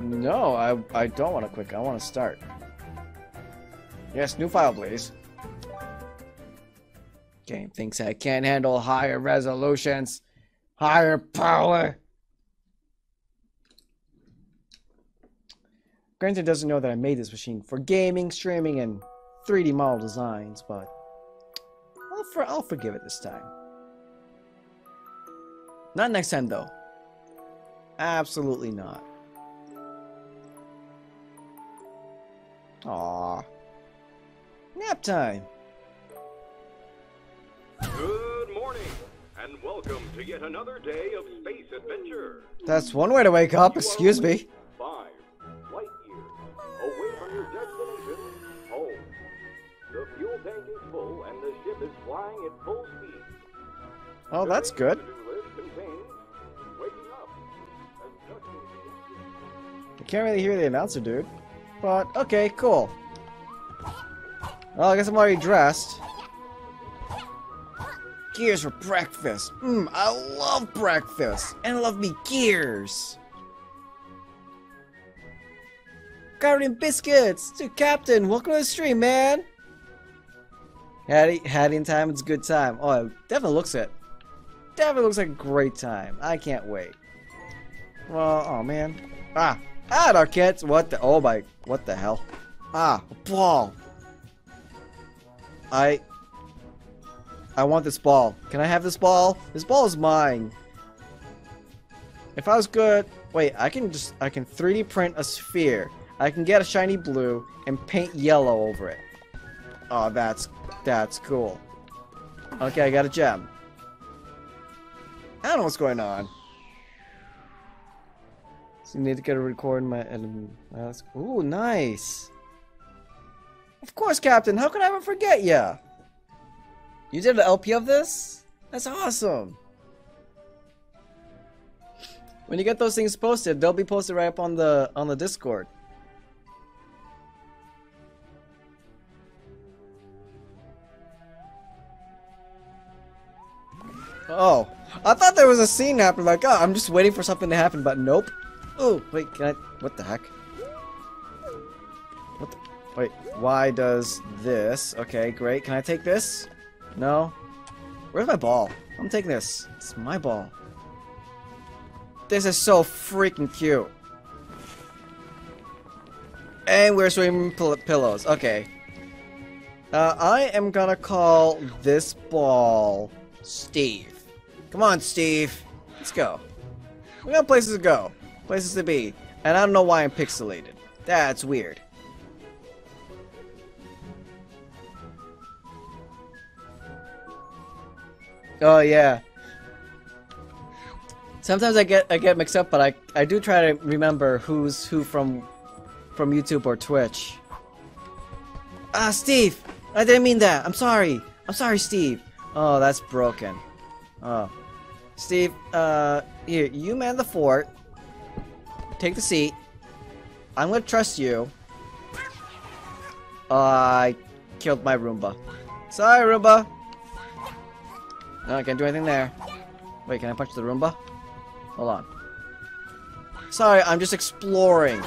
No, I, I don't want to quit. I want to start. Yes, new file, please. Game thinks I can't handle higher resolutions, higher power. Granted, doesn't know that I made this machine for gaming, streaming, and 3D model designs, but I'll, for, I'll forgive it this time. Not next time, though. Absolutely not. Aww. Nap time. Good morning, and welcome to yet another day of space adventure. That's one way to wake up, excuse me. Five light years away from your destination, home. The fuel tank is full, and the ship is flying at full speed. Oh, that's good. To-do list contains waking up, adjusting the I can't really hear the announcer, dude. But, okay, cool. Well, I guess I'm already dressed. Gears for breakfast. Mmm, I love breakfast. And I love me gears. Guardian biscuits. To Captain, welcome to the stream, man. Hattie, Hattie in time, it's a good time. Oh, it definitely looks it. Definitely looks like a great time. I can't wait. Well, oh man. Ah, ah, Arquettes. What the? Oh my, what the hell? Ah, ball. I, I want this ball. Can I have this ball? This ball is mine. If I was good, wait, I can just, I can 3D print a sphere. I can get a shiny blue and paint yellow over it. Oh, that's, that's cool. Okay, I got a gem. I don't know what's going on. So you need to get a record my enemy. That's ooh, nice. Of course, Captain. How could I ever forget ya? You did an LP of this? That's awesome. When you get those things posted, they'll be posted right up on the on the Discord. Oh, I thought there was a scene happening. Like, oh, I'm just waiting for something to happen, but nope. Oh, wait, can I? What the heck? What the? Wait, why does this? Okay, great. Can I take this? No. Where's my ball? I'm taking this. It's my ball. This is so freaking cute. And we're swimming pill pillows. Okay. Uh, I am gonna call this ball Steve. Come on, Steve. Let's go. We got places to go. Places to be. And I don't know why I'm pixelated. That's weird. Oh yeah. Sometimes I get I get mixed up, but I I do try to remember who's who from from YouTube or Twitch. Ah, Steve! I didn't mean that. I'm sorry. I'm sorry, Steve. Oh, that's broken. Oh. Steve, uh, here, you man the fort. Take the seat. I'm gonna trust you. Uh, I killed my Roomba. Sorry, Roomba. No, I can't do anything there. Wait, can I punch the Roomba? Hold on. Sorry, I'm just exploring.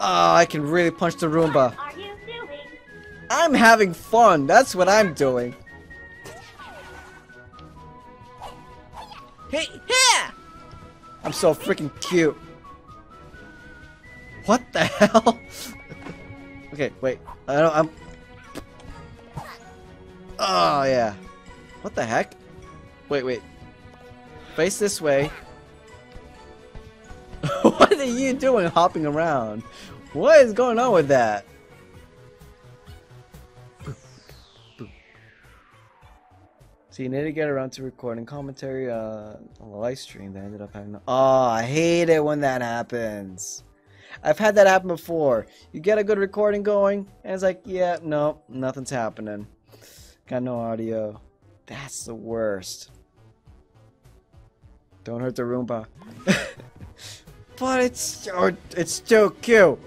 Oh, I can really punch the Roomba. I'm having fun. That's what I'm doing. Hey! I'm so freaking cute. What the hell? okay, wait. I don't. I'm. Oh yeah. What the heck? Wait, wait. Face this way. what are you doing hopping around? What is going on with that? So you need to get around to recording commentary uh, on the live stream. that ended up having. Oh, I hate it when that happens. I've had that happen before. You get a good recording going, and it's like, yeah, no, nothing's happening. Got no audio. That's the worst. Don't hurt the Roomba. but it's so, it's still cute.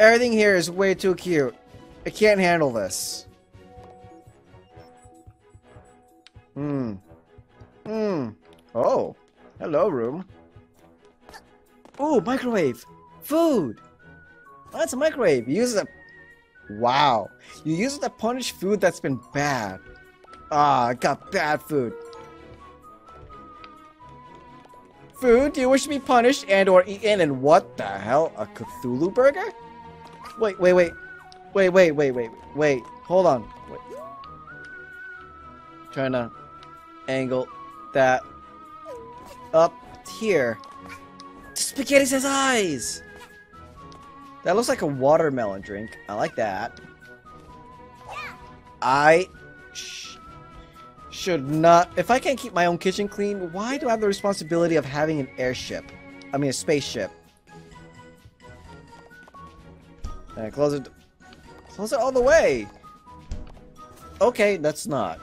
Everything here is way too cute. I can't handle this. Hmm. Hmm. Oh. Hello, room. Ooh, microwave! Food! Oh, that's a microwave. You use it. Wow. You use it to punish food that's been bad. Ah, I got bad food. Food, do you wish to be punished and or eaten? And what the hell? A Cthulhu burger? Wait, wait, wait. Wait, wait, wait, wait, wait. Hold on. Wait. Trying to angle that up here. Spaghetti says eyes! That looks like a watermelon drink. I like that. I sh should not... If I can't keep my own kitchen clean, why do I have the responsibility of having an airship? I mean a spaceship. And close it... Close it all the way! Okay, that's not.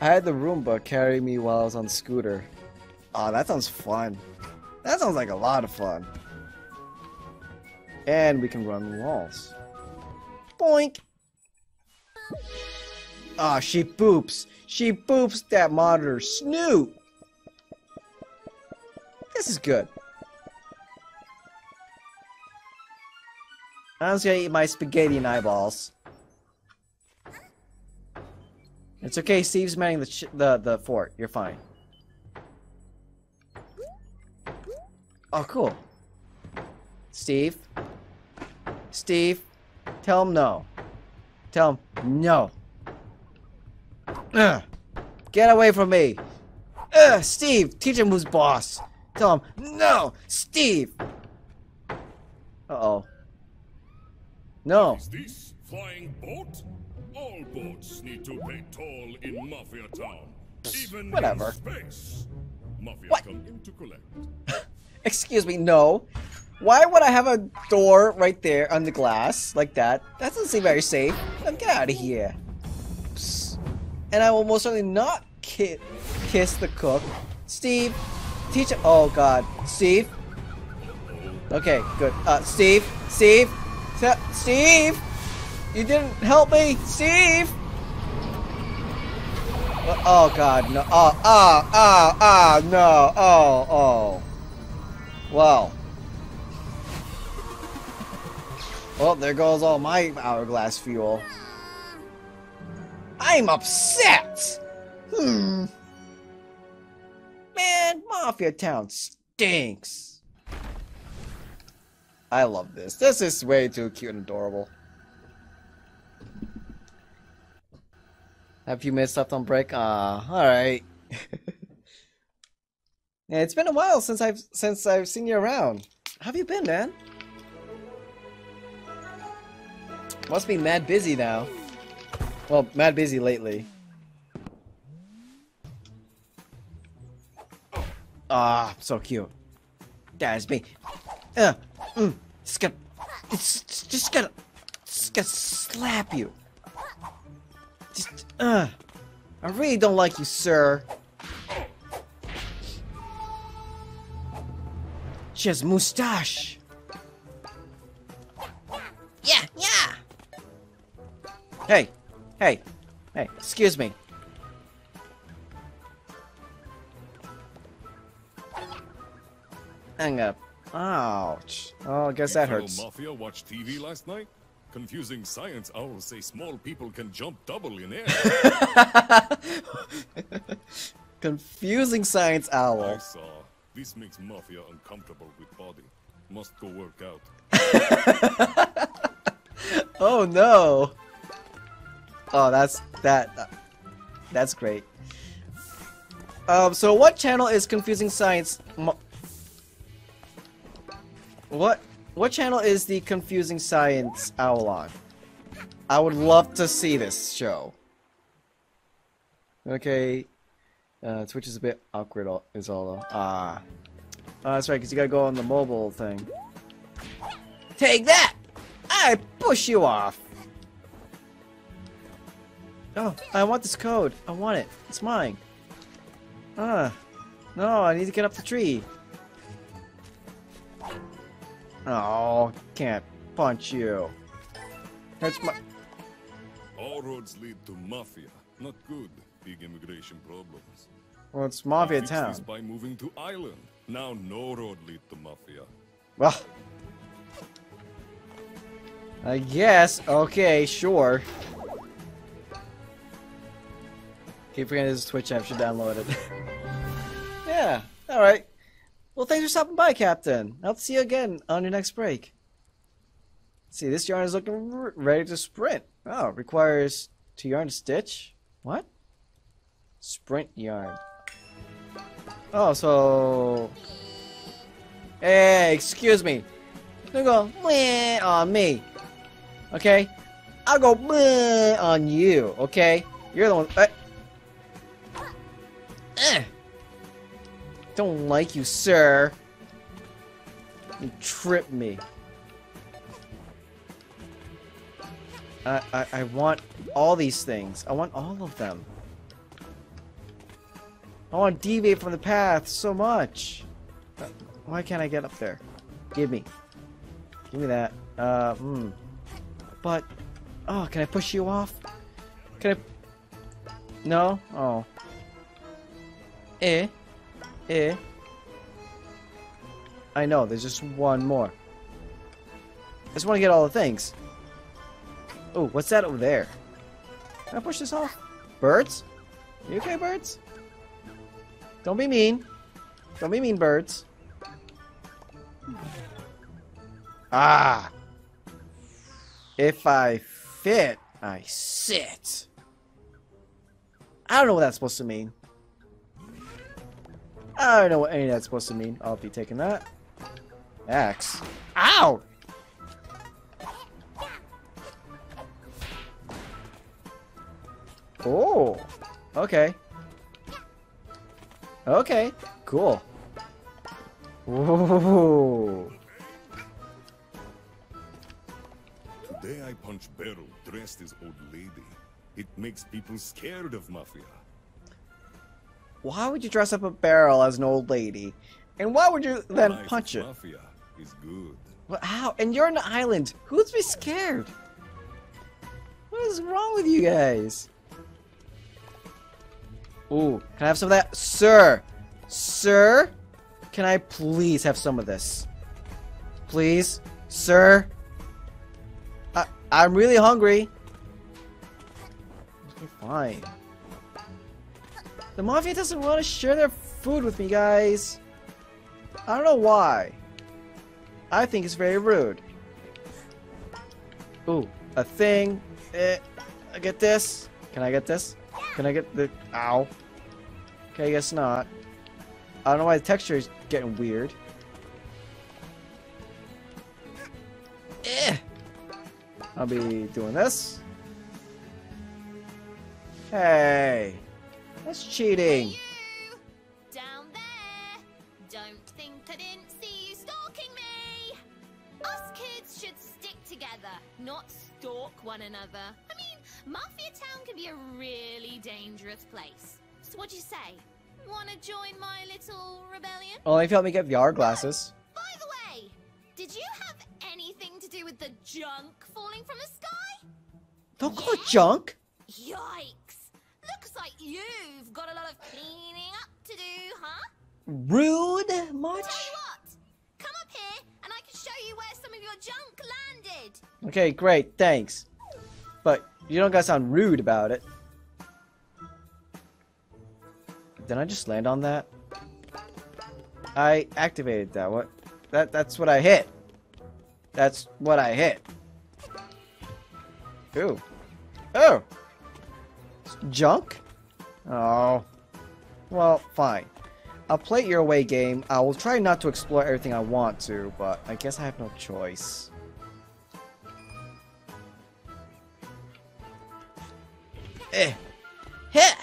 I had the Roomba carry me while I was on the scooter. Oh, that sounds fun. That sounds like a lot of fun. And we can run walls. Boink! Ah, oh, she boops. She boops that monitor. Snoop! This is good. I'm just gonna eat my spaghetti and eyeballs. It's okay, Steve's manning the the the fort. You're fine. Oh, cool. Steve. Steve. Tell him no. Tell him no. Ugh. Get away from me. Ugh, Steve, teach him who's boss. Tell him no. Steve. Uh-oh. No. Is this flying boat? Boats need to pay toll in Mafia Town. Even Whatever. space. Mafia What? come in to collect. Excuse me, no. Why would I have a door right there on the glass like that? That doesn't seem very safe. Now get out of here. Psst. And I will most certainly not ki kiss the cook. Steve, teach Oh god, Steve. Okay, good. Uh, Steve, Steve, Steve. You didn't help me, Steve. Uh, oh god, no. Oh, ah, ah, ah, no. Oh, oh. Well. Well, there goes all my hourglass fuel. I'm upset! Hmm. Man, Mafia Town stinks. I love this. This is way too cute and adorable. Have you missed left on break? Ah, alright. Yeah, it's been a while since I've since I've seen you around. How have you been, man? Must be mad busy now. Well, mad busy lately. Ah, so cute. That's me. Uh, mm, just gonna, it's just gonna, just gonna slap you. Just, uh, I really don't like you, sir. She has mustache. Yeah, yeah. Hey, hey, hey, excuse me. Hang up. Ouch. Oh, I guess that hurts. Mafia watch TV last night? Confusing science owls say small people can jump double in air. Confusing science owl. I saw. This makes Mafia uncomfortable with body. Must go work out. Oh no. Oh, that's that. that's great. Um, so what channel is Confusing Science? Mo- what what channel is the Confusing Science Owl on? I would love to see this show. Okay, uh, Twitch is a bit awkward. al- Is all though. Ah, oh, that's right. Cause you gotta go on the mobile thing. Take that! I push you off. Oh, I want this code. I want it. It's mine. Ah, no, I need to get up the tree. Oh, can't punch you. That's my. All roads lead to Mafia. Not good. Big immigration problems. Well, it's Mafia Fix Town. this by moving to Island. Now no road lead to Mafia. Well, I guess. Okay, sure. Keep forgetting this Twitch app should download it. yeah, alright. Well, thanks for stopping by, Captain. I'll see you again on your next break. see, this yarn is looking ready to sprint. Oh, requires two yarn to stitch? What? Sprint yarn. Oh, so... Hey, excuse me. Don't go on me. Okay? I'll go on you, okay? You're the one. Eh. Eh. Don't like you, sir. You trip me. I, I, I want all these things. I want all of them. I want to deviate from the path so much. Why can't I get up there? Give me. Give me that. Uh, hmm. But, oh, can I push you off? Can I? No? Oh. Eh. Eh. I know, there's just one more. I just want to get all the things. Oh, what's that over there? Can I push this off? Birds? You okay, birds? Don't be mean. Don't be mean, birds. Ah! If I fit, I sit. I don't know what that's supposed to mean. I don't know what any of that's supposed to mean. I'll be taking that. Axe. Ow! Oh. Okay. Okay. Cool. Ooh. Today I punch barrel dressed as old lady. It makes people scared of Mafia. Why would you dress up a barrel as an old lady? And why would you then Life punch it? Mafia is good. Well, How? And you're on an island. Who's be scared? What is wrong with you guys? Ooh, can I have some of that? Sir! Sir! Can I please have some of this? Please? Sir? I, I'm really hungry. Okay, fine. The Mafia doesn't want to share their food with me, guys. I don't know why. I think it's very rude. Ooh, a thing. Eh, I get this. Can I get this? Can I get the... Ow. Okay, I guess not. I don't know why the texture is getting weird. Eh. I'll be doing this. Hey. That's cheating. Down there. Don't think I didn't see you stalking me. Us kids should stick together, not stalk one another. I mean, Mafia Town can be a really dangerous place. So what do you say? Wanna join my little rebellion? Only if you help me get VR glasses. Oh, by the way, did you have anything to do with the junk falling from the sky? Don't call it junk. Yikes! Like you've got a lot of cleaning up to do, huh? Rude Tell you what, come up here and I can show you where some of your junk landed. Okay, great, thanks. But you don't gotta sound rude about it. Did I just land on that? I activated that. What? That that's what I hit. That's what I hit. Ooh. Oh. Junk? Oh. Well, fine. I'll play it your way game. I will try not to explore everything I want to, but I guess I have no choice. Eh. Heh.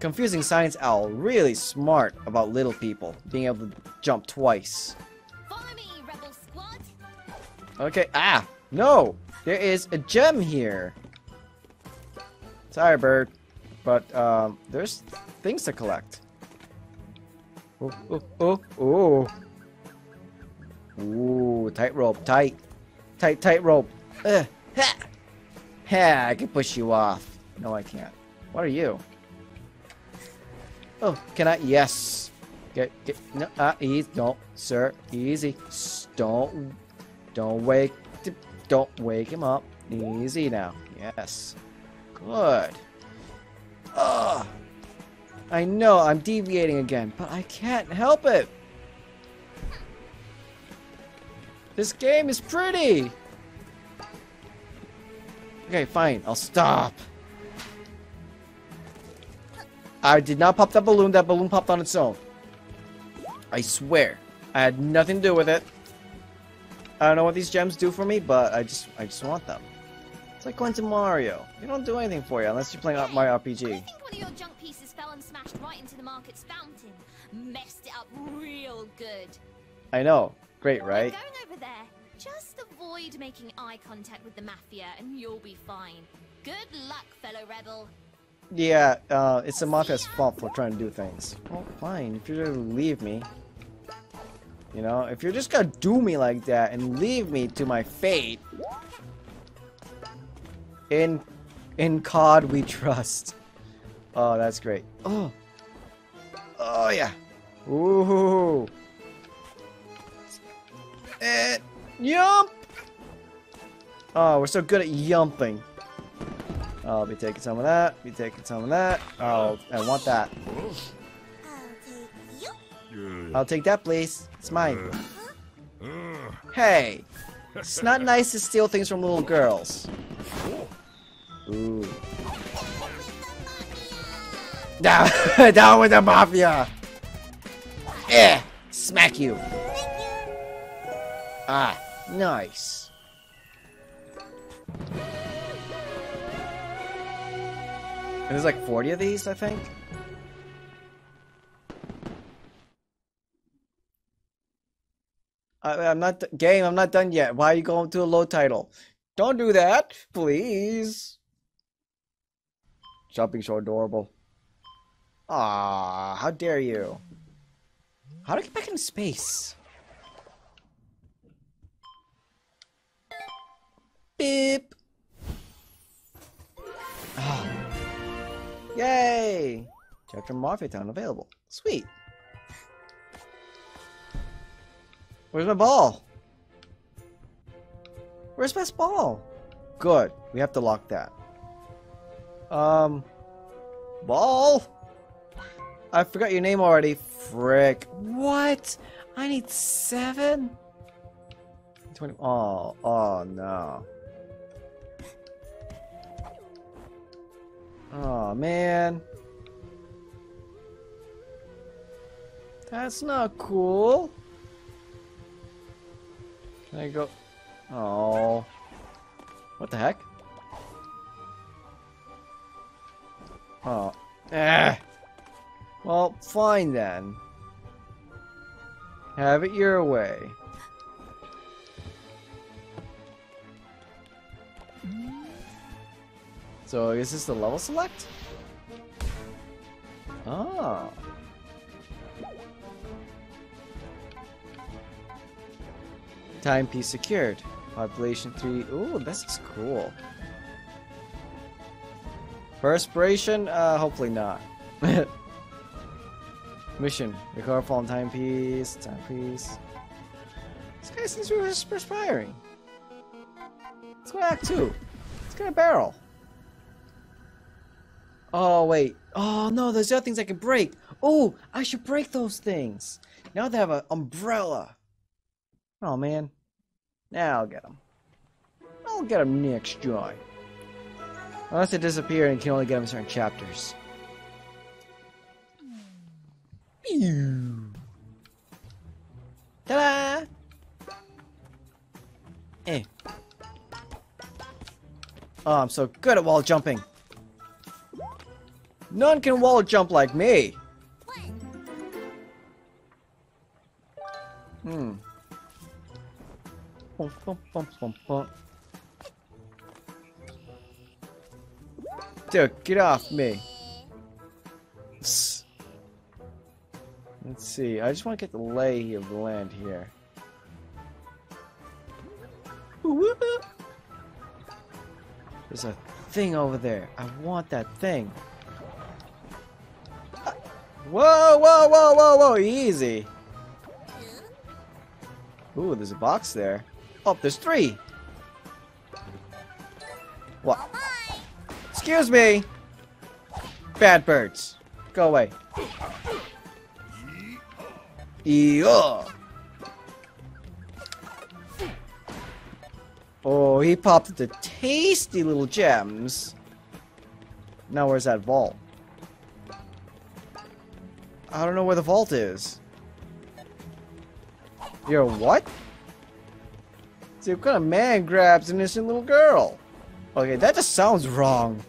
Confusing Science Owl really smart about little people being able to jump twice. Follow me, Rebel Squad. Okay, ah, no! There is a gem here. Sorry, bird, but um, there's things to collect. Oh, oh, oh, oh. Ooh, tightrope, tight. Tight, tight rope. Ugh. Ha! Ha, I can push you off. No, I can't. What are you? Oh, can I? Yes. Get, get, no, uh, easy. No, sir, easy. S- Don't, don't wake, don't wake him up. Easy now. Yes. Good. Ugh. I know I'm deviating again, but I can't help it. This game is pretty. Okay, fine. I'll stop. I did not pop that balloon. That balloon popped on its own. I swear. I had nothing to do with it. I don't know what these gems do for me, but I just I just want them. It's like going to Mario. They don't do anything for you unless you're playing Mario I RPG. think one of your junk pieces fell and smashed right into the market's fountain. Messed it up real good. I know. Great, right? I'm going over there. Just avoid making eye contact with the mafia and you'll be fine. Good luck, fellow rebel. Yeah, uh, it's the Mafia's fault for trying to do things. Well, fine. If you're gonna leave me. You know, if you're just gonna do me like that and leave me to my fate. In, in COD we trust. Oh, that's great. Oh. Oh, yeah. Ooh. Eh, yump! Oh, we're so good at yumping. I'll be taking some of that. Be taking some of that. Oh, I want that. I'll take that, please. It's mine. Hey, it's not nice to steal things from little girls. Ooh. Down, down with the mafia. Eh, smack you. Ah, nice. And there's like 40 of these, I think. I, I'm not game. I'm not done yet. Why are you going to a low title? Don't do that, please. Jumping so adorable. Ah, how dare you? How do I get back into space? Beep. Ah. Yay! Chapter Mafia Town available. Sweet. Where's my ball? Where's my ball? Good. We have to lock that. Um. Ball? I forgot your name already. Frick. What? I need seven? 20. Oh, oh no. Oh man. That's not cool. Can I go? Oh. What the heck? Oh. Eh. Well, fine then. Have it your way. So is this the level select? Oh. Timepiece secured. Population 3. Ooh, this is cool. Perspiration? Uh, hopefully not. Mission. Recover fallen timepiece. Timepiece. This guy seems to be perspiring. Let's go back 2. Let's get a barrel. Oh, wait. Oh, no, there's other things I can break. Oh, I should break those things. Now they have an umbrella. Oh, man. Now I'll get them. I'll get them next time. Unless they disappear and you can only get them certain chapters. Ta-da! Eh. Oh, I'm so good at wall jumping. None can wall jump like me. Hmm. Dude, get off me. Let's see. I just want to get the lay of the land here. There's a thing over there. I want that thing. Whoa, whoa, whoa, whoa, whoa, easy. Ooh, there's a box there. Oh, there's three. Excuse me. Bad birds. Go away. Yeah. Oh, he popped the tasty little gems. Now where's that vault? I don't know where the vault is. You're what? See, what kind of man grabs an innocent little girl? Okay, that just sounds wrong.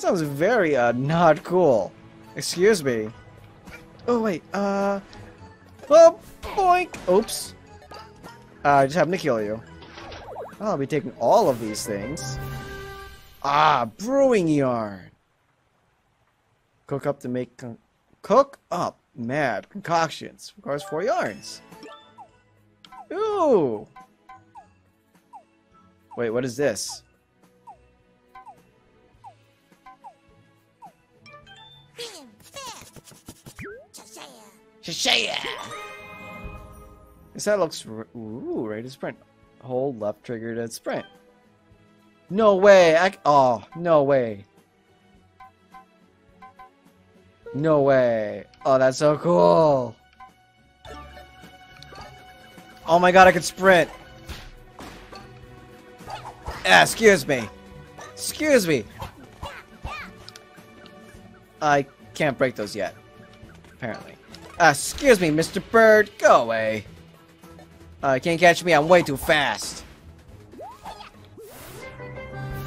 That sounds very, uh, not cool. Excuse me. Oh, wait, uh... Oh, boink! Oops. Uh, I just happened to kill you. I'll be taking all of these things. Ah, brewing yarn. Cook up to make... Cook up mad concoctions. Requires four yarns. Ooh! Wait, what is this? Shashaya! This that looks... Ooh, ready to sprint. Hold left trigger to sprint. No way! Oh, no way. No way. Oh, that's so cool. Oh my god, I can sprint. Ah, excuse me. Excuse me. I can't break those yet. Apparently. Ah, excuse me, Mr. Bird. Go away. Uh, can't catch me. I'm way too fast.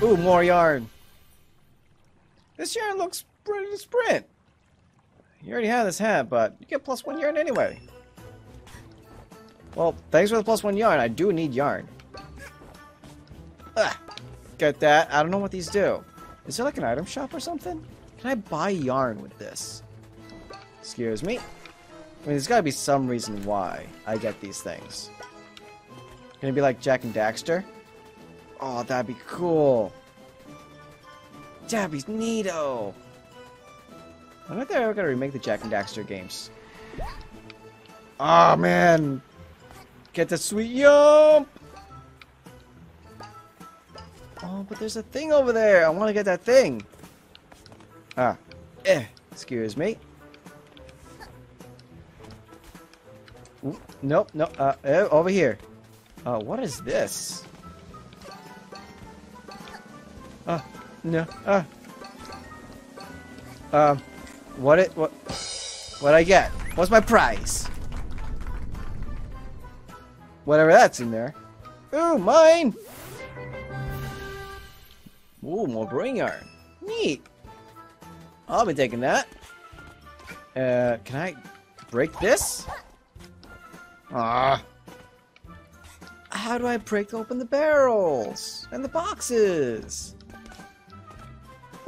Ooh, more yarn. This yarn looks ready to sprint. You already have this hat, but you get plus one yarn anyway. Well, thanks for the plus one yarn. I do need yarn. Ah, get that. I don't know what these do. Is there like an item shop or something? Can I buy yarn with this? Excuse me. I mean, there's gotta be some reason why I get these things. It be like Jak and Daxter? Oh, that'd be cool. That'd be neato. I wonder if they're ever gonna remake the Jak and Daxter games. Oh man, get the sweet yump. Oh, but there's a thing over there. I want to get that thing. Ah, eh. Excuse me. Nope, no. Uh, eh, over here. Uh, what is this? Uh, no. Uh. Um, what it what? What I get? What's my prize? Whatever that's in there. Ooh, mine! Ooh, more brewing yarn. Neat. I'll be taking that. Uh, can I break this? Ah. How do I break open the barrels and the boxes?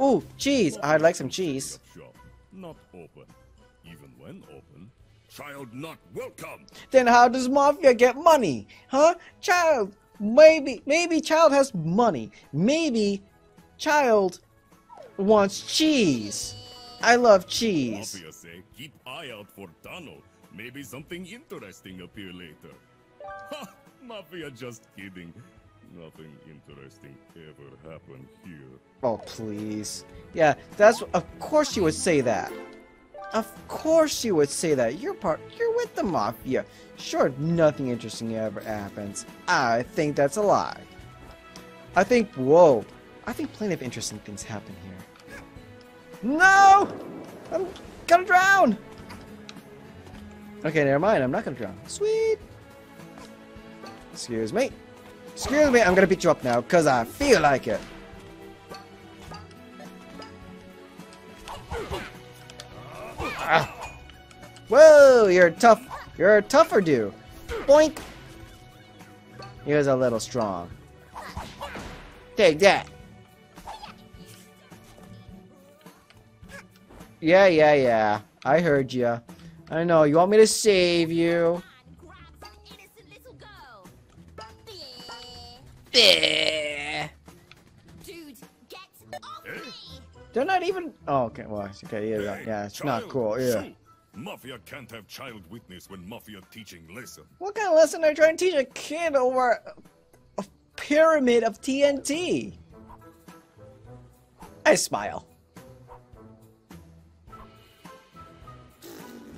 Ooh, cheese. I'd like some cheese. Shop not open. Even when open, child not welcome. Then how does Mafia get money? Huh? Child, maybe, maybe Child has money. Maybe Child wants cheese. I love cheese. Mafia say keep eye out for tunnel. Maybe something interesting appear later. Ha! Mafia just kidding. Nothing interesting ever happened here. Oh, please. Yeah, that's, of course you would say that. Of course you would say that. You're part, you're with the Mafia. Sure, nothing interesting ever happens. I think that's a lie. I think, whoa, I think plenty of interesting things happen here. No! I'm gonna drown! Okay, never mind. I'm not gonna drown. Sweet! Excuse me. Excuse me, I'm gonna beat you up now, because I feel like it. Ah. Whoa, you're tough. You're a tougher dude. Boink. Was a little strong. Take that. Yeah, yeah, yeah. I heard ya. I know. You want me to save you? And grab that innocent little girl. Dude, get off me! They're not even. Oh, okay. Well, okay. Yeah, yeah, yeah. It's not cool. Yeah. Mafia can't have child witness when Mafia teaching lesson. What kind of lesson are you trying to teach a kid over a pyramid of TNT? I smile.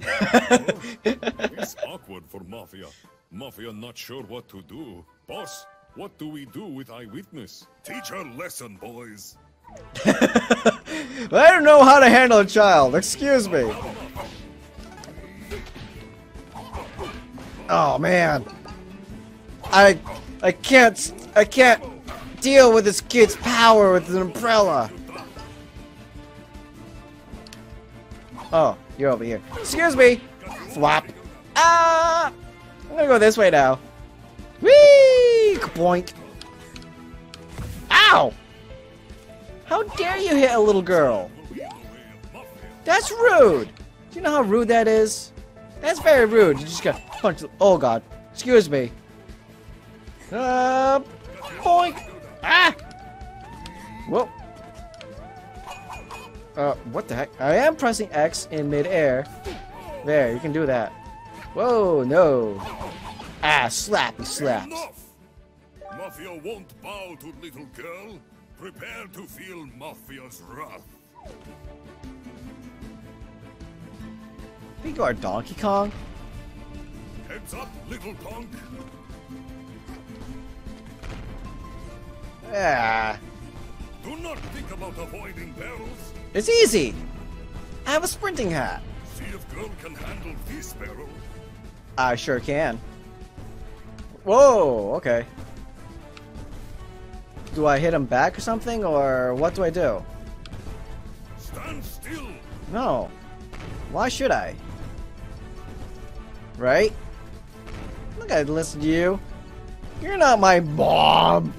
It's awkward for Mafia. Mafia not sure what to do. Boss, what do we do with eyewitness? Teach her lesson, boys. I don't know how to handle a child. Excuse me. Oh man. I I can't I can't deal with this kid's power with an umbrella. Oh, you're over here. Excuse me. Flop. Ah! I'm gonna go this way now. Whee! Point. Ow! How dare you hit a little girl? That's rude. Do you know how rude that is? That's very rude. You just got punched. Oh god. Excuse me. Uh, boink. Ah. Whoa. Uh, what the heck? I am pressing X in midair. There, you can do that. Whoa, no. Ah, slappy slaps. Enough! Mafia won't bow to little girl. Prepare to feel Mafia's wrath. think you are Donkey Kong. Heads up, little punk. Yeah. Do not think about avoiding barrels. It's easy. I have a sprinting hat. See if girl can handle this barrel. I sure can. Whoa, okay. Do I hit him back or something, or what do I do? Stand still. No. Why should I? Right? Look, I listen to you. You're not my mom.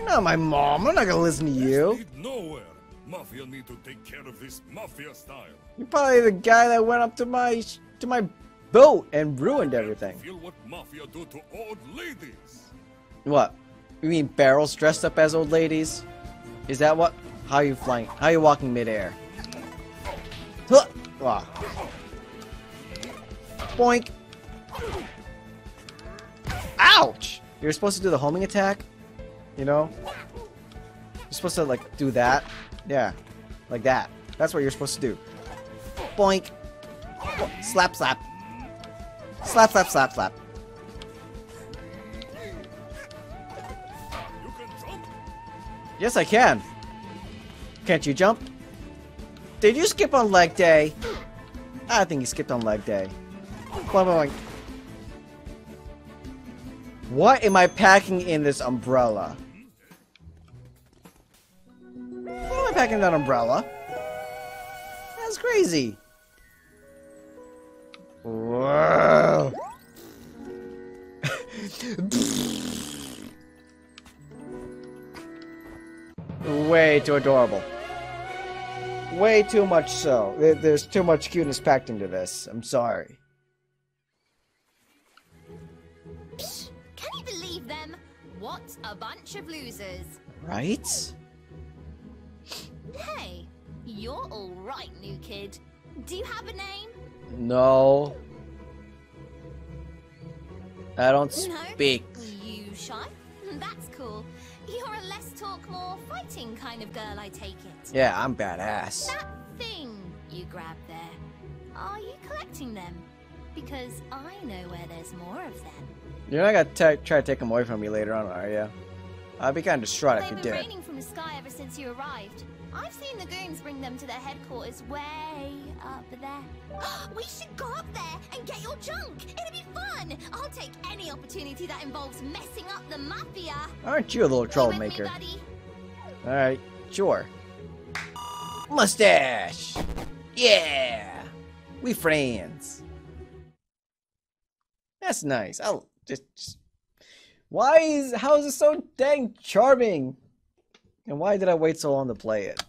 You're not my mom. I'm not gonna listen to you. Nowhere. Mafia need to take care of this mafia style. You're probably the guy that went up to my to my boat and ruined everything. Feel what mafia do to old ladies. What? You mean barrels dressed up as old ladies? Is that what? How are you flying? How are you walking midair? Huh! Boink! Ouch! You're supposed to do the homing attack? You know? You're supposed to, like, do that. Yeah. Like that. That's what you're supposed to do. Boink! Slap, slap. Slap, slap, slap, slap. Yes, I can. Can't you jump? Did you skip on leg day? I think you skipped on leg day. Boing, boing. What am I packing in this umbrella? What am packing that umbrella? That's crazy. Whoa. Way too adorable. Way too much so. There's too much cuteness packed into this. I'm sorry. Psh, can you believe them? What a bunch of losers. Right? Hey, you're all right, new kid. Do you have a name? No. I don't No? speak. You shy? That's cool. You're a less talk, more fighting kind of girl, I take it. Yeah, I'm badass. That thing you grabbed there, are you collecting them? Because I know where there's more of them. You're not gonna try to take them away from me later on, are you? I'd be kind of distraught if you They've you been did. raining from the sky ever since you arrived. I've seen the goons bring them to their headquarters way up there. we should go up there and get your junk. It'll be fun. I'll take any opportunity that involves messing up the mafia. Aren't you a little Stay with me, troublemaker? Alright, sure. Mustache! Yeah! We friends. That's nice. I'll just, just why is how is it so dang charming? And why did I wait so long to play it?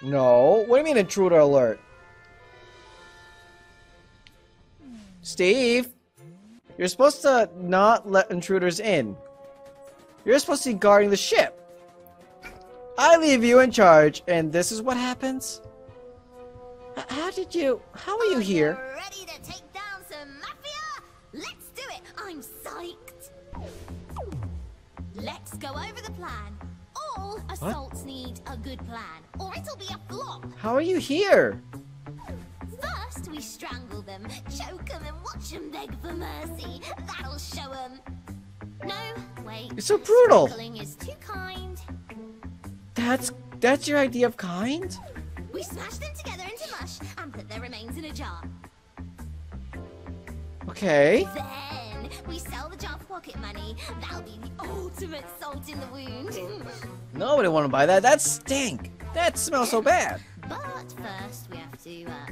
No, what do you mean intruder alert? Steve, You're supposed to not let intruders in. You're supposed to be guarding the ship. I leave you in charge, and this is what happens? H- How did you... How are you Are here? Ready to take down some mafia? Let's do it. I'm psyched. Let's go over the plan. All assaults need a good plan, or it'll be a flop. How are you here? First, we strangle them, choke them, and watch them beg for mercy. That'll show them. No, wait. You're so brutal. Strangling is too kind. That's... That's your idea of kind? We smash them together into mush and put their remains in a jar. Okay. Then we sell the jar for pocket money. That'll be the ultimate salt in the wound. Nobody want to buy that. That stink. That smells so bad. but first, we have to uh,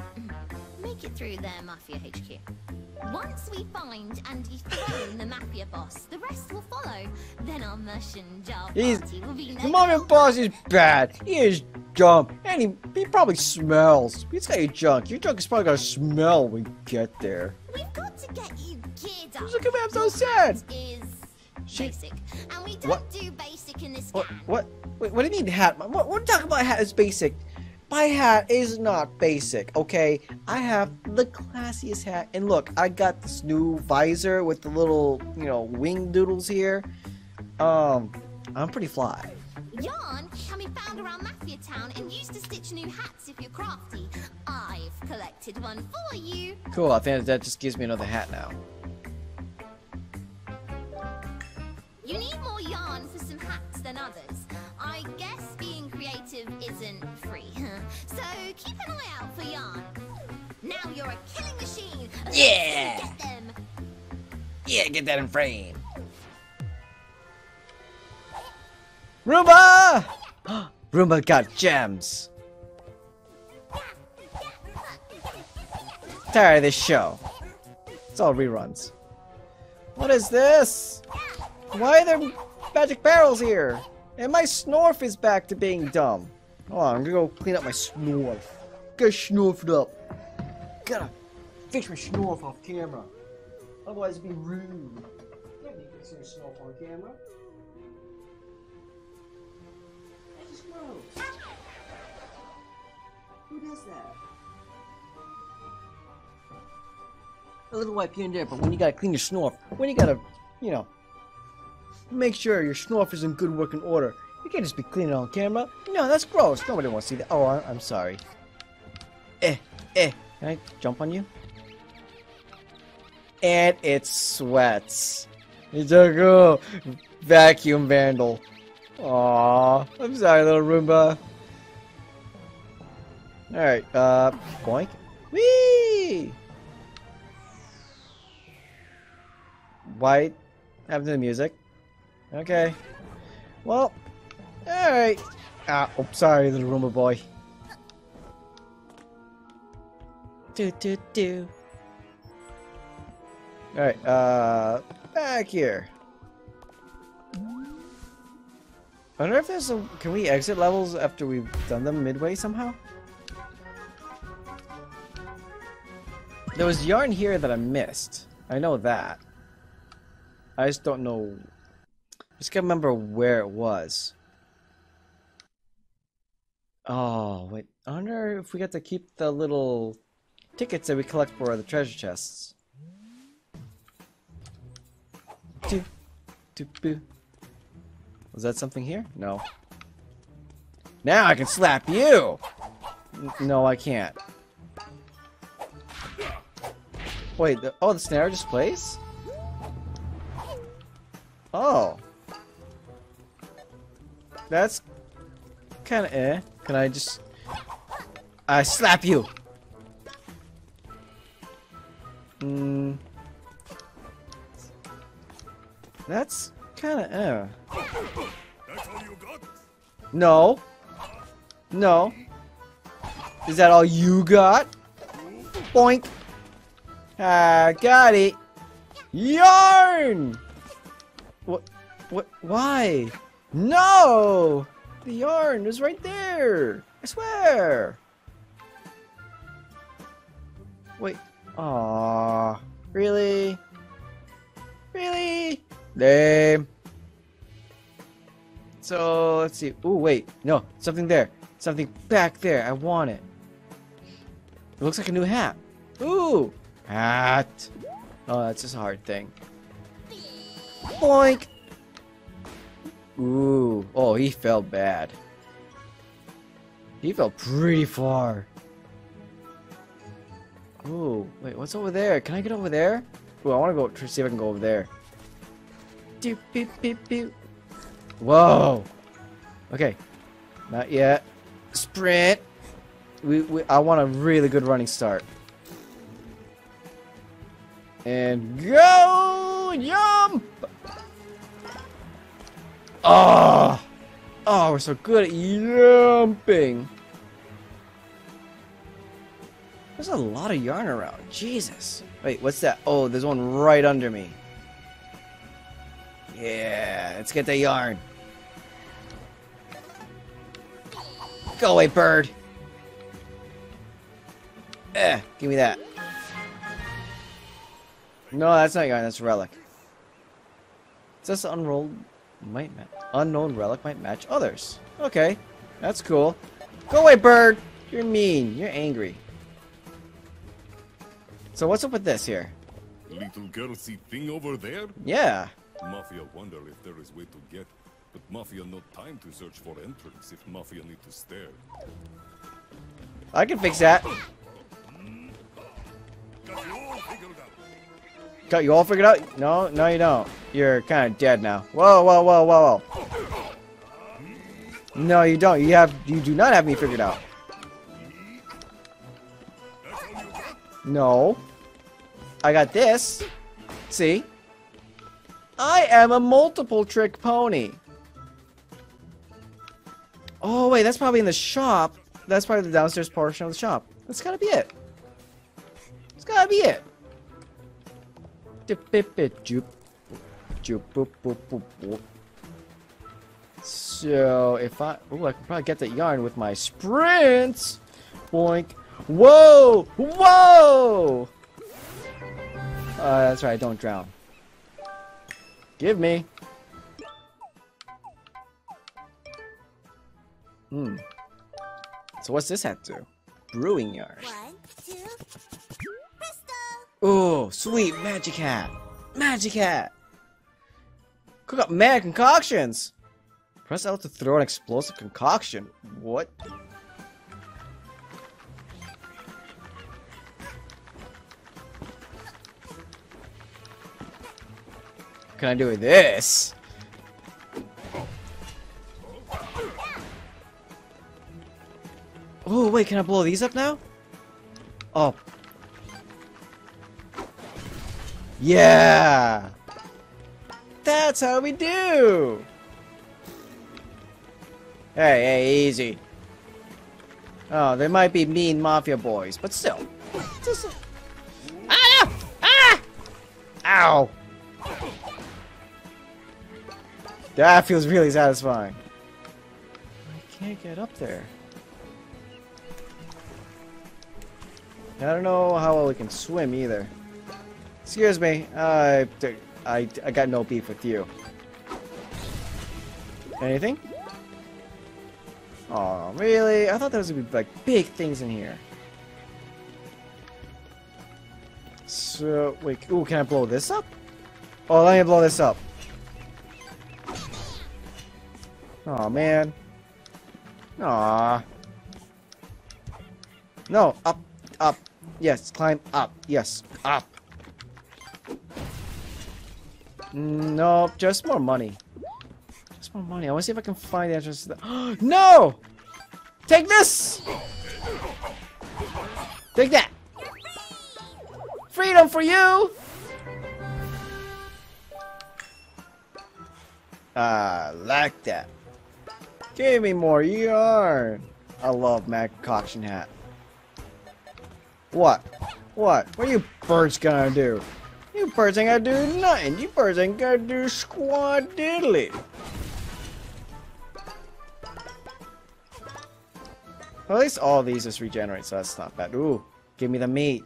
make it through their mafia HQ. Once we find and dethrone the mafia boss, the rest will follow. Then our and jar He's- party will be no The mafia boss is bad. He is dumb. And he, he probably smells. He's got your junk. Your junk is probably gonna smell when you get there. We've got to get you geared up. Look at me, I'm so sad. Is She- basic, and we don't What? do basic in this What? can. What? Wait, what do you mean hat? What, what talking about hat is basic? My hat is not basic, okay? I have the classiest hat. And look, I got this new visor with the little, you know, wing doodles here. Um, I'm pretty fly. Yarn can be found around Mafia Town and used to stitch new hats if you're crafty. I've collected one for you. Cool, I think that just gives me another hat now. You need more yarn for some hats than others. I guess being creative isn't free. so keep an eye out for yarn. Now you're a killing machine. Yeah. Get them. Yeah, get that in frame. Roomba! Roomba got gems. Tired of this show. It's all reruns. What is this? Why are there magic barrels here? And my snorf is back to being dumb. Hold on, I'm gonna go clean up my snorf. Get snorfed up. Gotta fix my snorf off camera. Otherwise, it'd be rude. Can't be considered snorf on camera. That's just gross. Who does that? A little wipe here and there, but when you gotta clean your snorf, when you gotta, you know, make sure your snorf is in good working order, you can't just be cleaning on camera. No, that's gross. Nobody wants to see that. Oh, I- I'm sorry. Eh, eh. Can I jump on you? and it sweats. It's a cool vacuum vandal. Aw, I'm sorry, little Roomba. Alright, uh, boink. Whee! Why to the music? Okay. Well, alright. Ah, oh, sorry, little Roomba boy. Do do do. Alright, uh, back here. I wonder if there's a. Can we exit levels after we've done them midway somehow? There was yarn here that I missed. I know that. I just don't know. Just can't remember where it was. Oh, wait. I wonder if we get to keep the little tickets that we collect for the treasure chests. Do, do, boo. Was that something here? No. Now I can slap you! No, I can't. Wait, the, oh, the snare just plays? Oh. That's kind of eh. Can I just... I slap you! Hmm... That's kind of eh. No. No. Is that all you got? Boink. Ah, got it. Yarn! What? What? Why? No! The yarn is right there. I swear. Wait. Aw. Really? Really? Lame. So let's see. Ooh, wait. No, something there. Something back there. I want it. It looks like a new hat. Ooh, hat. Oh, that's just a hard thing. Boink. Ooh. Oh, he fell bad. He fell pretty far. Ooh, wait, what's over there? Can I get over there? Ooh, I want to go try to see if I can go over there. Doop, beep, beep, beep. Whoa. Okay. Not yet. Sprint. We, we, I want a really good running start. And go! Jump! Oh! Oh, we're so good at jumping. There's a lot of yarn around. Jesus. Wait, what's that? Oh, there's one right under me. Yeah, let's get the yarn. Go away, bird. Eh, give me that. No, that's not yarn, that's relic. Is this unrolled might match unknown relic might match others. Okay, that's cool. Go away, bird! You're mean. You're angry. So what's up with this here? Little girl see thing over there? Yeah. Mafia wonder if there is way to get, but Mafia no time to search for entrance if Mafia need to stare. I can fix that. Mm. Got you all figured out. No, no you don't. You're kind of dead now. Whoa, whoa, whoa, whoa, whoa. No, you don't. You have, you do not have me figured out. No. I got this. See? I am a multiple trick pony. Oh, wait, that's probably in the shop. That's probably the downstairs portion of the shop. That's gotta be it. That's gotta be it. So, if I... Oh, I can probably get that yarn with my sprints. Boink. Whoa! Whoa! Uh, that's right, don't drown. Give me. Hmm. So what's this hat do? Brewing yarn. One, two, Ooh, sweet magic hat. Magic hat. Cook up mad concoctions. Press L to throw an explosive concoction. What? What can I do with this? Oh, wait, can I blow these up now? Oh. Yeah! That's how we do! Hey, hey, easy. Oh, they might be mean mafia boys, but still. Just... Ah! Ah! Ow! That feels really satisfying. I can't get up there. I don't know how well we can swim either. Excuse me, uh, I, I, I got no beef with you. Anything? Oh, really? I thought there was gonna be like big things in here. So, wait, ooh, can I blow this up? Oh, let me blow this up. Oh man. Aw. No, up, up. Yes, climb up. Yes, up. Nope, just more money. Just more money. I want to see if I can find the entrance to the... no! Take this! Take that! Freedom for you! Ah, like that. Give me more yarn. I love Mac Concoction Hat. What? What? What are you birds gonna do? You birds ain't gonna do nothing. You birds ain't gonna do squad diddly. Well, at least all these just regenerate, so that's not bad. Ooh, give me the meat.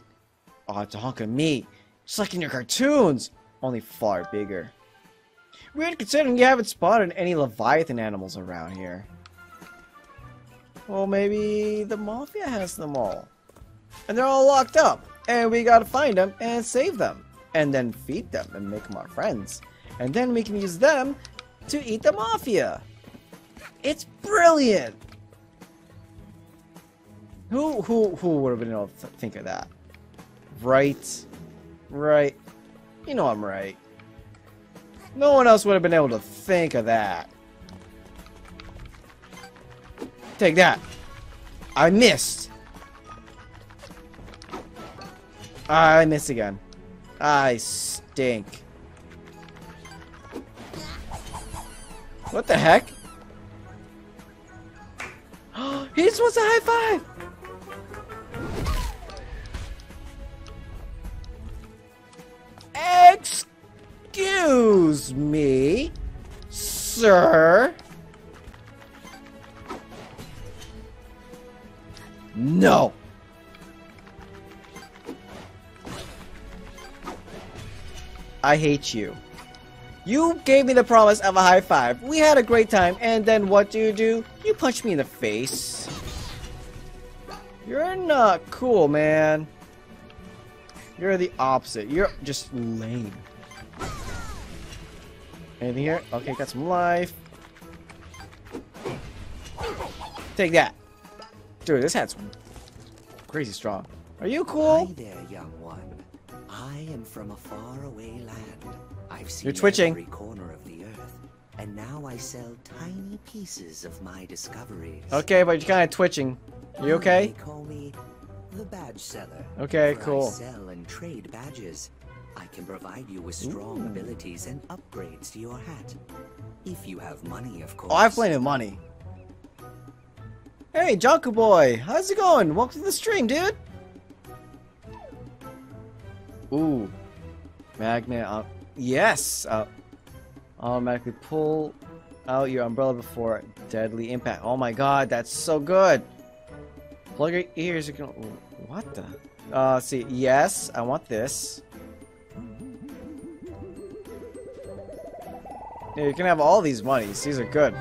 Oh, it's a hunk of meat. Just like in your cartoons. only far bigger. Weird considering you haven't spotted any Leviathan animals around here. Well, maybe the Mafia has them all. And they're all locked up. And we gotta find them and save them. And then feed them and make them our friends. And then we can use them to eat the Mafia. It's brilliant! Who, who, who would have been able to think of that? Right. Right. You know I'm right. No one else would have been able to think of that. Take that. I missed. I missed again. I stink. What the heck? He's supposed to high five! Excuse me, sir. No. I hate you. You gave me the promise of a high five. We had a great time, and then what do you do? You punch me in the face. You're not cool, man. You're the opposite. You're just lame. Anything here? Okay, got some life. Take that. Dude, this hat's crazy strong. Are you Hi cool? there, young one. I am from a faraway land. I've seen You're twitching. every corner of the earth, and now I sell tiny pieces of my discoveries. Okay, but you're kind of twitching. You okay? They call me the badge seller. Okay, cool. I sell and trade badges. I can provide you with strong abilities and upgrades to your hat. If you have money, of course. Oh, I have plenty of money. Hey, Jonku Boy, how's it going? Welcome to the stream, dude. Ooh, magnet. Uh, yes. Uh, automatically pull out your umbrella before deadly impact. Oh my god, that's so good. Plug your ears. You can. What the? Uh, see. Yes, I want this. Yeah, you can have all these monies. These are good.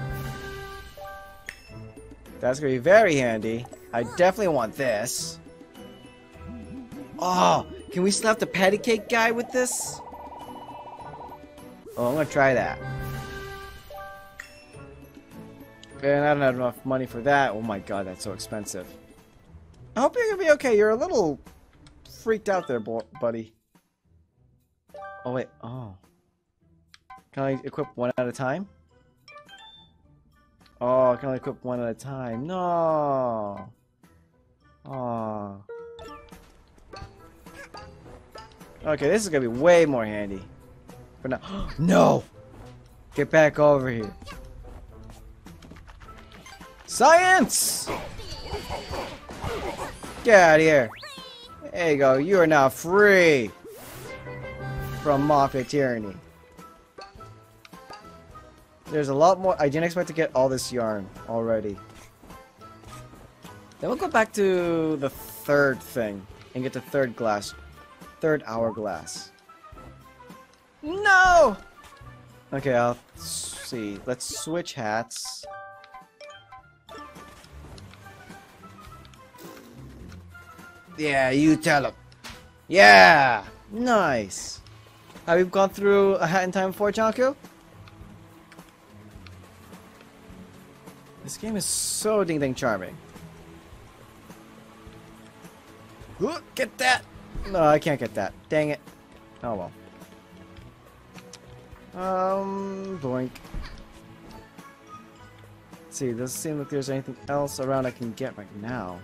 That's gonna be very handy. I definitely want this. Oh, can we slap the patty cake guy with this? Oh, I'm gonna try that. And I don't have enough money for that. Oh my god, that's so expensive. I hope you're gonna be okay. You're a little freaked out there, buddy. Oh wait, oh. Can I equip one at a time? Oh, I can only equip one at a time. No. Oh. Okay, this is gonna be way more handy. But now, no. Get back over here. Science! Get out of here. There you go. You are now free from Mafia tyranny. There's a lot more. I didn't expect to get all this yarn already. Then we'll go back to the third thing and get the third glass. Third hourglass. No! Okay, I'll see. Let's switch hats. Yeah, you tell him. Yeah! Nice! Have you gone through a hat in time before, Janko? This game is so ding-ding charming. Look, get that! No, I can't get that. Dang it. Oh well. Um, boink. Let's see, doesn't seem like there's anything else around I can get right now.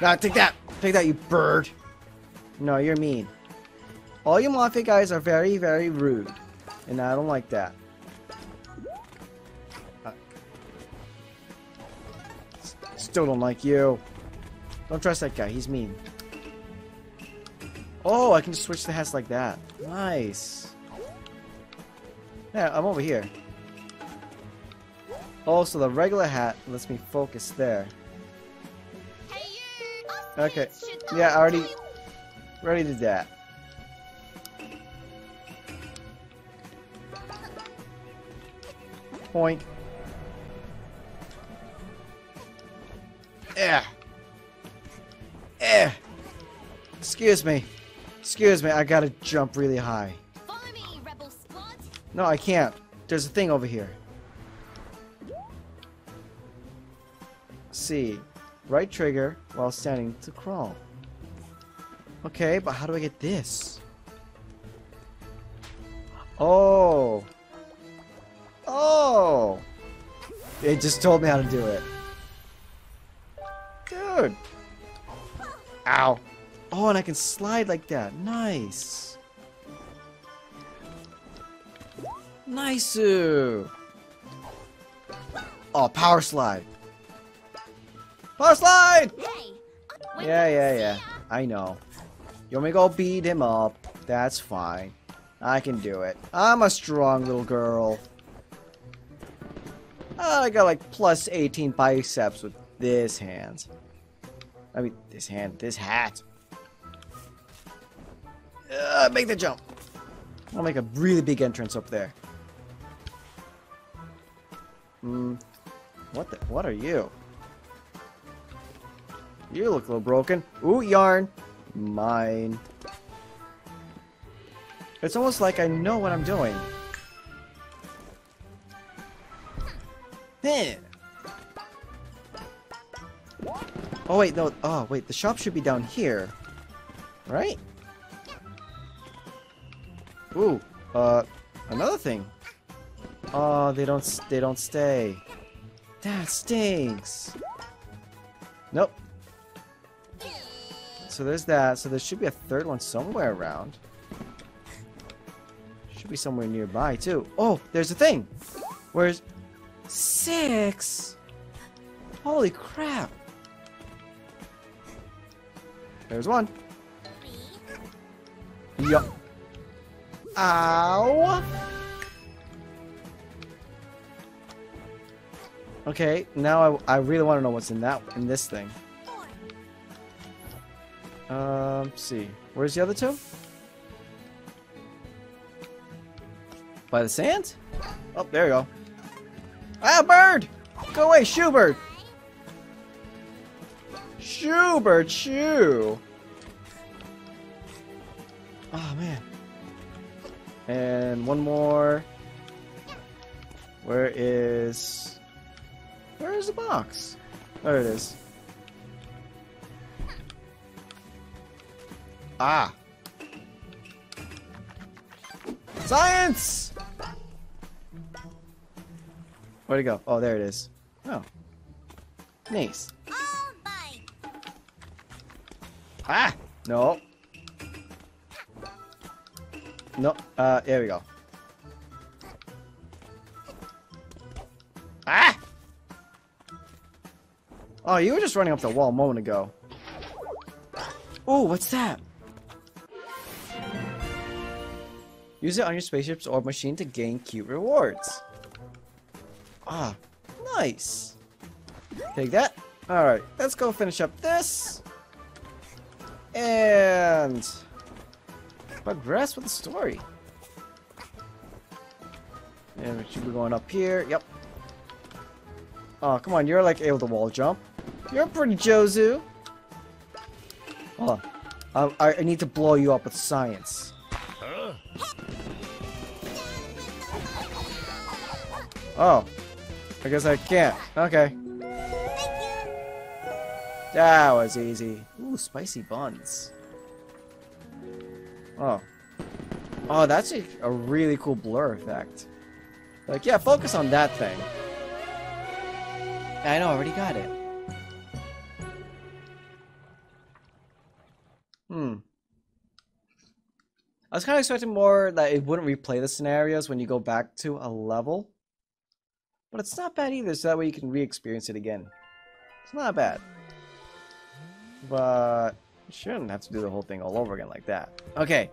Nah, take that! Take that, you bird! No, you're mean. All you Mafia guys are very, very rude. And I don't like that. Uh, Still don't like you. Don't trust that guy, he's mean. Oh, I can just switch the hats like that. Nice. Yeah, I'm over here. Oh, also, the regular hat lets me focus there. Okay. Yeah, I already, ready to that. Point. Yeah. Eh. Excuse me. Excuse me, I gotta jump really high. Me, rebel. No, I can't. There's a thing over here. See, Right trigger while standing to crawl. Okay, but how do I get this? Oh. Oh. It just told me how to do it. Dude. Ow. Oh, and I can slide like that. Nice. Nice. Oh, power slide. Power slide! Yeah, yeah, yeah. I know. You want me to go beat him up? That's fine. I can do it. I'm a strong little girl. Ah, I got like plus 18 biceps with this hand. I mean, this hand, this hat. Uh, make the jump. I'll make a really big entrance up there. Hmm. What the? What are you? You look a little broken. Ooh, yarn. Mine. It's almost like I know what I'm doing. Heh. Oh wait, no. Oh wait, the shop should be down here, right? Ooh, uh, another thing. Oh, they don't. They don't stay. That stinks. Nope. So there's that. So there should be a third one somewhere around. Should be somewhere nearby too. Oh, there's a thing. Where's six? Holy crap! There's one. Yup. Ow! Okay, now I, I really want to know what's in that in this thing. Um, see. Where's the other two? By the sand? Oh, there you go. Ah, bird! Go away! Shoo bird, shoo! Oh, man. And one more. Where is... Where is the box? There it is. Ah. Science! Where'd it go? Oh, there it is. Oh. Nice. Ah! No. No, uh, there we go. Ah! Oh, you were just running up the wall a moment ago. Oh, what's that? Use it on your spaceships or machine to gain cute rewards. Ah, nice. Take that. Alright, let's go finish up this. And progress with the story. And we should be going up here. Yep. Oh, come on, you're like able to wall jump. You're pretty Jozu. Hold on. I, I need to blow you up with science. Oh. I guess I can't. Okay. That was easy. Ooh, spicy buns. Oh. Oh, that's a, a really cool blur effect. Like, yeah, focus on that thing. I know, I already got it. Hmm. I was kind of expecting more that it wouldn't replay the scenarios when you go back to a level. But it's not bad either, so that way you can re-experience it again. It's not bad. But shouldn't have to do the whole thing all over again like that. Okay.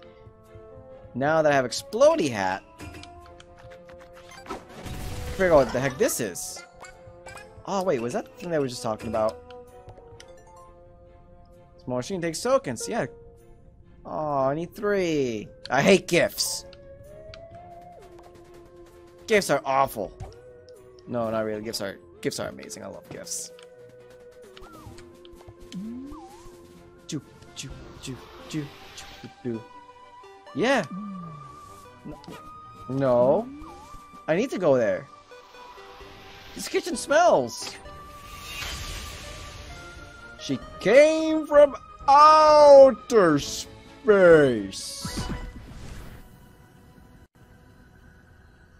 Now that I have Explody Hat, figure out what the heck this is. Oh wait, was that the thing that we were just talking about? Small machine takes tokens, yeah. Oh, I need three. I hate gifts. Gifts are awful. No, not really. Gifts are gifts are amazing. I love gifts. Choo, choo, choo, choo. Yeah. No. I need to go there. This kitchen smells. She came from outer space.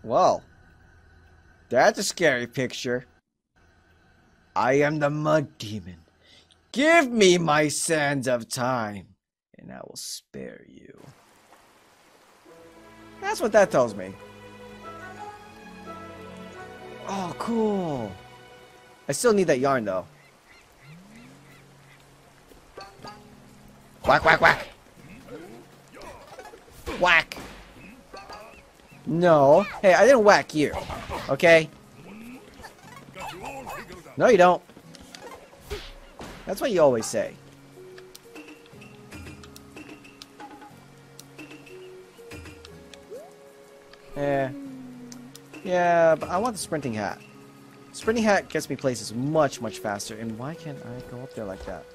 Well, that's a scary picture. I am the mud demon. Give me my sands of time, and I will spare you. That's what that tells me. Oh, cool. I still need that yarn, though. Whack, whack, whack. Whack. No. Hey, I didn't whack you. Okay? No, you don't. That's what you always say. Yeah. Yeah, but I want the sprinting hat. Sprinting hat gets me places much, much faster. And why can't I go up there like that?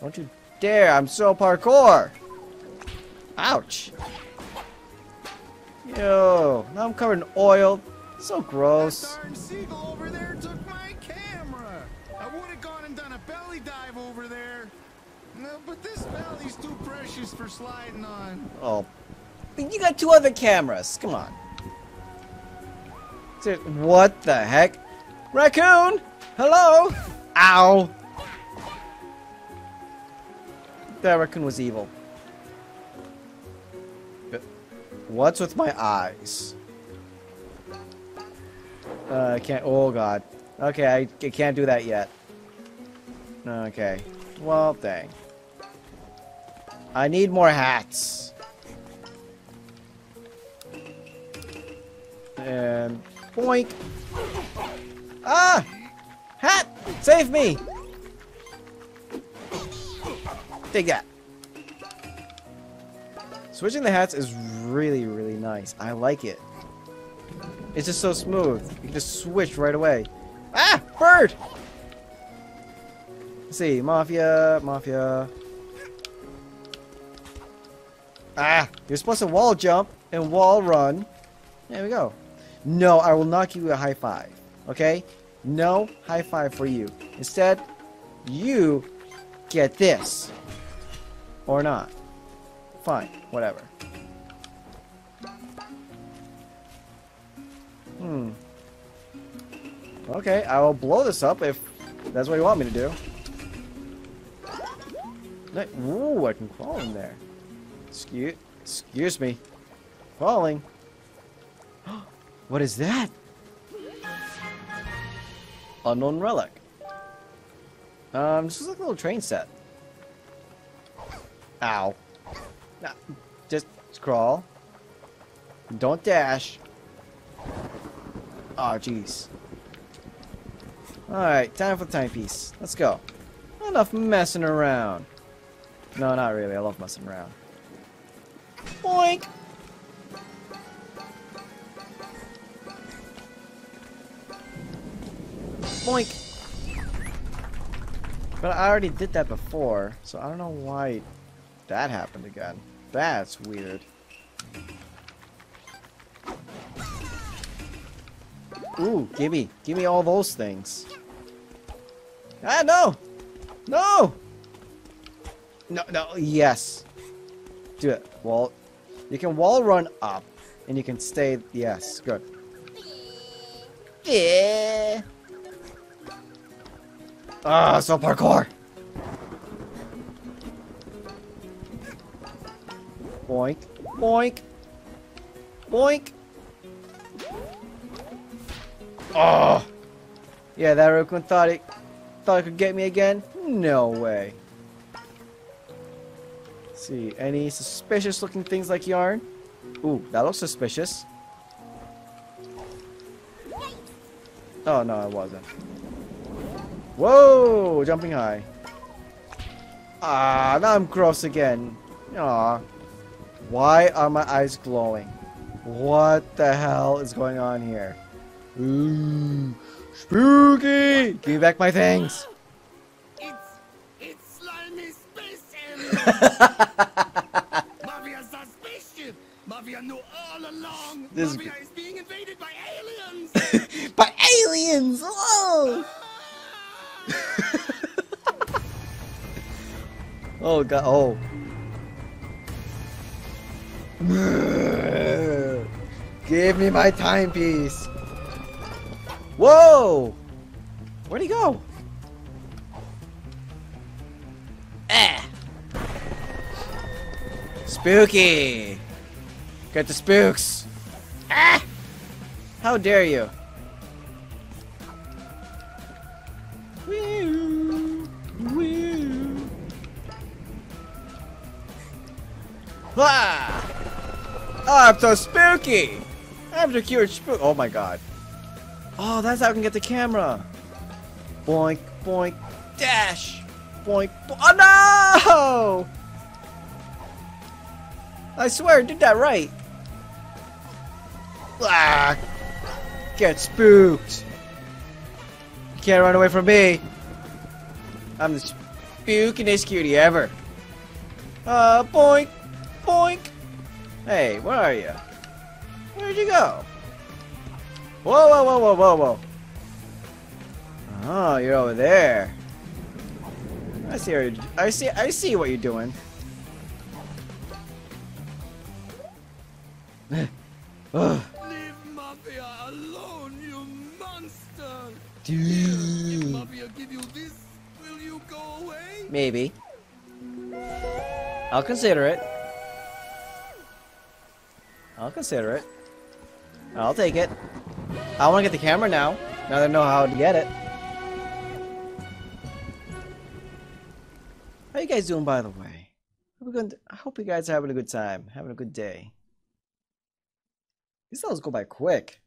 Don't you dare! I'm so parkour! Ouch! Yo, now I'm covered in oil. So gross. Darn seagull over there took my camera. I would have gone and done a belly dive over there. No, but this valley's too precious for sliding on. Oh, you got two other cameras. Come on. What the heck? Raccoon! Hello! Ow! That raccoon was evil. But What's with my eyes? Uh, I can't. Oh god. Okay, I, I can't do that yet. Okay. Well, dang. I need more hats. And boink. Ah! Hat! Save me! Take that. Switching the hats is really, really nice. I like it. It's just so smooth. You can just switch right away. Ah! Bird! Let's see. Mafia, Mafia. Ah! You're supposed to wall jump and wall run. There we go. No, I will not give you a high five. Okay? No high five for you. Instead, you get this. Or not. Fine, whatever. Hmm. Okay, I will blow this up if that's what you want me to do. Ooh, I can crawl in there. Excuse, excuse me. Crawling. what is that? Unknown relic. Um, this is like a little train set. Ow. Nah, just crawl. Don't dash. Oh, jeez. Alright, time for the timepiece. Let's go. Enough messing around. No, not really. I love messing around. Boink! Boink! But I already did that before, so I don't know why that happened again. That's weird. Ooh, gimme. Gimme all those things. Ah, no! No! No, no, yes. Do it. Wall. You can wall run up, and you can stay. Yes, good. Yeah. Ah, so parkour. Boink, boink, boink. Oh. Yeah, that raccoon thought it thought it could get me again. No way. Let's see, any suspicious looking things like yarn? Ooh, that looks suspicious. Oh no, it wasn't. Whoa, jumping high. Ah, now I'm gross again. Aw. Why are my eyes glowing? What the hell is going on here? Ooh, spooky! Give me back my things. It's it's slimy space alien. Mafia's suspicious. Mafia knew all along. This is Mafia is being invaded by aliens. By aliens! Whoa! oh god, oh. Give me my timepiece. Whoa! Where'd he go? Ah! Spooky! Get the spooks! Ah! How dare you? Woo, woo. Ah! Oh, I'm so spooky! I'm the cute spook. Oh my god. Oh, that's how I can get the camera. Boink, boink, dash. Boink, bo oh no! I swear I did that right. Ah! Get spooked. Can't run away from me. I'm the spookiest cutie ever. Uh, boink, boink. Hey, where are you? Where'd you go? Whoa, whoa, whoa, whoa, whoa, whoa. Oh, you're over there. I see. What you're, I see. I see what you're doing. Ugh. Leave Mafia alone, you monster. If Dude. Mafia give you this, will you go away? Maybe. I'll consider it. I'll consider it. I'll take it. I want to get the camera now. Now that I know how to get it. How you guys doing, by the way? I hope you guys are having a good time, having a good day. These levels go by quick.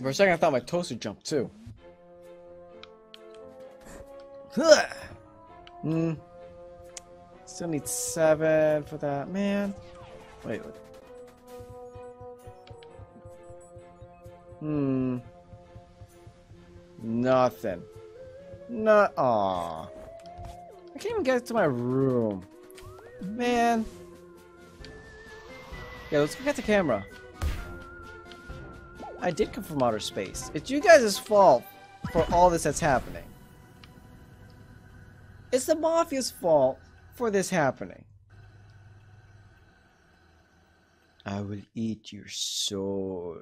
For a second, I thought my toaster jumped too. Hmm. Still need seven for that, man. Wait. wait. Hmm. Nothing. Not. Aw. I can't even get to my room. Man. Yeah, let's go get the camera. I did come from outer space. It's you guys' fault for all this that's happening. It's the Mafia's fault for this happening. I will eat your soul.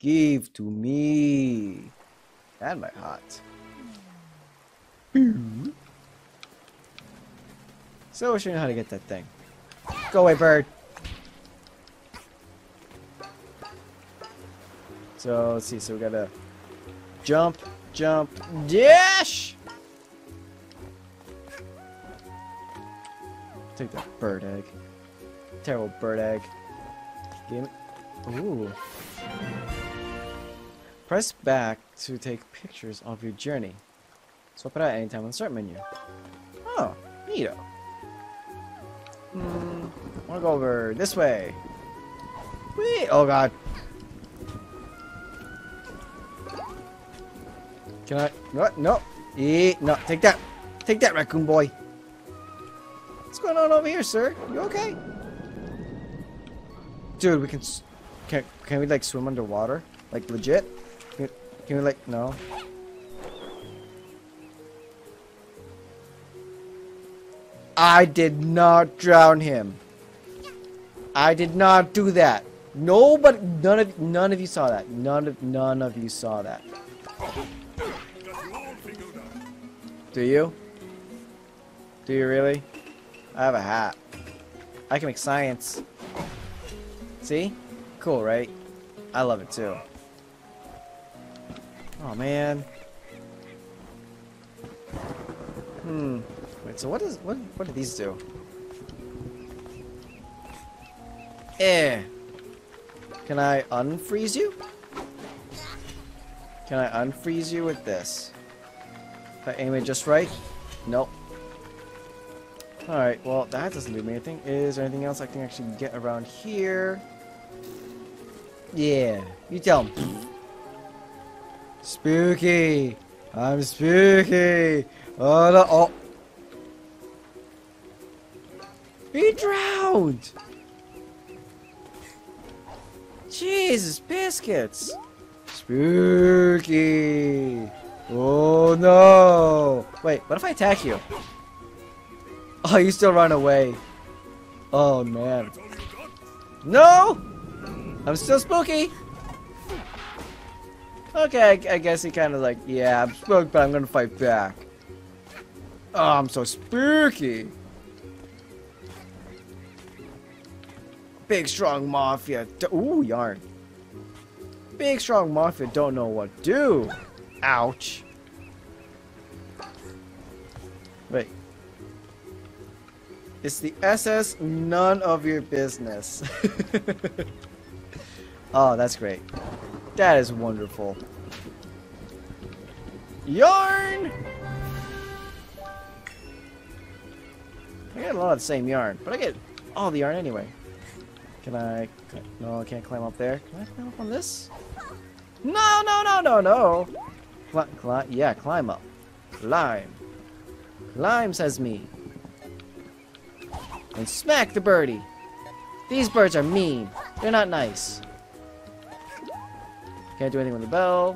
Give to me. And my heart. So we'll show you how to get that thing. Go away, bird. So let's see. So we gotta jump, jump, dash. Take that bird egg. Terrible bird egg. Give me. Ooh. Press back to take pictures of your journey. Swap it out anytime on the start menu. Oh, neato. Hmm. I wanna go over this way. Whee! Oh god. Can I? What? No. Eat. No. Take that. Take that, raccoon boy. Going on over here, sir? You okay? Dude, we can. Can can we like swim underwater? Like legit? Can, can we like no? I did not drown him. I did not do that. Nobody, none of, none of you saw that. None of, none of you saw that. Do you? Do you really? I have a hat. I can make science. See? Cool, right? I love it too. Oh man. Hmm. Wait, so what is what what do these do? Eh. Can I unfreeze you? Can I unfreeze you with this? If I aim it just right? Nope. Alright, well, that doesn't do me anything. Is there anything else I can actually get around here? Yeah, you tell me. Spooky! I'm spooky! Oh, no, oh. He drowned! Jesus, biscuits! Spooky! Oh no! Wait, what if I attack you? Oh, you still run away. Oh man. No! I'm still spooky! Okay, I, I guess he kind of like, yeah, I'm spooked, but I'm gonna fight back. Oh, I'm so spooky! Big strong mafia. Ooh, yarn. Big strong mafia don't know what to do. Ouch. Wait. It's the SS, none of your business. oh, that's great. That is wonderful. Yarn! I get a lot of the same yarn, but I get all the yarn anyway. Can I... No, I can't climb up there. Can I climb up on this? No, no, no, no, no! Cli cli yeah, climb up. Climb. Climb, says me. And smack the birdie. These birds are mean. They're not nice. Can't do anything with the bell.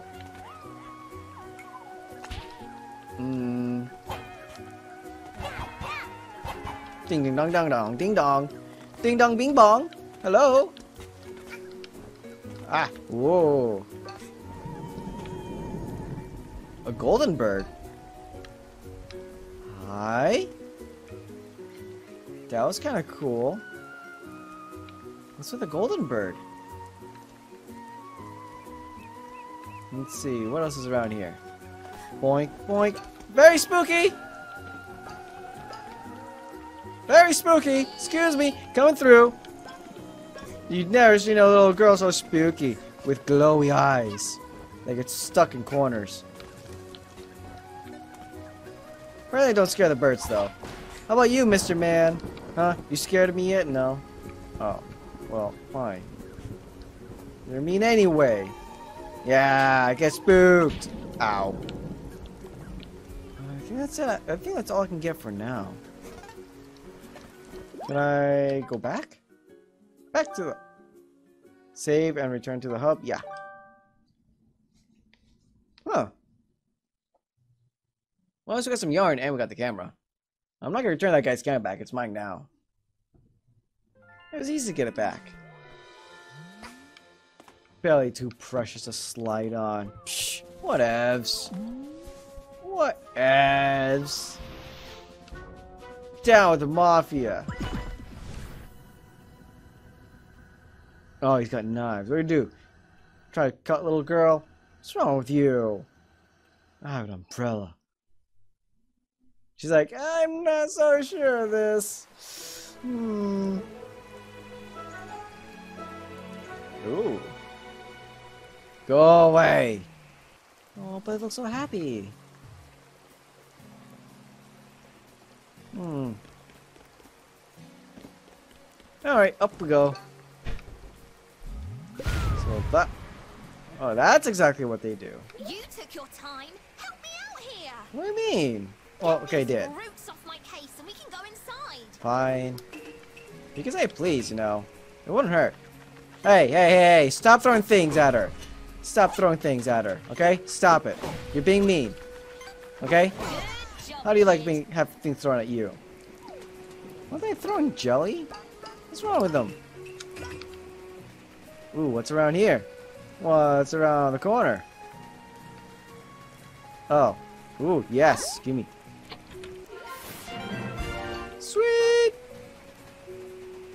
Hmm. Ding ding dong dong dong ding dong. Ding dong bing bong. Hello? Ah, whoa. A golden bird. Hi. That was kind of cool. What's with the golden bird? Let's see, what else is around here? Boink, boink. Very spooky! Very spooky! Excuse me, coming through. You'd never seen a little girl so spooky with glowy eyes. They get stuck in corners. Really don't scare the birds though. How about you, Mr. Man? Huh? You scared of me yet? No. Oh. Well, fine. You're mean anyway. Yeah, I get spooked. Ow. I think that's it. I think that's all I can get for now. Can I go back? Back to the... Save and return to the hub? Yeah. Huh. Well, least we got some yarn and we got the camera. I'm not gonna return that guy's camera back. It's mine now. It was easy to get it back. Barely too precious to slide on. Psh, whatevs. Whatevs. Down with the mafia. Oh, he's got knives. What do you do? Try to cut little girl? What's wrong with you? I have an umbrella. She's like, I'm not so sure of this. Hmm. Ooh. Go away. Oh, but it looks so happy. Hmm. Alright, up we go. So that... Oh, that's exactly what they do. You took your time. Help me out here. What do you mean? Well, okay, did. Roots off my case and we can go inside. Fine. You can say please, you know. It wouldn't hurt. Hey, hey, hey, hey, stop throwing things at her. Stop throwing things at her, okay? Stop it. You're being mean. Okay? How do you like being have things thrown at you? What are they throwing jelly? What's wrong with them? Ooh, what's around here? What's around the corner? Oh. Ooh, yes. Give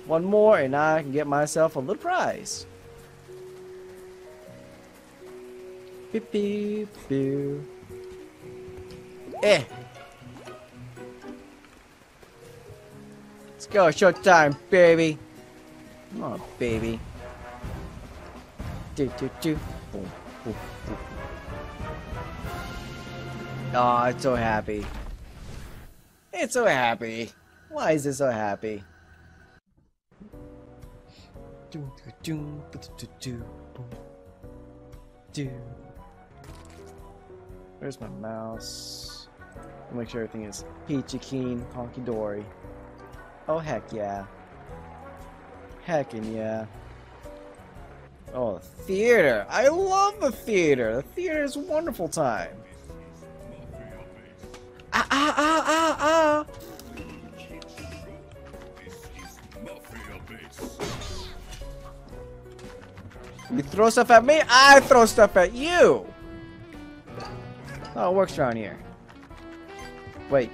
One more and I can get myself a little prize. Beep beep beep. Eh. Let's go, showtime, baby. Come on, baby. Do do do. Boom, boom, boom. Oh, it's so happy. It's so happy. Why is it so happy? Where's my mouse? Make sure everything is peachy keen, honky dory. Oh heck yeah. Heckin' yeah. Oh, the theater! I love the theater! The theater is a wonderful time. Ah ah ah ah ah! You throw stuff at me, I throw stuff at you! Oh, it works around here. Wait,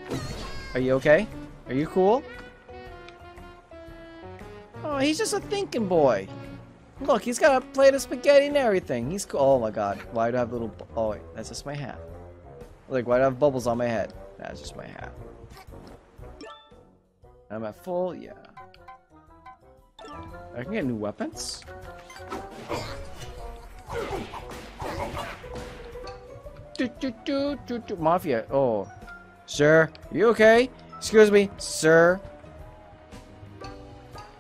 are you okay? Are you cool? Oh, he's just a thinking boy. Look, he's got a plate of spaghetti and everything. He's cool. Oh my god, why do I have little... Oh wait, that's just my hat. Like, why do I have bubbles on my head? That's just my hat. I'm at full, yeah. I can get new weapons? Do, do, do, do, do. Mafia. Oh. Sir, you okay? Excuse me, sir.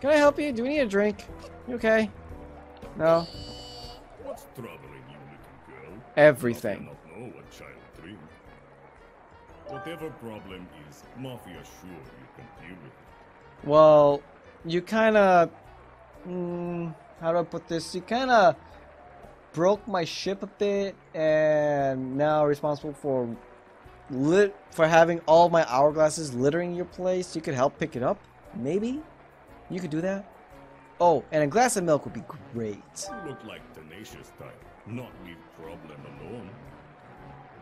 Can I help you? Do we need a drink? You okay? No? What's troubling you, little girl? Everything. Not know what child dream. Whatever problem is, Mafia sure you can deal with it. Well, you kind of. Mm, how do I put this? You kind of broke my ship a bit, and now responsible for lit for having all my hourglasses littering your place. You could help pick it up, maybe. You could do that. Oh, and a glass of milk would be great. You look like tenacious type, not leave problem alone.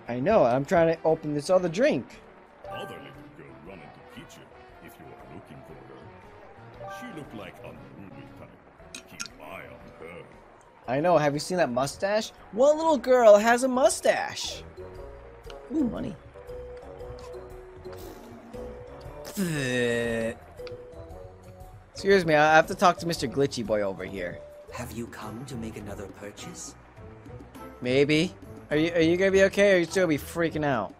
I know. I'm trying to open this other drink. Other little girl run into kitchen if you are looking for her. She look like unruly I know. Have you seen that mustache? One little girl has a mustache. Ooh, money. Excuse me, I have to talk to Mr. Glitchy Boy over here. Have you come to make another purchase? Maybe. Are you are you gonna be okay or are you still gonna be freaking out?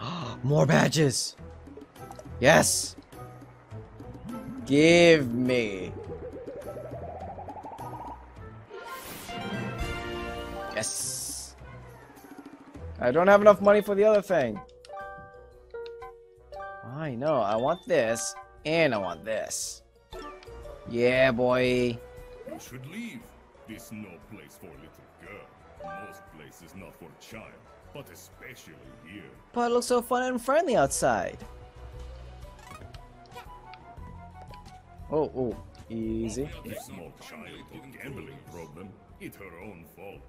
More badges! Yes! Give me. Yes. I don't have enough money for the other thing. I know. I want this and I want this. Yeah, boy. You should leave. This no place for little girl. Most places not for child, but especially here. But it looks so fun and friendly outside. Oh, oh, easy. If small child with gambling problem, it her own fault.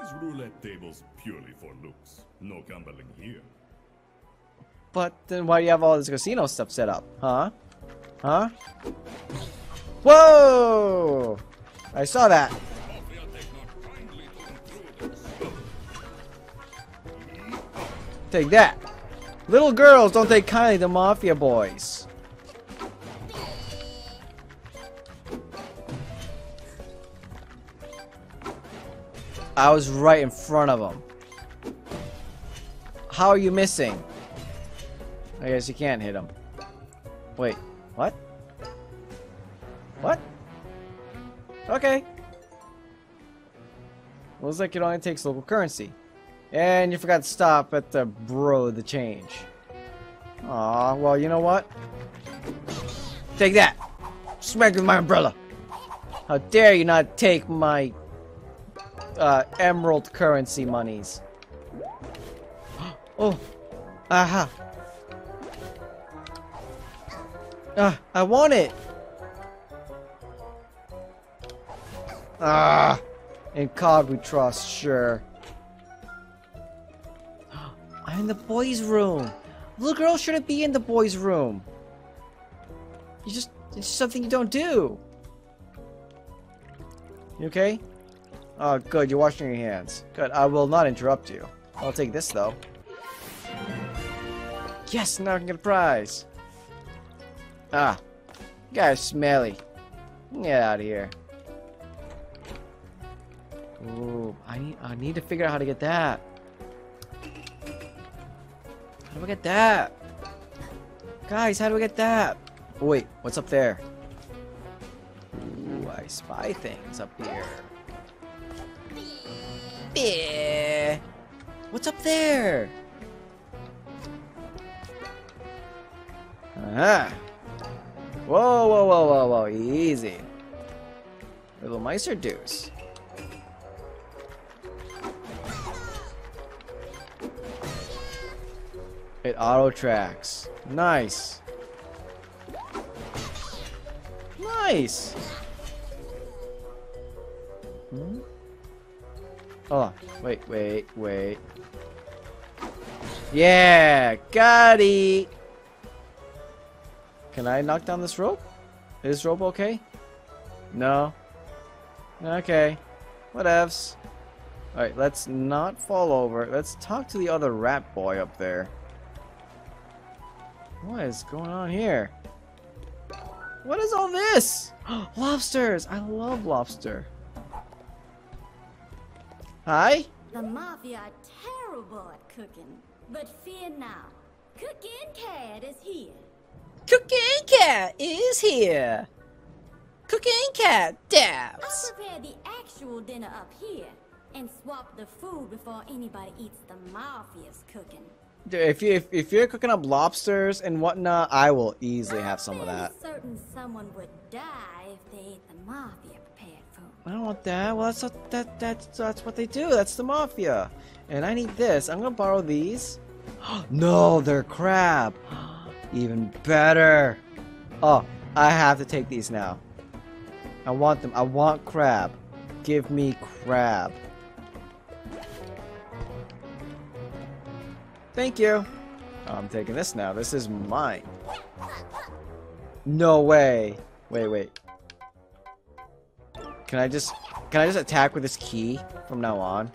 These roulette tables purely for looks. No gambling here. But then why do you have all this casino stuff set up? Huh? Huh? Whoa! I saw that. Take that. Little girls don't take kindly to mafia boys. I was right in front of him. How are you missing? I guess you can't hit him. Wait, what? What? Okay. Looks like it only takes local currency. And you forgot to stop at the bro the change. Aw, well, you know what? Take that! Smack with my umbrella! How dare you not take my uh, emerald currency monies? Oh! Aha! Ah, I want it! Ah! In COD we trust, sure. I'm in the boys' room. Little girl shouldn't be in the boys' room. You just it's just something you don't do. You okay? Oh, good. You're washing your hands. Good. I will not interrupt you. I'll take this though. Yes, now I can get a prize. Ah, you guys smelly. Get out of here. Ooh, I need I need to figure out how to get that. How do I get that? Guys, how do we get that? Oh, wait, what's up there? Ooh, I spy things up here. Yeah. What's up there? Ah. Whoa, whoa, whoa, whoa, whoa. Easy. Little mice deuce? It auto tracks. Nice. Nice. Hmm? Hold on. Wait, wait, wait. Yeah, got it. Can I knock down this rope? Is rope okay? No. Okay. Whatevs. Alright, let's not fall over. Let's talk to the other rat boy up there. What is going on here? What is all this? Lobsters! I love lobster. Hi? The Mafia are terrible at cooking. But fear not. Cooking Cat is here. Cooking Cat is here. Cooking Cat I'll prepare the actual dinner up here and swap the food before anybody eats the Mafia's cooking. Dude, if you if, if you're cooking up lobsters and whatnot, I will easily have I'm some of that. certain someone would die if they ate the Mafia. I don't want that. Well, that's what, that that's that's what they do. That's the mafia. And I need this. I'm gonna borrow these. no, they're crab. Even better. Oh, I have to take these now. I want them. I want crab. Give me crab. Thank you. I'm taking this now. This is mine. No way. Wait, wait. Can I just can I just attack with this key from now on?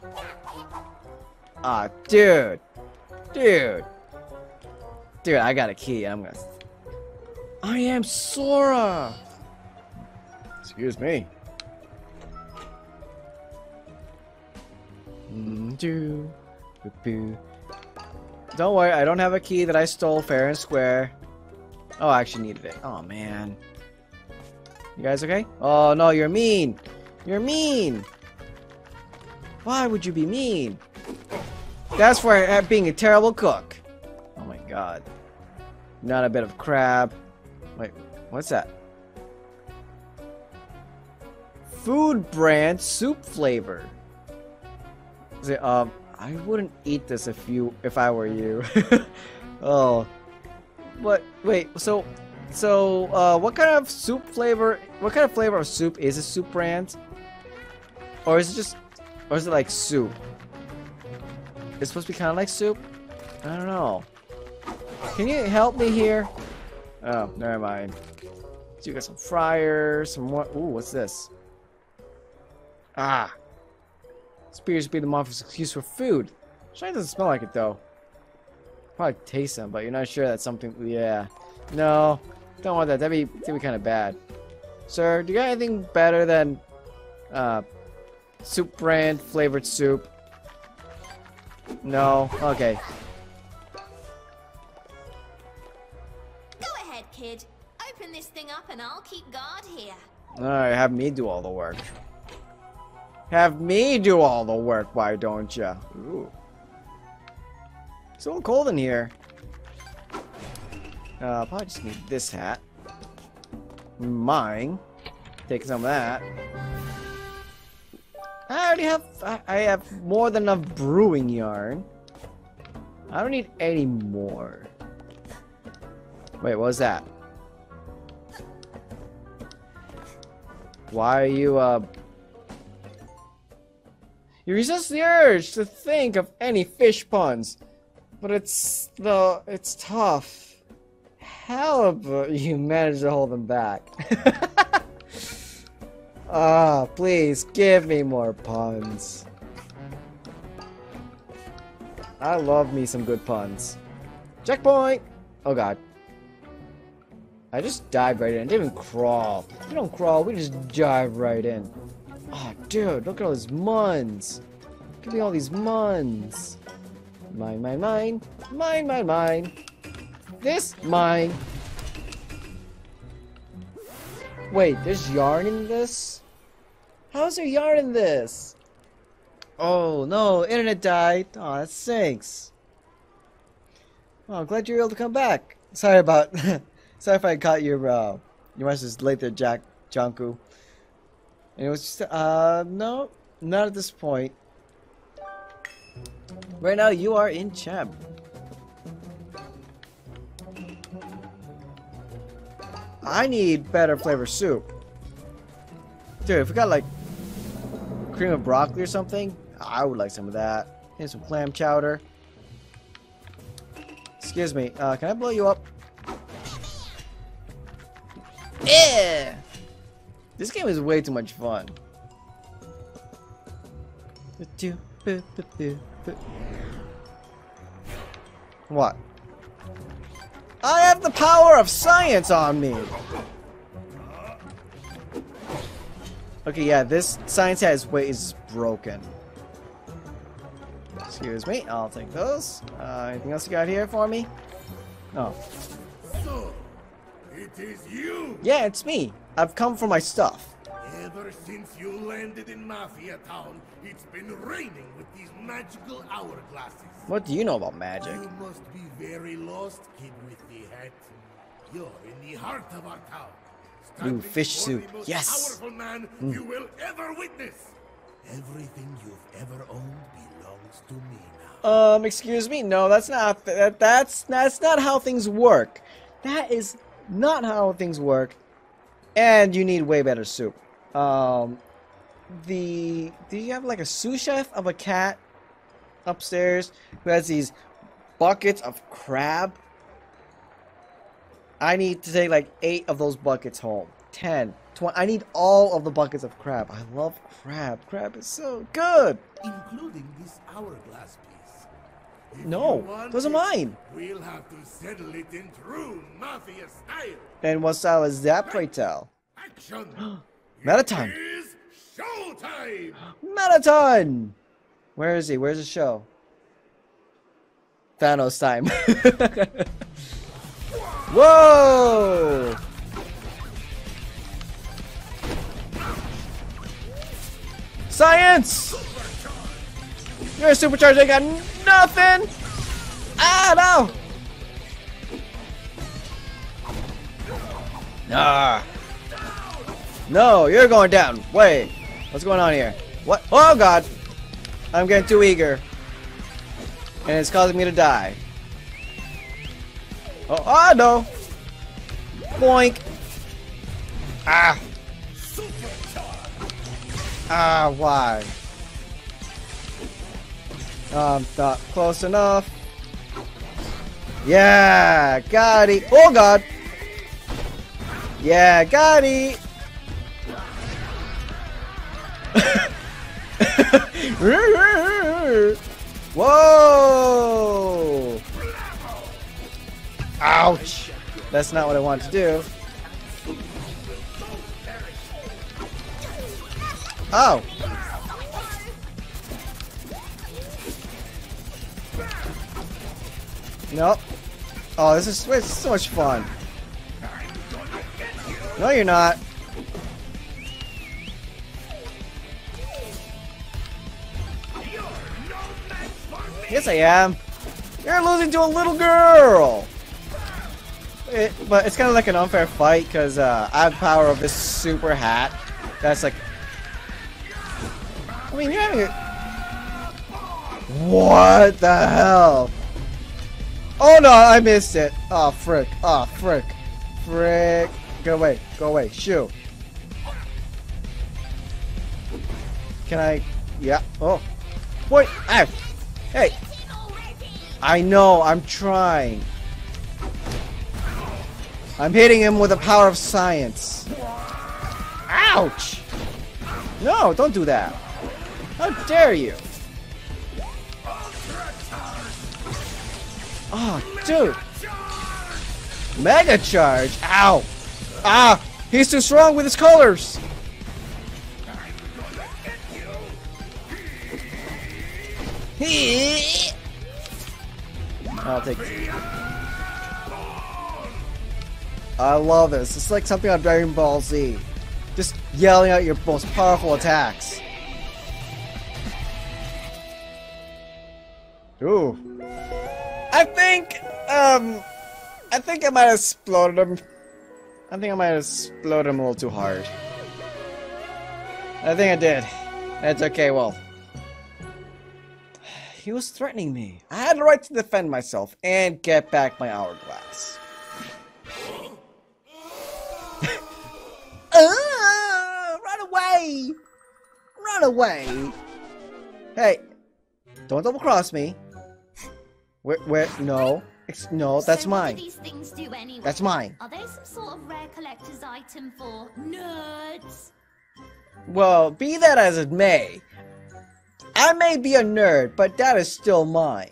Ah, dude. Dude. Dude, I got a key. I'm gonna I am Sora. Excuse me. Mm, boo, boo. Don't worry, I don't have a key that I stole fair and square. Oh, I actually needed it. Oh man. You guys okay? Oh no, you're mean. You're mean. Why would you be mean? That's for uh, being a terrible cook. Oh my god. Not a bit of crab. Wait, what's that? Food brand soup flavor. Is it, um, I wouldn't eat this if you, if I were you. oh. What? Wait, so, so, uh, what kind of soup flavor, what kind of flavor of soup is a soup brand? Or is it just, or is it like soup? It's supposed to be kind of like soup? I don't know. Can you help me here? Oh, never mind. So you got some fryers, some what? Ooh, what's this? Ah. Spears be the monster's excuse for food. Sure doesn't smell like it though. Probably taste them, but you're not sure that's something. Yeah. No, don't want that. That'd be that'd be kind of bad. Sir, do you got anything better than uh, soup brand flavored soup? No. Okay. Go ahead, kid. Open this thing up and I'll keep guard here. All right, have me do all the work. Have me do all the work, why don't ya? Ooh. It's a little cold in here. Uh, probably just need this hat. Mine. Take some of that. I already have. I, have more than enough brewing yarn. I don't need any more. Wait, what was that? Why are you, uh... You resist the urge to think of any fish puns. But it's... the... it's tough. However, you managed to hold them back. Ah, please, give me more puns. I love me some good puns. Checkpoint! Oh god. I just dived right in. I didn't even crawl. We don't crawl, we just dive right in. Oh, dude, look at all these muns. Give me all these muns. Mine, mine, mine. Mine, mine, mine. This mine. Wait, there's yarn in this? How's there yarn in this? Oh no, internet died. Oh, that stinks. Well, glad you were able to come back. Sorry about sorry if I caught your uh your message late there, Jack Janku. And it was just uh no, not at this point. Right now you are in Chab. I need better flavor soup. Dude, if we got like cream of broccoli or something, I would like some of that. And some clam chowder. Excuse me, uh, can I blow you up? Yeah! This game is way too much fun. What? I have the power of science on me! Okay, yeah, this science hat is way is broken. Excuse me, I'll take those. Uh, anything else you got here for me? No. So, it is you! Yeah, it's me. I've come for my stuff. Ever since you landed in Mafia Town, it's been raining with these magical hourglasses. What do you know about magic? You must be very lost, kid with the. You're in the heart of our town. standing fish soup. Yes. Mm. powerful man you will ever witness. Everything you've ever owned belongs to me now. Um, excuse me. No, that's not. That, that's that's not how things work. That is not how things work. And you need way better soup. Um, the do you have like a sous chef of a cat upstairs who has these buckets of crab? I need to take like eight of those buckets home. Ten. 20. I need all of the buckets of crab. I love crab. Crab is so good. including this hourglass piece. If No, those are mine. We'll have to settle it in true mafia style. And what style is that, pray tell? Action! Mettaton. It is showtime! Mettaton! Where is he? Where's the show? Thanos time. Whoa! Science! You're a supercharger, I got nothing! Ah, no! Ah. No, you're going down. Wait. What's going on here? What? Oh, God. I'm getting too eager. And it's causing me to die. Oh, no. Boink. Ah. Ah, why? Um, not close enough. Yeah, got it. Oh, God. Yeah, got it. Whoa! Ouch! That's not what I want to do. Oh! Nope. Oh, this is, this is so much fun. No, you're not. Yes, I am. You're losing to a little girl. It, but it's kind of like an unfair fight because uh, I have power of this super hat. That's like. I mean, you're having. What the hell? Oh no, I missed it. Oh frick. Oh frick. Frick. Go away. Go away. Shoo. Can I? Yeah. Oh. Wait. Hey. I know. I'm trying. I'm hitting him with the power of science. Ouch! No, don't do that. How dare you? Oh, dude. Mega charge. Ow. Ah, he's too strong with his colors. I'll take I love this. It's like something on Dragon Ball Z. Just yelling out your most powerful attacks. Ooh. I think, um, I think I might have exploded him. I think I might have exploded him a little too hard. I think I did. That's okay, well. He was threatening me. I had the right to defend myself and get back my hourglass. Ah, run away! Run away! Hey, don't double cross me. Where, where, no. It's, no, that's so mine. these things do anyway? That's mine. Are they some sort of rare collector's item for nerds? Well, be that as it may, I may be a nerd, but that is still mine.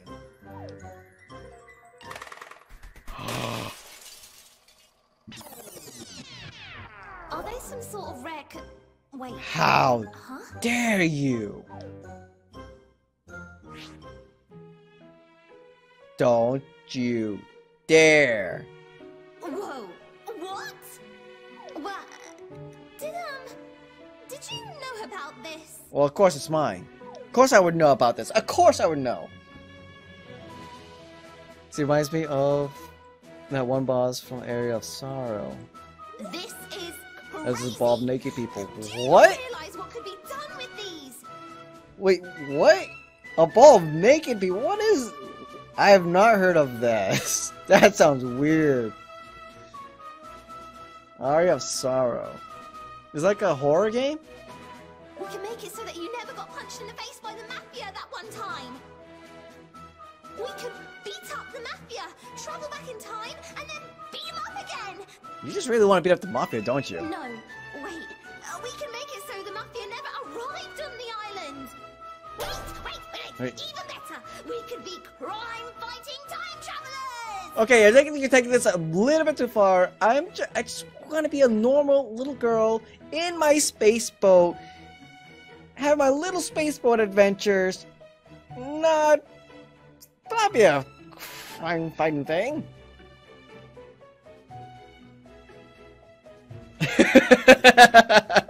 Wait. How Huh? dare you? Don't you dare. Whoa. What? What? Did, um... Did you know about this? Well, of course it's mine. Of course I would know about this. Of course I would know. This reminds me of that one boss from Aria of Sorrow. This is As ball of naked people. What? realize what could be done with these? Wait, what? A ball of naked people? What is... I have not heard of this. That sounds weird. Aria of Sorrow. Is like a horror game? We can make it so that you never got punched in the face by the Mafia that one time. We could beat up the Mafia, travel back in time, and then beat them up again. You just really want to beat up the Mafia, don't you? No, wait. Uh, we can make it so the Mafia never arrived on the island. Wait, wait, wait. Wait. Even better. We could be crime-fighting time travelers. Okay, I think you're taking this a little bit too far. I'm just, I just want to be a normal little girl in my space boat, have my little space boat adventures, not, not be a fine, fine thing.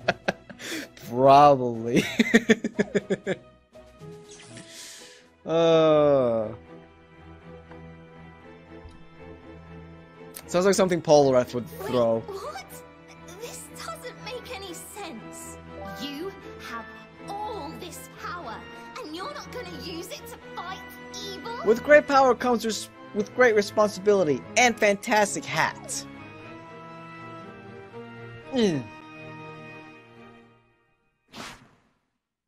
Probably. uh. Sounds like something Polrath would Wait, throw. what? With great power comes res- with great responsibility and fantastic hats. Mm.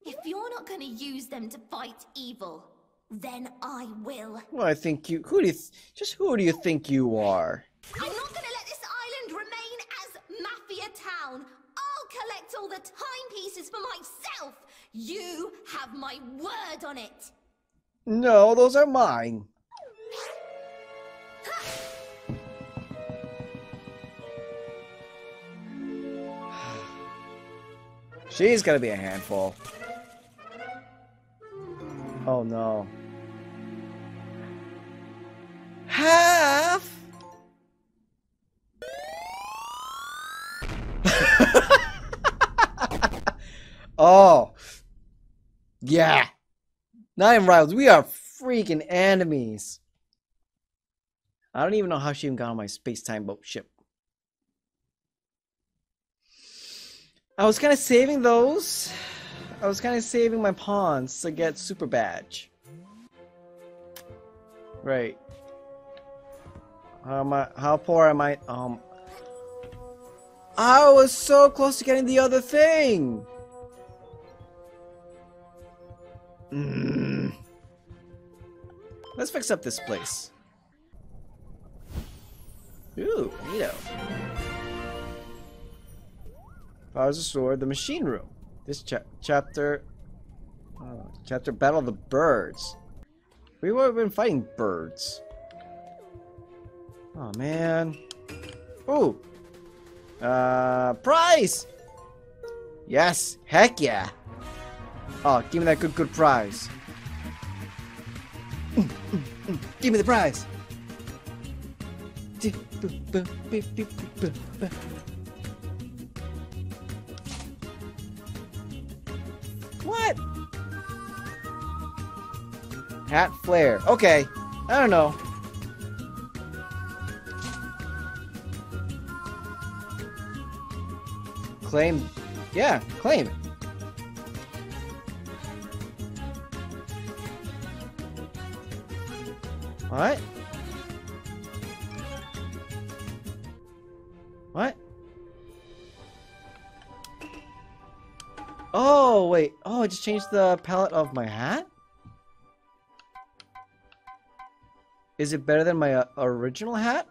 If you're not gonna use them to fight evil, then I will. Well, I think you. Who do you? Just who do you think you are? I'm not gonna let this island remain as Mafia Town. I'll collect all the timepieces for myself. You have my word on it. No, those are mine. She's gonna be a handful. Oh no. Half? oh. Yeah. Not even rivals. We are freaking enemies. I don't even know how she even got on my space-time boat ship. I was kind of saving those. I was kind of saving my pawns to get super badge. Right. How am I? How poor am I? Um. I was so close to getting the other thing. Mm. Let's fix up this place. Ooh, neato. Powers restored. The machine room. This cha chapter. Oh, chapter Battle of the Birds. We would have been fighting birds. Oh man. Ooh. Uh, prize. Yes. Heck yeah. Oh, give me that good, good prize. Give me the prize. What? Hat flare. Okay. I don't know. Claim. Yeah, claim. What? What? Oh, wait. Oh, I just changed the palette of my hat? Is it better than my uh, original hat?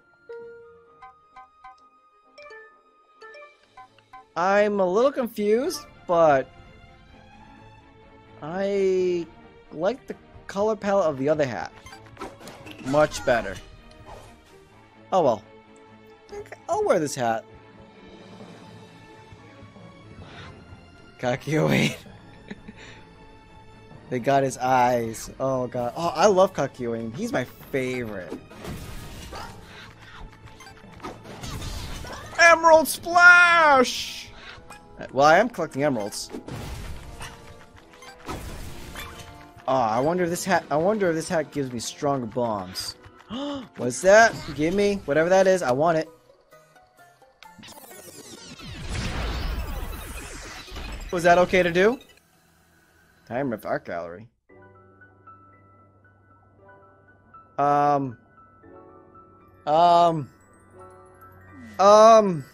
I'm a little confused, but I like the color palette of the other hat. Much better. Oh well. I'll wear this hat. Kakyoin. they got his eyes. Oh god. Oh, I love Kakyoin. He's my favorite. Emerald Splash! Well, I am collecting emeralds. I wonder if this hat. I wonder if this hat gives me stronger bombs. What's that? Give me whatever that is. I want it. Was that okay to do? Time of art gallery. Um. Um. Um.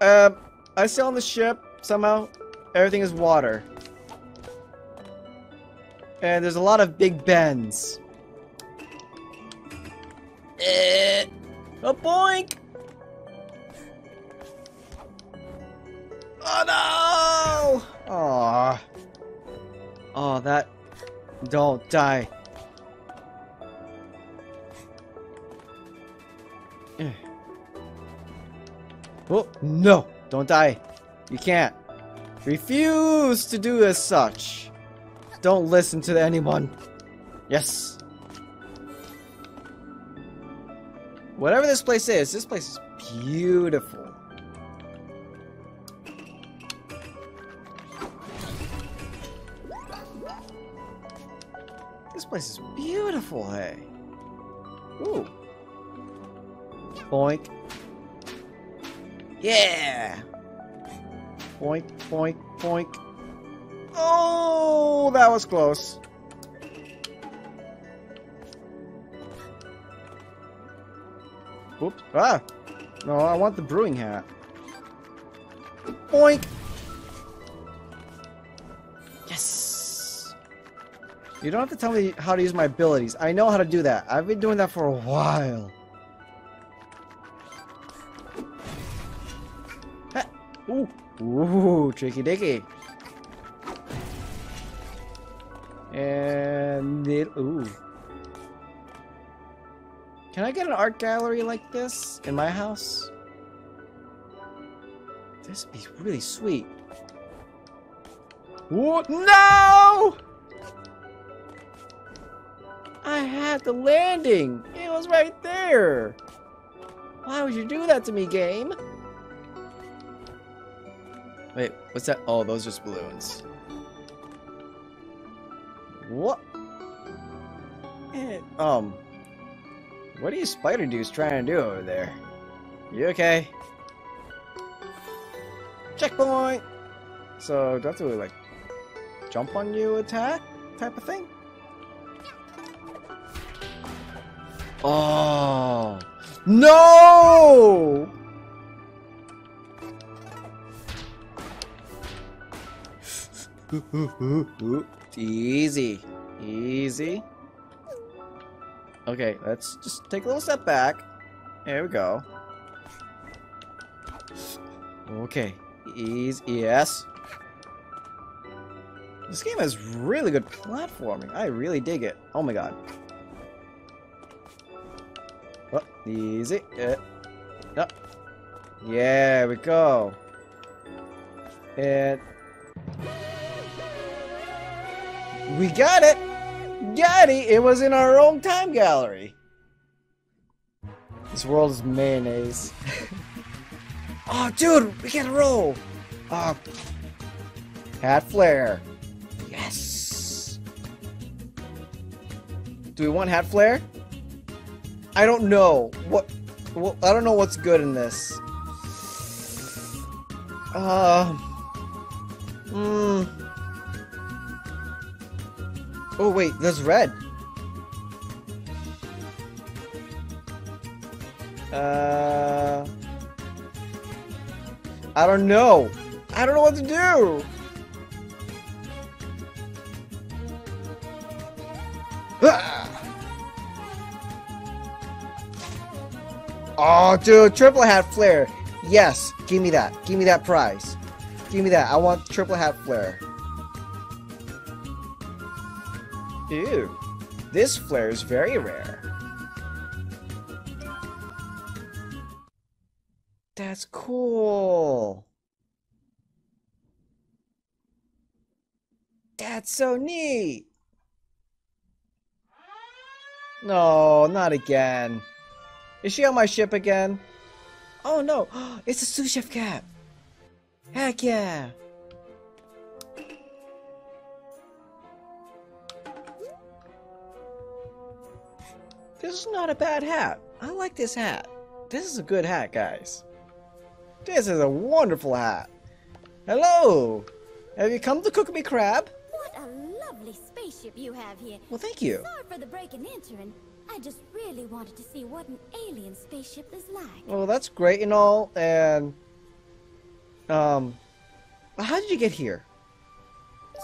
Uh, I sail on the ship. Somehow, everything is water. And there's a lot of big bends. Eh. A boink! Oh no! Aww. Oh, that. Don't die. Eh. Oh, no! Don't die. You can't. Refuse to do as such. Don't listen to anyone. Yes. Whatever this place is, this place is beautiful. This place is beautiful, hey. Ooh. Boink. Yeah! Boink, boink, boink. Oh, that was close. Oops. Ah! No, I want the brewing hat. Boink! Yes! You don't have to tell me how to use my abilities. I know how to do that. I've been doing that for a while. Ooh! Ooh, tricky dicky. And it, ooh. Can I get an art gallery like this in my house? This would be really sweet. What? No! I had the landing. It was right there. Why would you do that to me, game? Wait, what's that? Oh, those are just balloons. What? Um, what are you spider dudes trying to do over there? You okay? Checkpoint! So, do I have to, like, jump on you attack type of thing? Oh! No! Easy. Easy. Okay, let's just take a little step back. There we go. Okay. Easy. Yes. This game has really good platforming. I really dig it. Oh my god. Oh, easy. Uh, no. Yeah, we go. And we got it! Gaddy, it was in our own time gallery. This world is mayonnaise. oh, dude, we gotta roll. Oh, hat flare. Yes. Do we want hat flare? I don't know what. what I don't know what's good in this. Uh. Hmm. Oh wait, there's red. Uh. I don't know. I don't know what to do. Ah! Oh, dude, triple hat flair. Yes, give me that. Give me that prize. Give me that. I want triple hat flair. Ew. This flair is very rare. That's cool. That's so neat. No, not again. Is she on my ship again? Oh no, it's a sous chef cap. Heck yeah. This is not a bad hat. I like this hat. This is a good hat, guys. This is a wonderful hat. Hello. Have you come to cook me crab? What a lovely spaceship you have here. Well, thank you. Sorry for the break and entering. I just really wanted to see what an alien spaceship is like. Well, that's great and all, and um, how did you get here?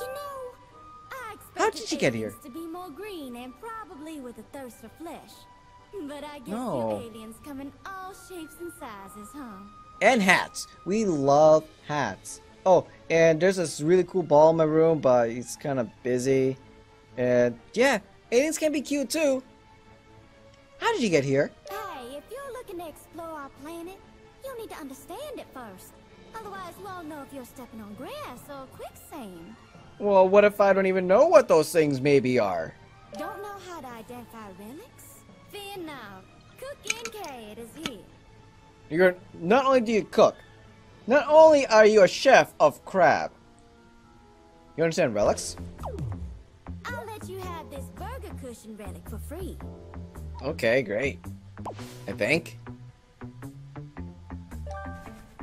You know, How did you get here? to be more green and probably with a thirst for flesh. But I guess No. you aliens come in all shapes and sizes, huh? And hats. We love hats. Oh, and there's this really cool ball in my room, but it's kind of busy. And yeah, aliens can be cute too. How did you get here? Hey, if you're looking to explore our planet, you'll need to understand it first. Otherwise, you won't know if you're stepping on grass or quicksand. Well, what if I don't even know what those things maybe are? Don't know how to identify relics? Fear now. Cook Cat is here. You're not only do you cook, not only are you a chef of crab. You understand relics? I'll let you have this burger cushion relic for free. Okay, great. I think.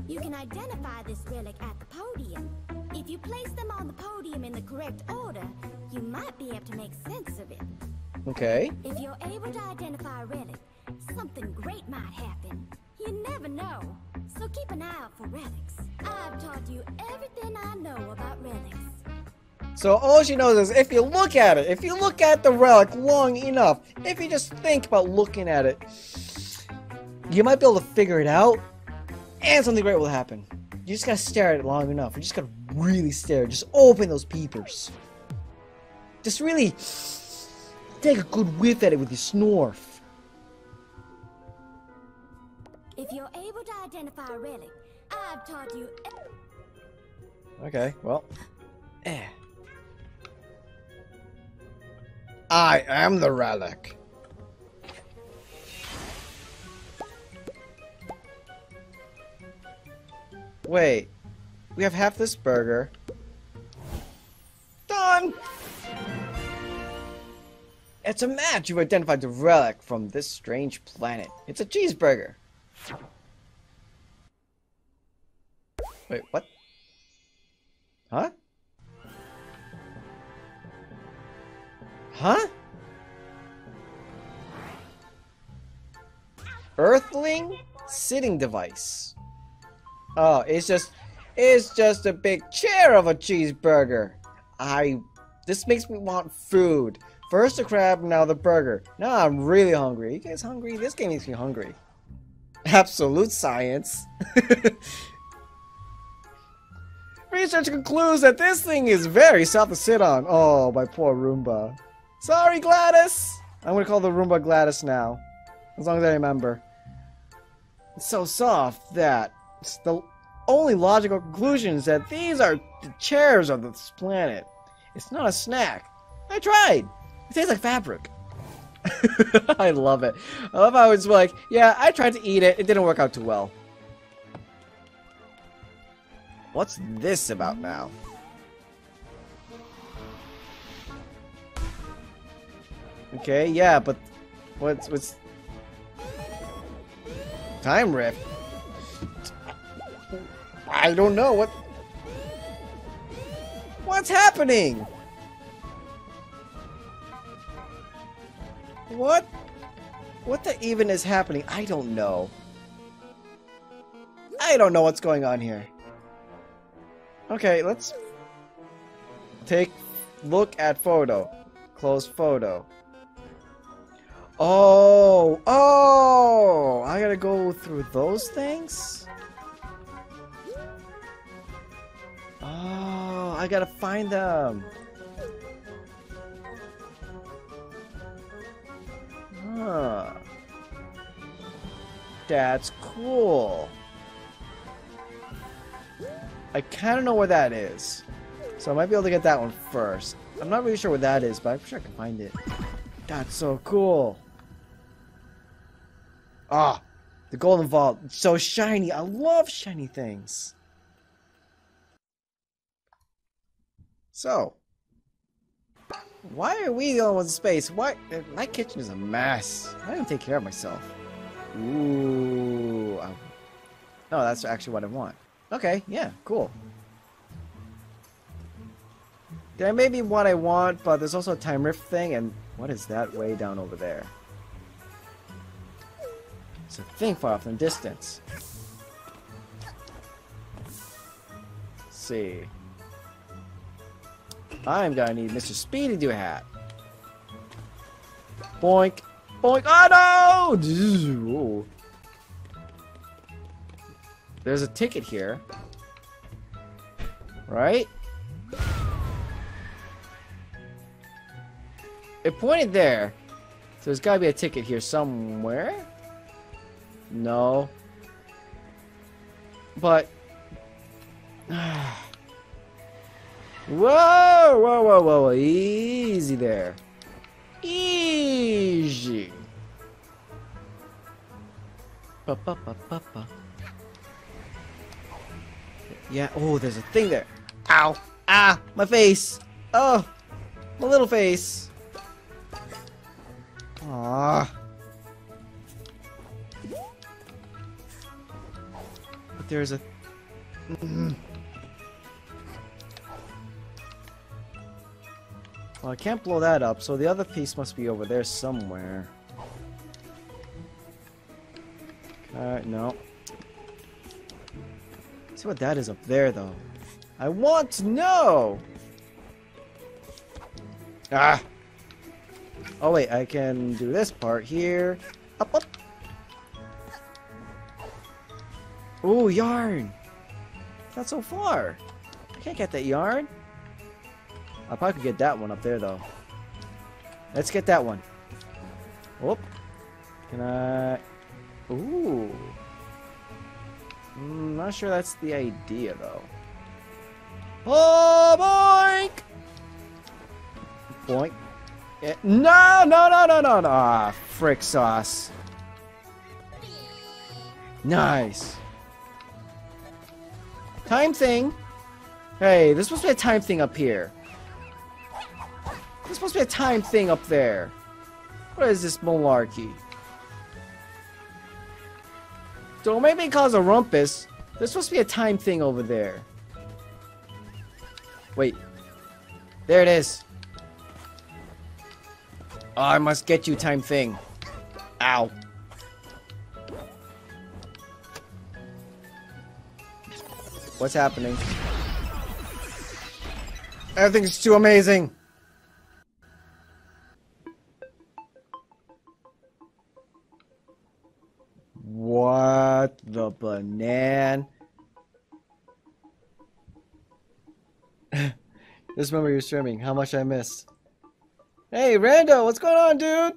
You can identify this relic at the podium. If you place them on the podium in the correct order, you might be able to make sense of it. Okay. If you're able to identify a relic, something great might happen. You never know. So keep an eye out for relics. I've taught you everything I know about relics. So all she knows is if you look at it, if you look at the relic long enough, if you just think about looking at it, you might be able to figure it out, and something great will happen. You just gotta stare at it long enough. You just gotta really stare. Just open those peepers. Just really take a good whiff at it with your snorf. If you're able to identify a relic, I've taught you. Okay, well. Eh. I am the relic. Wait. We have half this burger. Done! It's a match! You've identified the relic from this strange planet. It's a cheeseburger. Wait, what? Huh? Huh? Earthling sitting device. Oh, it's just it's just a big chair of a cheeseburger. I this makes me want food. First the crab, now the burger. Now I'm really hungry. You guys hungry? This game makes me hungry. Absolute science. Research concludes that this thing is very soft to sit on. Oh, my poor Roomba. Sorry, Gladys! I'm gonna call the Roomba Gladys now. As long as I remember. It's so soft that the only logical conclusion is that these are the chairs of this planet. It's not a snack. I tried. It tastes like fabric. I love it. I love how it's like, yeah, I tried to eat it. It didn't work out too well. What's this about now? Okay, yeah, but what's what's time rift? I don't know what What's happening? What? What the even is happening? I don't know. I don't know what's going on here. Okay, let's take look at photo. Close photo. Oh, oh! I gotta go through those things? Oh, I gotta find them. Huh. That's cool. I kind of know where that is. So I might be able to get that one first. I'm not really sure what that is, but I'm sure I can find it. That's so cool. Ah, the golden vault. So shiny. I love shiny things. So, why are we the only ones in space? Why? My kitchen is a mess. I didn't take care of myself. Ooh. I- No, that's actually what I want. Okay, yeah, cool. There may be what I want, but there's also a time rift thing, and what is that way down over there? It's a thing far off in distance. Let's see. I'm gonna need Mr. Speedy to do a hat. Boink. Boink. Oh no! Ooh. There's a ticket here. Right? It pointed there. So there's gotta be a ticket here somewhere? No. But... Whoa, whoa, whoa, whoa, easy there. Easy. Ba, ba, ba, ba, ba. Yeah, oh, there's a thing there. Ow, ah, my face. Oh, my little face. Ah. But there's a... Mm. Well, I can't blow that up, so the other piece must be over there somewhere. Uh, no. see what that is up there, though. I want to know! Ah! Oh, wait, I can do this part here. Up, up! Ooh, yarn! Not so far. I can't get that yarn. I probably could get that one up there, though. Let's get that one. Whoop. Can I... Ooh. Mm, not sure that's the idea, though. Oh, boink! Boink. Eh, No, no, no, no, no, no. Ah, frick sauce. Nice. Time thing. Hey, this be a time thing up here. There's supposed to be a time thing up there. What is this malarkey? Don't make me cause a rumpus. There's supposed to be a time thing over there. Wait. There it is. Oh, I must get you time thing. Ow. What's happening? Everything's too amazing. What the banan? Just remember you're streaming. How much I missed. Hey, Rando, what's going on, dude?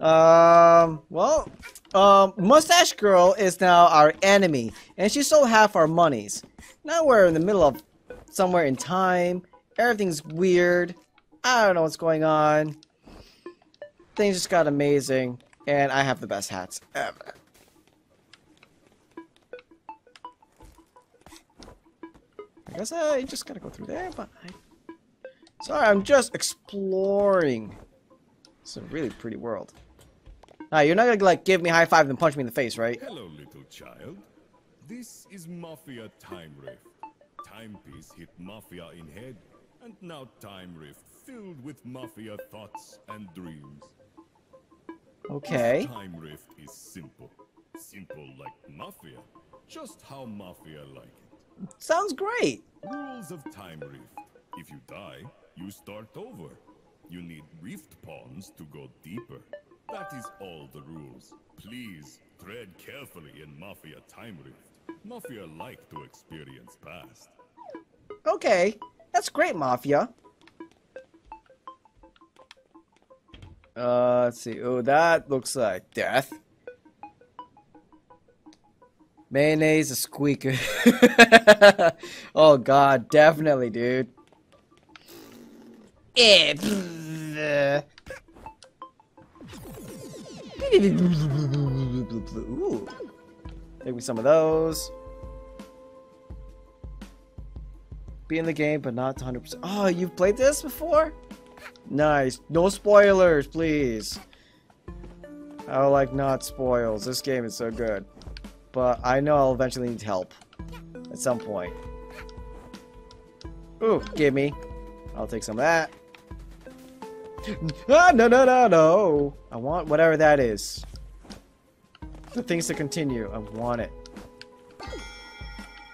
um, well, um, Mustache Girl is now our enemy, and she stole half our monies. Now we're in the middle of somewhere in time. Everything's weird. I don't know what's going on. Things just got amazing. And I have the best hats ever. I guess I just gotta go through there, but I... Sorry, I'm just exploring. It's a really pretty world. Ah, you're not gonna like give me high five and punch me in the face, right? Hello, little child. This is Mafia Time Rift. Timepiece hit Mafia in head, and now Time Rift filled with Mafia thoughts and dreams. Okay. Time Rift is simple. Simple like Mafia. Just how Mafia like it. Sounds great. Rules of Time Rift. If you die, you start over. You need rift pons to go deeper. That is all the rules. Please, tread carefully in Mafia Time Rift. Mafia like to experience past. Okay. That's great, Mafia. Uh, let's see. Oh, that looks like death. Mayonnaise, a squeaker. oh god, definitely, dude. Ooh. Maybe some of those. Be in the game, but not 100%. Oh, you've played this before? Nice. No spoilers, please. I like not spoils. This game is so good. But I know I'll eventually need help. At some point. Ooh, gimme. I'll take some of that. Ah, no, no, no, no. I want whatever that is. The things to continue. I want it.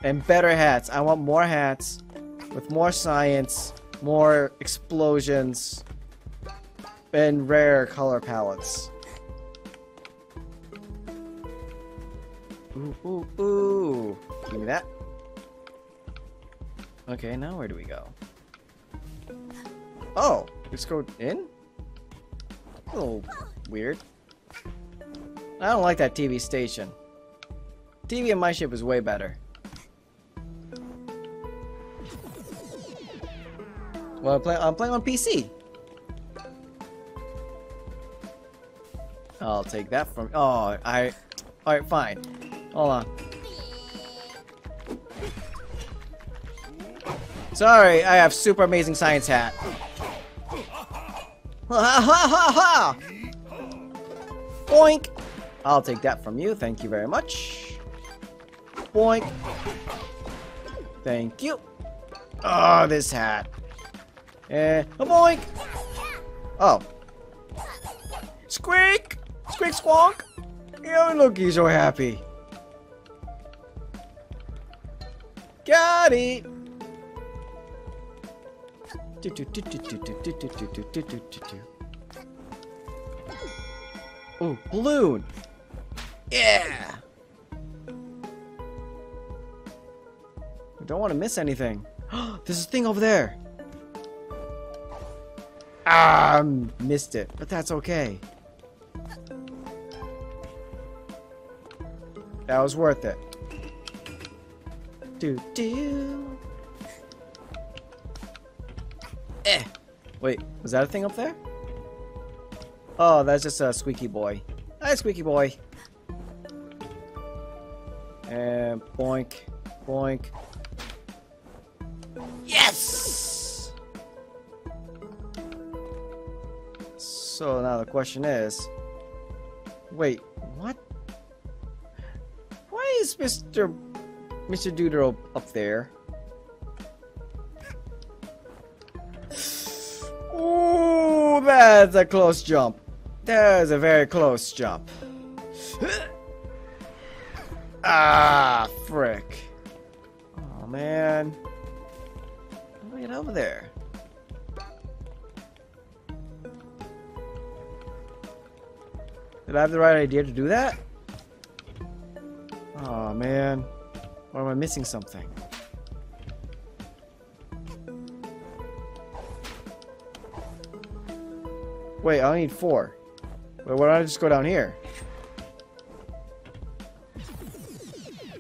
And better hats. I want more hats. With more science. More explosions. And rare color palettes. Ooh, ooh, ooh. Give me that. Okay, now where do we go? Oh, let's go in? A little weird. I don't like that TV station. TV in my ship is way better. Well, I'm, play I'm playing on PC. I'll take that from. Oh, I. Alright, fine. Hold on. Sorry, I have super amazing science hat. Ha ha ha ha! Boink! I'll take that from you, thank you very much. Boink. Thank you. Oh, this hat. Eh, a boink! Oh. Squeak! Squeak squonk! Oh, look, he's so happy. Got it! Oh, balloon! Yeah! I don't want to miss anything. There's a thing over there. Ah, missed it, but that's okay. That was worth it. Do do. Eh. Wait, was that a thing up there? Oh, that's just a squeaky boy. Hi, squeaky boy. And boink, boink. Yes! So now the question is, wait, what? Why is Mr. Mr. Doodle up there? Ooh, that's a close jump. That is a very close jump. ah, frick. Oh, man. I get over there? Did I have the right idea to do that? Oh, man. Or am I missing something? Wait, I need four. Wait, why don't I just go down here?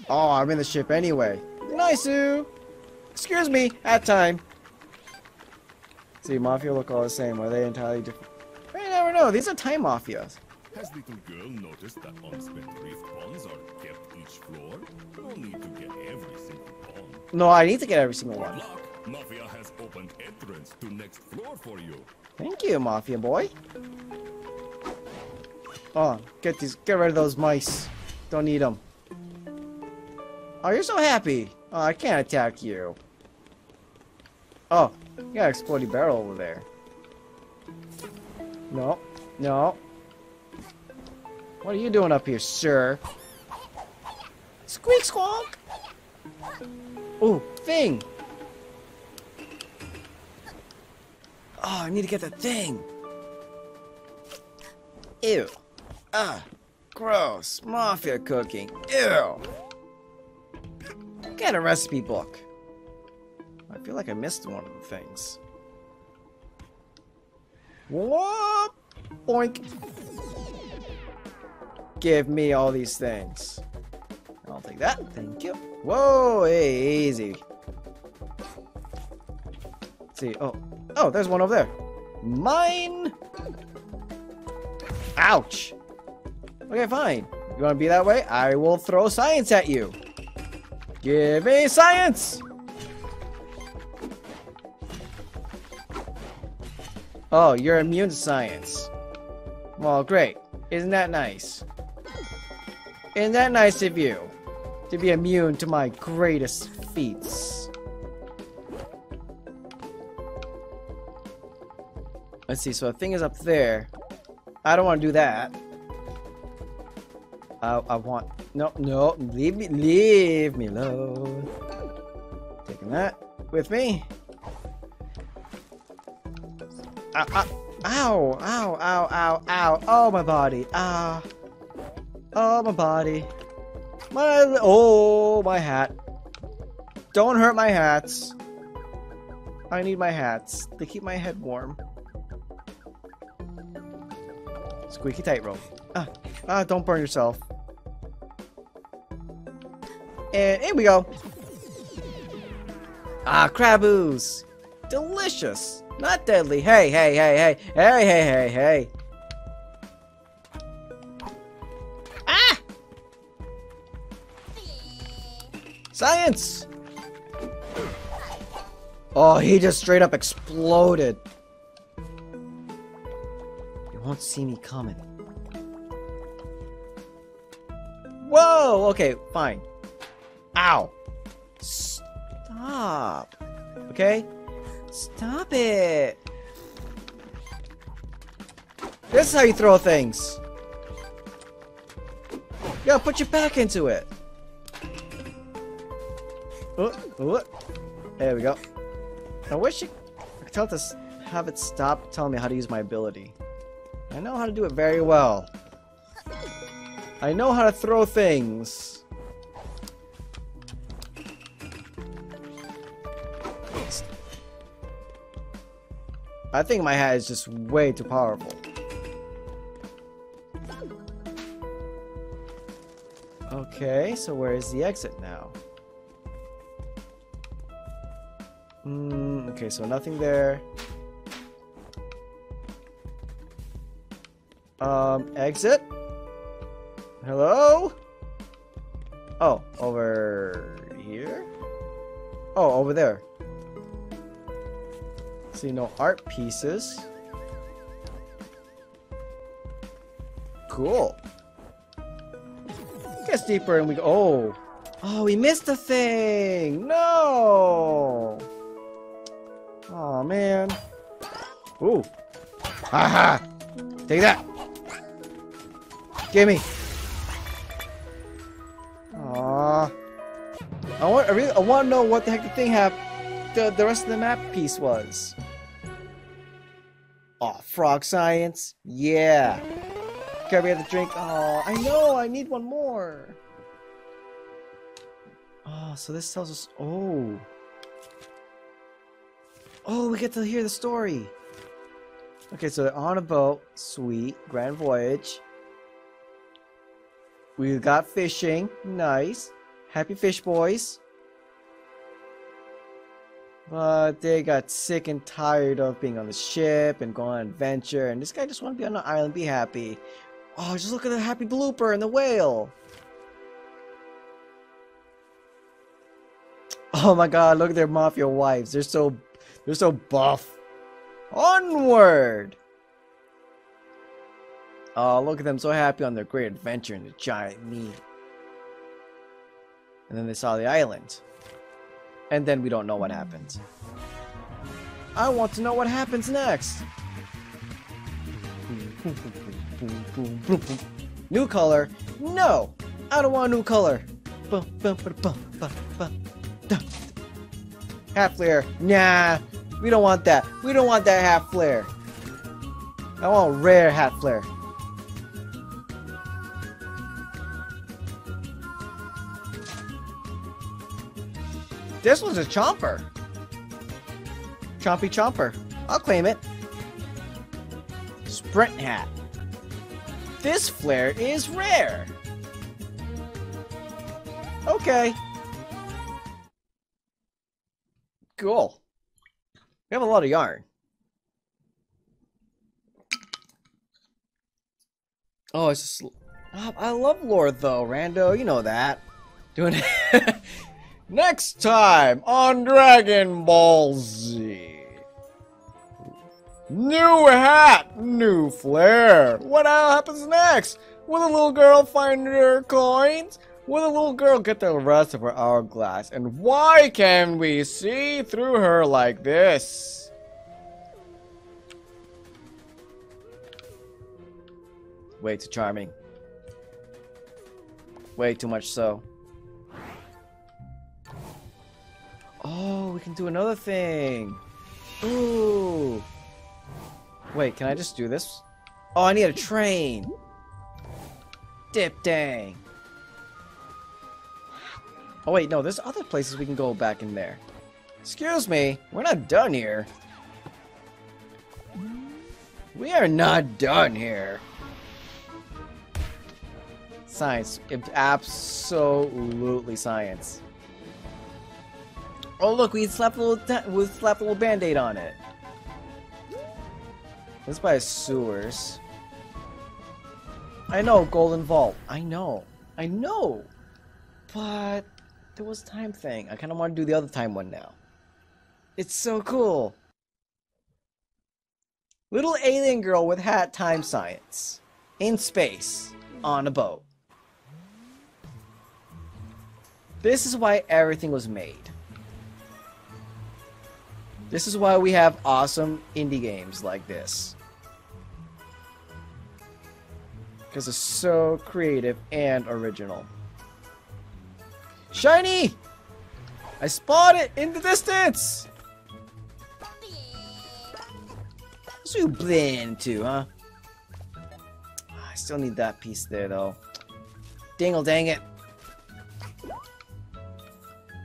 Oh, I'm in the ship anyway. Nice, Excuse Excuse me, at time. See, Mafia look all the same. Are they entirely different? I never know. These are time mafias. Has little girl noticed that unspent rift pons are kept each floor? No need to get every single pon. No, I need to get every single one. Luck, Mafia has opened entrance to next floor for you. Thank you, Mafia boy. Oh, get these, get rid of those mice. Don't need them. Oh, you're so happy. Oh, I can't attack you. Oh, you got an exploding barrel over there. No, no. What are you doing up here, sir? Squeak squawk! Oh, thing! Oh, I need to get that thing. Ew. Ah. Gross. Mafia cooking. Ew. Get a recipe book. I feel like I missed one of the things. What? Boink. Give me all these things. I'll take that. Thank you. Whoa, hey, easy. Let's see. Oh, oh, there's one over there. Mine. Ouch. Okay, fine. You want to be that way? I will throw science at you. Give me science. Oh, you're immune to science. Well, great. Isn't that nice? Isn't that nice of you? To be immune to my greatest feats. Let's see, so the thing is up there. I don't want to do that. I, I want... No, no, leave me, leave me alone. Taking that with me. Ow, ow, ow, ow, ow, ow, ow. Oh, my body. Ah. Oh, my body. My, oh, my hat. Don't hurt my hats. I need my hats. They keep my head warm. Squeaky tightrope. Ah, ah, don't burn yourself. And here we go. Ah, crab ooze. Delicious. Not deadly. Hey, hey, hey, hey. Hey, hey, hey, hey. Science! Oh, he just straight up exploded. You won't see me coming. Whoa! Okay, fine. Ow! Stop. Okay? Stop it! This is how you throw things. You put your back into it. Oh, oh. There we go. I wish I could tell it to have it stop telling me how to use my ability. I know how to do it very well. I know how to throw things. I think my hat is just way too powerful. Okay, so where is the exit now? Hmm, okay, so nothing there. Um, exit? Hello? Oh, over here? Oh, over there. See, no art pieces. Cool. Gets deeper and we go. Oh. Oh, we missed the thing. No. Oh, man. Ooh. Haha. Take that. Gimme. Aw. I want. I really. I want to know what the heck the thing have. The the rest of the map piece was. Oh, frog science. Yeah. Can we have the drink? Oh, I know. I need one more. Oh, so this tells us. Oh. Oh, we get to hear the story. Okay, so they're on a boat. Sweet. Grand voyage. We got fishing. Nice. Happy fish boys. But they got sick and tired of being on the ship and going on adventure, and this guy just want to be on the island, be happy. Oh, just look at the happy blooper and the whale. Oh my god, look at their mafia wives. They're so they're so buff. Onward! Oh, look at them so happy on their great adventure in the giant meat. And then they saw the island. And then we don't know what happens. I want to know what happens next. New color? No! I don't want a new color. Half flair? Nah, we don't want that. We don't want that half flair. I want rare half flair. This was a chomper. Chompy chomper. I'll claim it. Sprint hat. This flair is rare. Okay. Cool. We have a lot of yarn. Oh, it's just... Oh, I love lore, though, Rando. You know that. Doing Next time on Dragon Ball Z. New hat, new flair. What happens next? Will the little girl find her coins? Will the little girl get the rest of her hourglass? And why can we see through her like this? Way too charming. Way too much so. Oh, we can do another thing. Ooh. Wait, can I just do this? Oh, I need a train. Dip dang. Oh wait, no, there's other places we can go back in there. Excuse me, we're not done here. We are not done here. Science. Absolutely science. Oh look, we slapped a little we slapped a little band-aid on it. This by sewers. I know, Golden Vault. I know. I know. But there was time thing. I kinda wanna do the other time one now. It's so cool. Little alien girl with hat time science. In space. On a boat. This is why everything was made. This is why we have awesome indie games like this. Because it's so creative and original. Shiny! I spot it in the distance! What's you blend to, huh? Ah, I still need that piece there, though. Dingle dang it.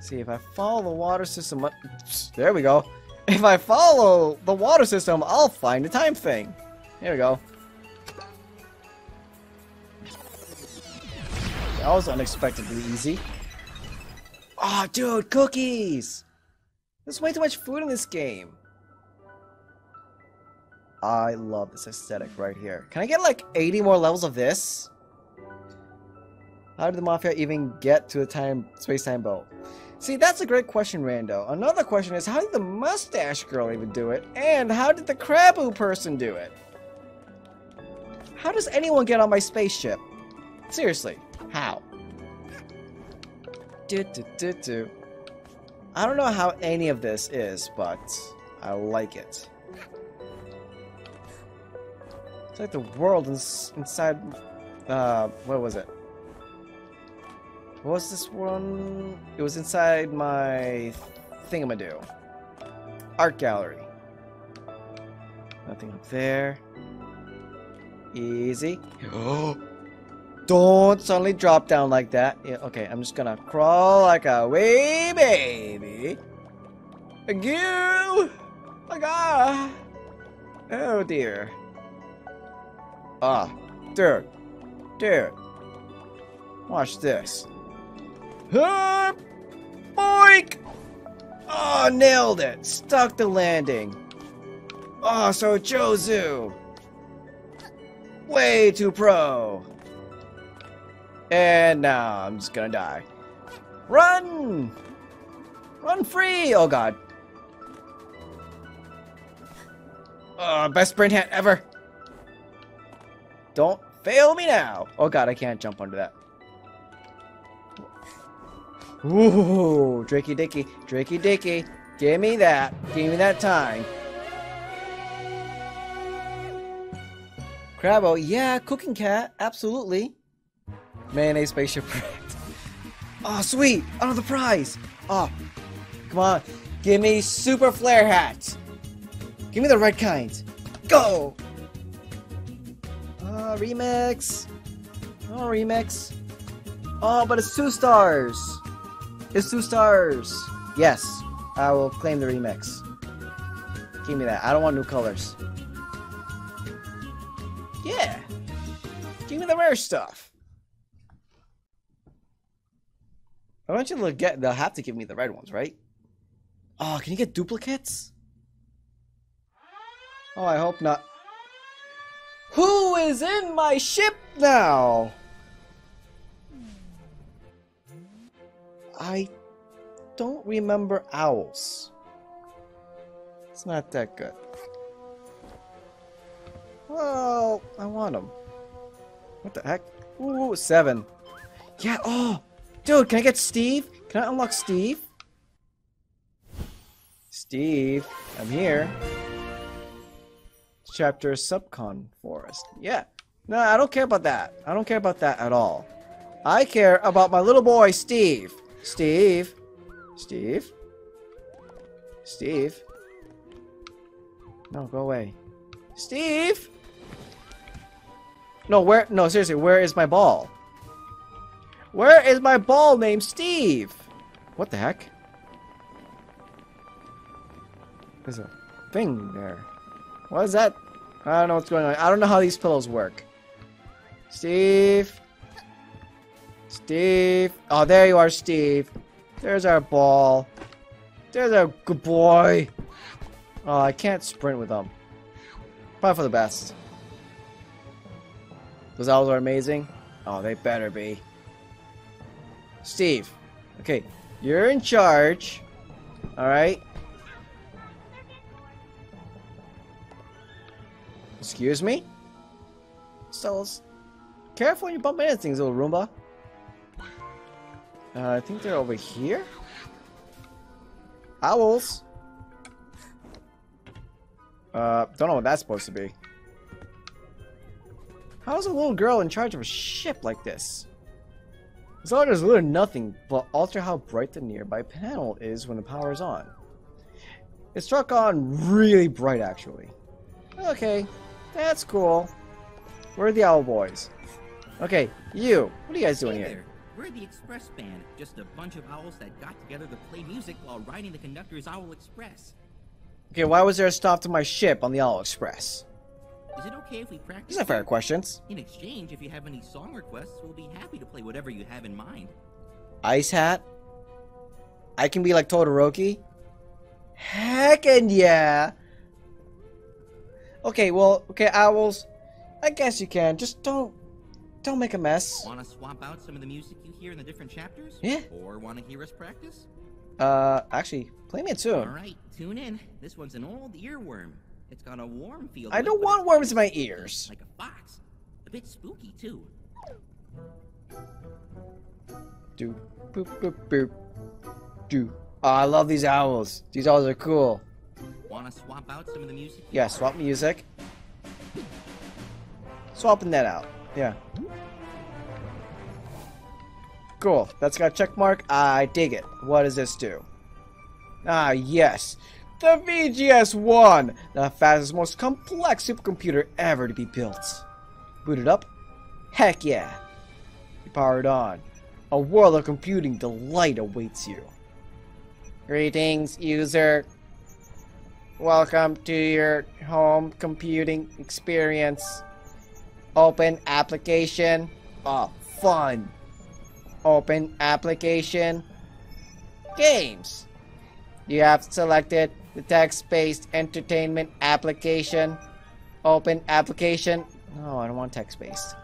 See, if I follow the water system... Uh, there we go. If I follow the water system, I'll find the time thing. Here we go. That was unexpectedly easy. Oh, dude, cookies! There's way too much food in this game. I love this aesthetic right here. Can I get like 80 more levels of this? How did the Mafia even get to the time space-time boat? See, that's a great question, Rando. Another question is, how did the mustache girl even do it? And how did the Krabu person do it? How does anyone get on my spaceship? Seriously, how? Do, do, do, do. I don't know how any of this is, but I like it. It's like the world is inside, uh, what was it? What was this one? It was inside my thingamadoo. Art gallery. Nothing up there. Easy. Don't suddenly drop down like that. Yeah, okay, I'm just gonna crawl like a wee baby. Oh god! Oh dear. Ah, dude. Dude. Watch this. Hup! Boink! Oh, nailed it! Stuck the landing. Oh, so Jozu. Way too pro. And now I'm just gonna die. Run! Run free! Oh god. Uh, best sprint hat ever. Don't fail me now. Oh god, I can't jump under that. Ooh, Drakey Dicky, Drakey Dicky. Give me that. Give me that time. Crabbo, yeah, cooking cat, absolutely. Mayonnaise spaceship wrecked. Oh, sweet! Another prize! Oh, come on. Give me super flair hat. Give me the right kind. Go! Uh, remix. Oh, remix. Oh, but it's two stars. It's two stars. Yes, I will claim the remix. Give me that. I don't want new colors. Yeah. Give me the rare stuff. Eventually they'll get they'll have to give me the red ones, right? Oh, can you get duplicates? Oh, I hope not. Who is in my ship now? I don't remember owls. It's not that good. Well, I want them. What the heck? Ooh, seven. Yeah, oh! Dude, can I get Steve? Can I unlock Steve? Steve, I'm here. Chapter Subcon Forest. Yeah. No, I don't care about that. I don't care about that at all. I care about my little boy, Steve. Steve. Steve. Steve. No, go away. Steve! No, where? No, seriously, where is my ball? Where is my ball named Steve? What the heck? There's a thing there. What is that? I don't know what's going on. I don't know how these pillows work. Steve. Steve. Oh, there you are, Steve. There's our ball. There's our good boy. Oh, I can't sprint with them. Probably for the best. Those owls are amazing. Oh, they better be. Steve. Okay, you're in charge. Alright. Excuse me? So, careful when you bump into things, little Roomba. Uh, I think they're over here. Owls. Uh, don't know what that's supposed to be. How's a little girl in charge of a ship like this? All does little nothing but alter how bright the nearby panel is when the power is on. It struck on really bright, actually. Okay, that's cool. Where are the owl boys? Okay, you. What are you guys doing Hey here? We're the Express Band, just a bunch of owls that got together to play music while riding the conductor's Owl Express. Okay, why was there a stop to my ship on the Owl Express? Is it okay if we practice? These are fair questions. In exchange, if you have any song requests, we'll be happy to play whatever you have in mind. Ice Hat? I can be like Todoroki? Heckin' yeah! Okay, well, okay, owls. I guess you can. Just don't, don't make a mess. Want to swap out some of the music you hear in the different chapters? Yeah. Or want to hear us practice? Uh, actually, play me a All tune. right, tune in. This one's an old earworm. It's got a warm feel. I don't want worms in my ears. Like a fox. A bit spooky too. Do, boop, boop, boop. Do. Oh, I love these owls. These owls are cool. Want to swap out some of the music? Yeah, swap music. Swapping that out. Yeah. Cool. That's got a check mark. I dig it. What does this do? Ah, yes. The VGS-1! The fastest, most complex supercomputer ever to be built. Boot it up? Heck yeah. You power it on. A world of computing delight awaits you. Greetings, user. Welcome to your home computing experience. Open application. Oh, fun. Open application. Games. You have selected the text-based entertainment application. Open application. No, I don't want text-based.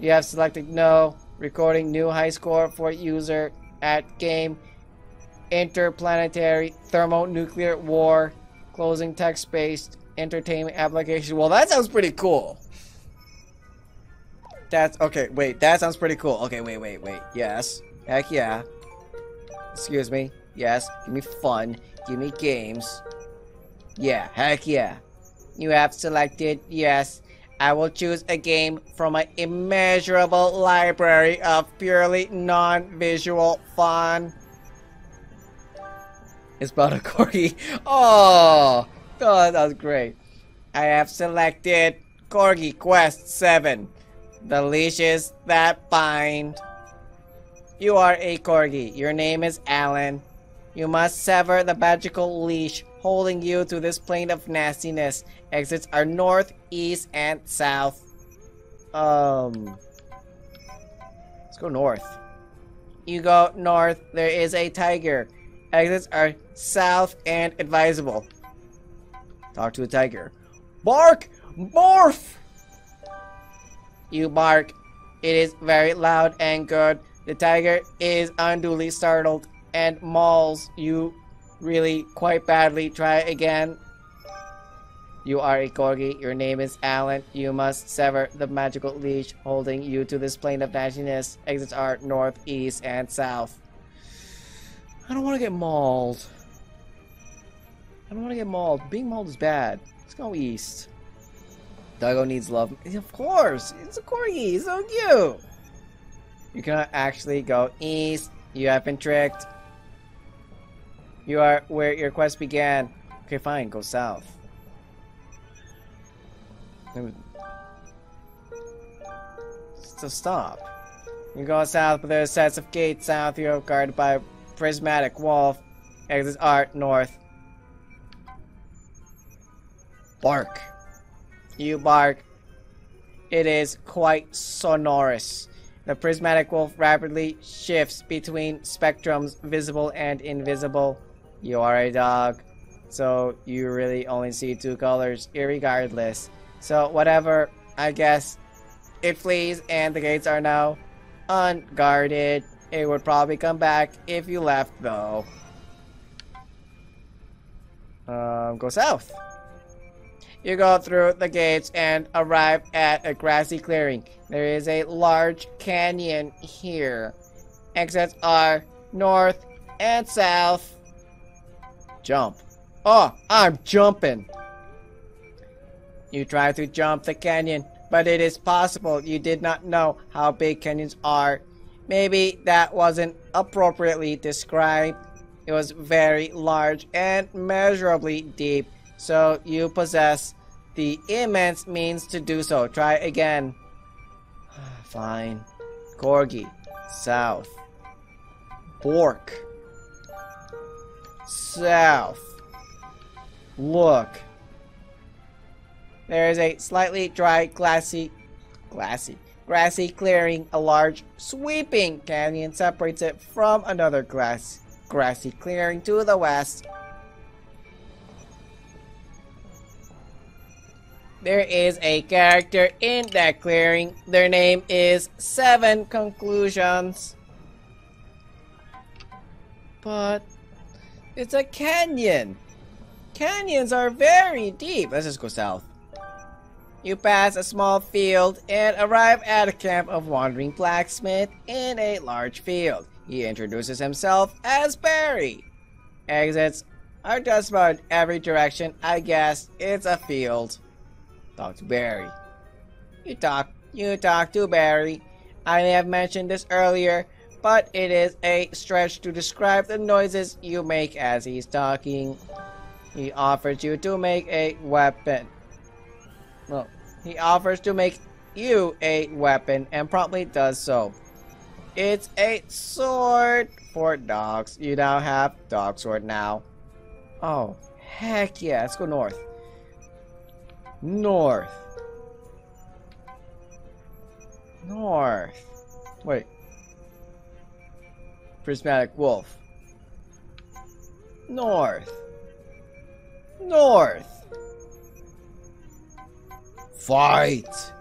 You have selected no. Recording new high score for user at game. Interplanetary thermonuclear war. Closing text-based entertainment application. Well, that sounds pretty cool. That's okay. Wait, that sounds pretty cool. Okay, wait, wait, wait. Yes. Heck yeah. Excuse me. Yes. Give me fun. Give me games. Yeah. Heck yeah. You have selected yes. I will choose a game from my immeasurable library of purely non-visual fun. It's about a corgi. Oh, oh, that was great. I have selected Corgi Quest 7. The leashes that bind. You are a corgi. Your name is Alan. You must sever the magical leash holding you to this plane of nastiness. Exits are north, east, and south. Um. Let's go north. You go north, there is a tiger. Exits are south and advisable. Talk to a tiger. Bark! Morph! You bark. It is very loud and good. The tiger is unduly startled and mauls you really quite badly. Try again. You are a corgi. Your name is Alan. You must sever the magical leash holding you to this plane of nastiness. Exits are north, east, and south. I don't want to get mauled. I don't want to get mauled. Being mauled is bad. Let's go east. Doggo needs love. Of course! It's a corgi! He's so cute! You cannot actually go east. You have been tricked. You are where your quest began. Okay, fine. Go south. So stop. You go south, but there are sets of gates south. You are guarded by a prismatic wall. Exits are north. Bark. You bark. It is quite sonorous. The prismatic wolf rapidly shifts between spectrums, visible and invisible. You are a dog, so you really only see two colors, irregardless. So whatever, I guess it flees and the gates are now unguarded. It would probably come back if you left though. Um, go south. You go through the gates and arrive at a grassy clearing. There is a large canyon here. Exits are north and south. Jump. Oh, I'm jumping. You tried to jump the canyon, but it is possible you did not know how big canyons are. Maybe that wasn't appropriately described. It was very large and measurably deep, so you possess the immense means to do so. Try again. Fine. Corgi. South. Bork. South. Look. There is a slightly dry, glassy, glassy, grassy clearing. A large, sweeping canyon separates it from another grass, grassy clearing to the west. There is a character in that clearing. Their name is Seven Conclusions. But it's a canyon. Canyons are very deep. Let's just go south. You pass a small field and arrive at a camp of wandering blacksmith in a large field. He introduces himself as Barry. Exits are just about every direction. I guess it's a field. Talk to Barry. You talk you talk to Barry. I may have mentioned this earlier, but it is a stretch to describe the noises you make as he's talking. He offers you to make a weapon. Well, he offers to make you a weapon and promptly does so. It's a sword for dogs. You now have dog sword now. Oh, heck yeah. Let's go north. North. North. Wait. Prismatic wolf. North. North. Fight!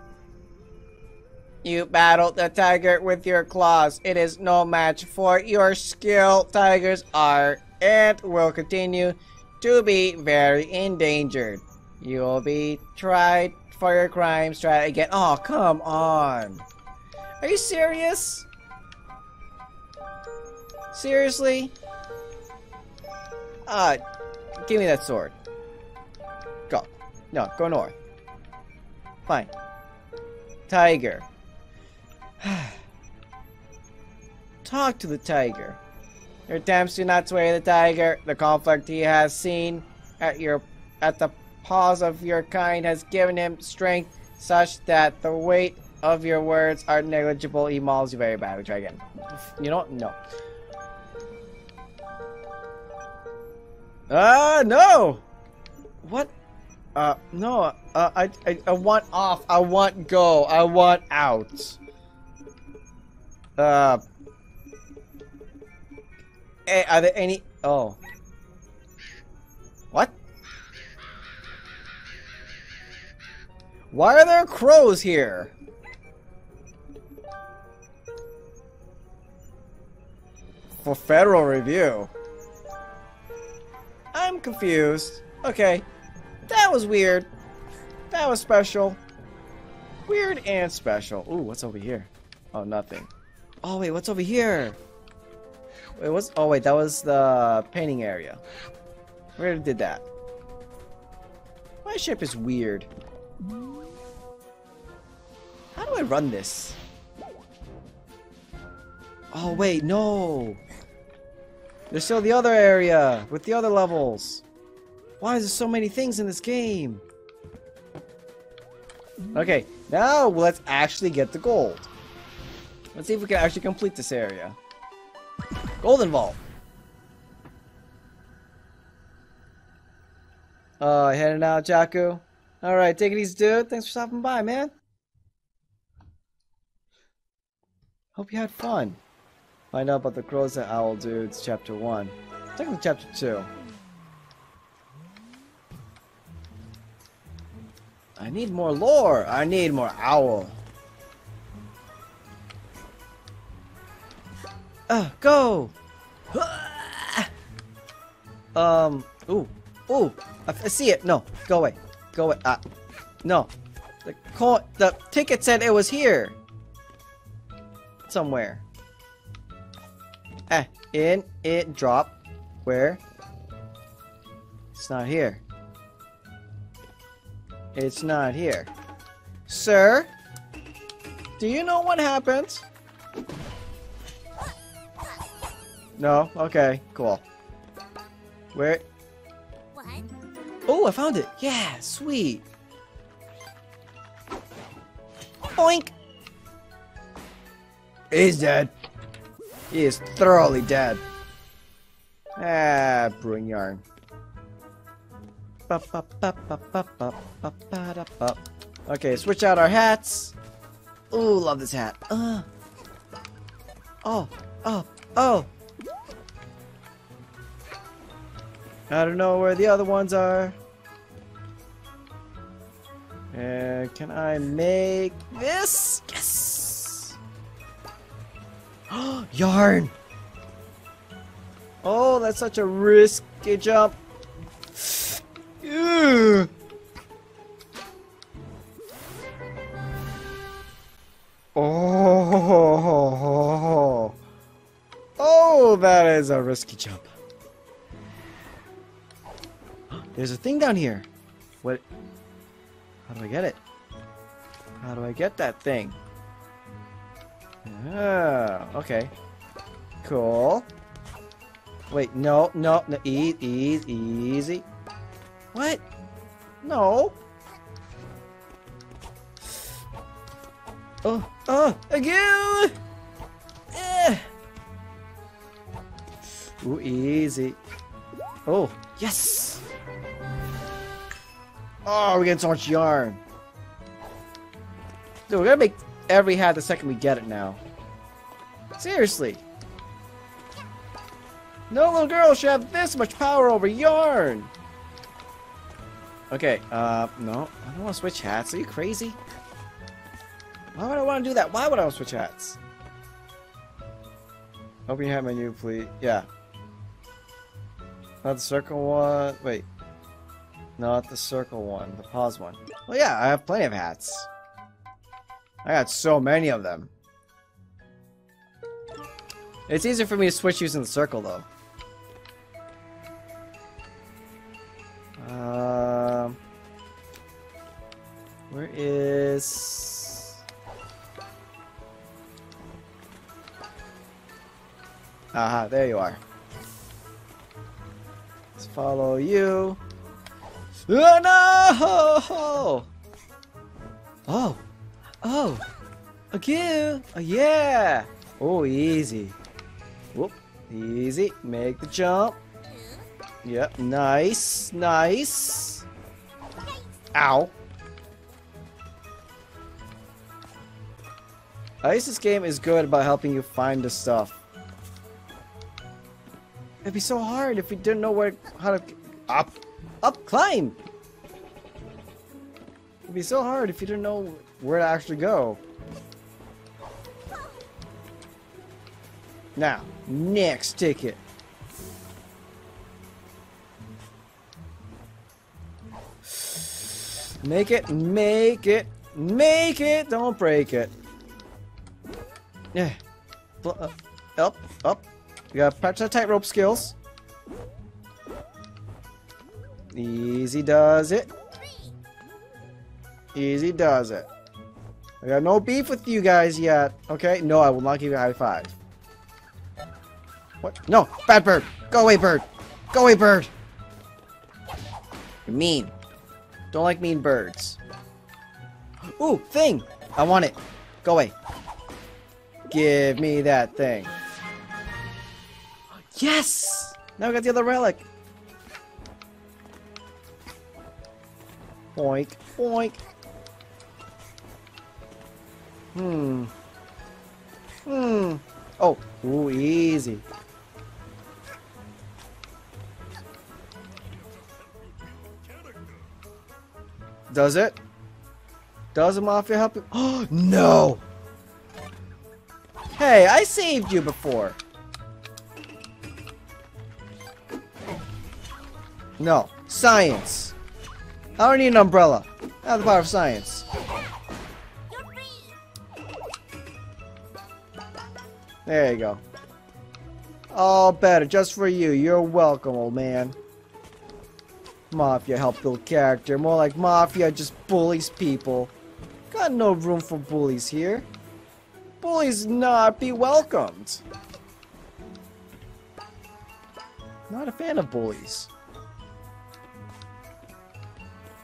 You battled the tiger with your claws. It is no match for your skill. Tigers are and will continue to be very endangered. You will be tried for your crimes. Try again. Oh, come on. Are you serious? Seriously? Uh, give me that sword. Go. No, go north. Fine. Tiger. Talk to the tiger. Your attempts do not sway the tiger. The conflict he has seen at your at the paws of your kind has given him strength such that the weight of your words are negligible. He mauls you very badly. Try again. You know what? No. Ah, uh, no! What? Uh, no, uh, I, I, I want off, I want go, I want out. Uh, eh, are there any, oh. What? Why are there crows here? For federal review. I'm confused. Okay. That was weird. That was special. Weird and special. Ooh, what's over here? Oh, nothing. Oh, wait, what's over here? Wait, what's... Oh, wait, that was the painting area. Where did that? My ship is weird. How do I run this? Oh, wait, no! There's still the other area with the other levels. Why is there so many things in this game? Okay, now let's actually get the gold. Let's see if we can actually complete this area. Golden Vault. Uh, heading out, Jaku. Alright, take it easy, dude. Thanks for stopping by, man. Hope you had fun. Find out about the Crows and Owl Dudes, Chapter 1. Technically, Chapter 2. I need more lore. I need more owl. Uh, go! Um, ooh, ooh, I, I see it. No, go away. Go away. Ah, no. The call, the ticket said it was here. Somewhere. Eh, in, it, drop. Where? It's not here. It's not here. Sir? Do you know what happened? No? Okay, cool. Where? Oh, I found it! Yeah, sweet! Oink! He's dead. He is thoroughly dead. Ah, brewing yarn. Okay, switch out our hats. Ooh, love this hat. Uh. Oh, oh, oh. I don't know where the other ones are. And can I make this? Yes! Yarn! Oh, that's such a risky jump. Oh, oh, that is a risky jump. There's a thing down here. What? How do I get it? How do I get that thing? Oh, okay. Cool. Wait, no, no, no, ease, ease, easy. What? No. Oh, oh, again! Eh. Ooh, easy. Oh, yes! Oh, we're getting so much yarn. Dude, we're gonna make every hat the second we get it now. Seriously. No little girl should have this much power over yarn. Okay, uh, no. I don't want to switch hats. Are you crazy? Why would I want to do that? Why would I want to switch hats? Open your hat menu, please. Yeah. Not the circle one. Wait. Not the circle one. The pause one. Well, yeah, I have plenty of hats. I got so many of them. It's easier for me to switch using the circle, though. Um, where is? Aha, there you are. Let's follow you. Oh no! Oh, oh, again! Oh, yeah! Oh, easy. Whoop, easy. Make the jump. Yep, nice, nice. Ow. At least this game is good about helping you find the stuff. It'd be so hard if we didn't know where how to up up climb. It'd be so hard if you didn't know where to actually go. Now, next ticket. Make it, make it, make it, don't break it. Yeah. Uh, Up, up. You gotta practice the tightrope skills. Easy does it. Easy does it. I got no beef with you guys yet. Okay? No, I will not give you a high five. What? No! Bad bird! Go away, bird! Go away, bird! You're mean. Don't like mean birds. Ooh, thing! I want it. Go away. Give me that thing. Yes! Now we got the other relic. Boink, boink. Hmm. Hmm. Oh, ooh, easy. Does it? Does the mafia help you? Oh, no! Hey, I saved you before. No. Science. I don't need an umbrella. I have the power of science. There you go. All better, just for you. You're welcome, old man. Mafia help build character. More like Mafia just bullies people. Got no room for bullies here. Bullies not be welcomed. Not a fan of bullies.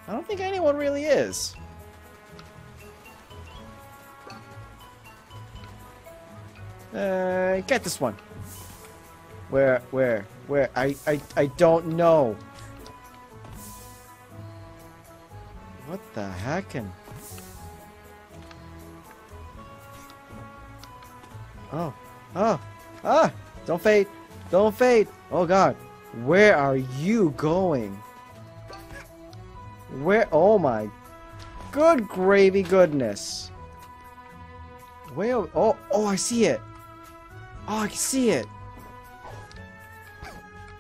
I don't think anyone really is. Uh, get this one. Where, where, where? I, I, I don't know. What the heck? And oh, oh, ah! Don't fade! Don't fade! Oh God, where are you going? Where? Oh my! Good gravy goodness! Where? Oh, oh! I see it! Oh, I can see it!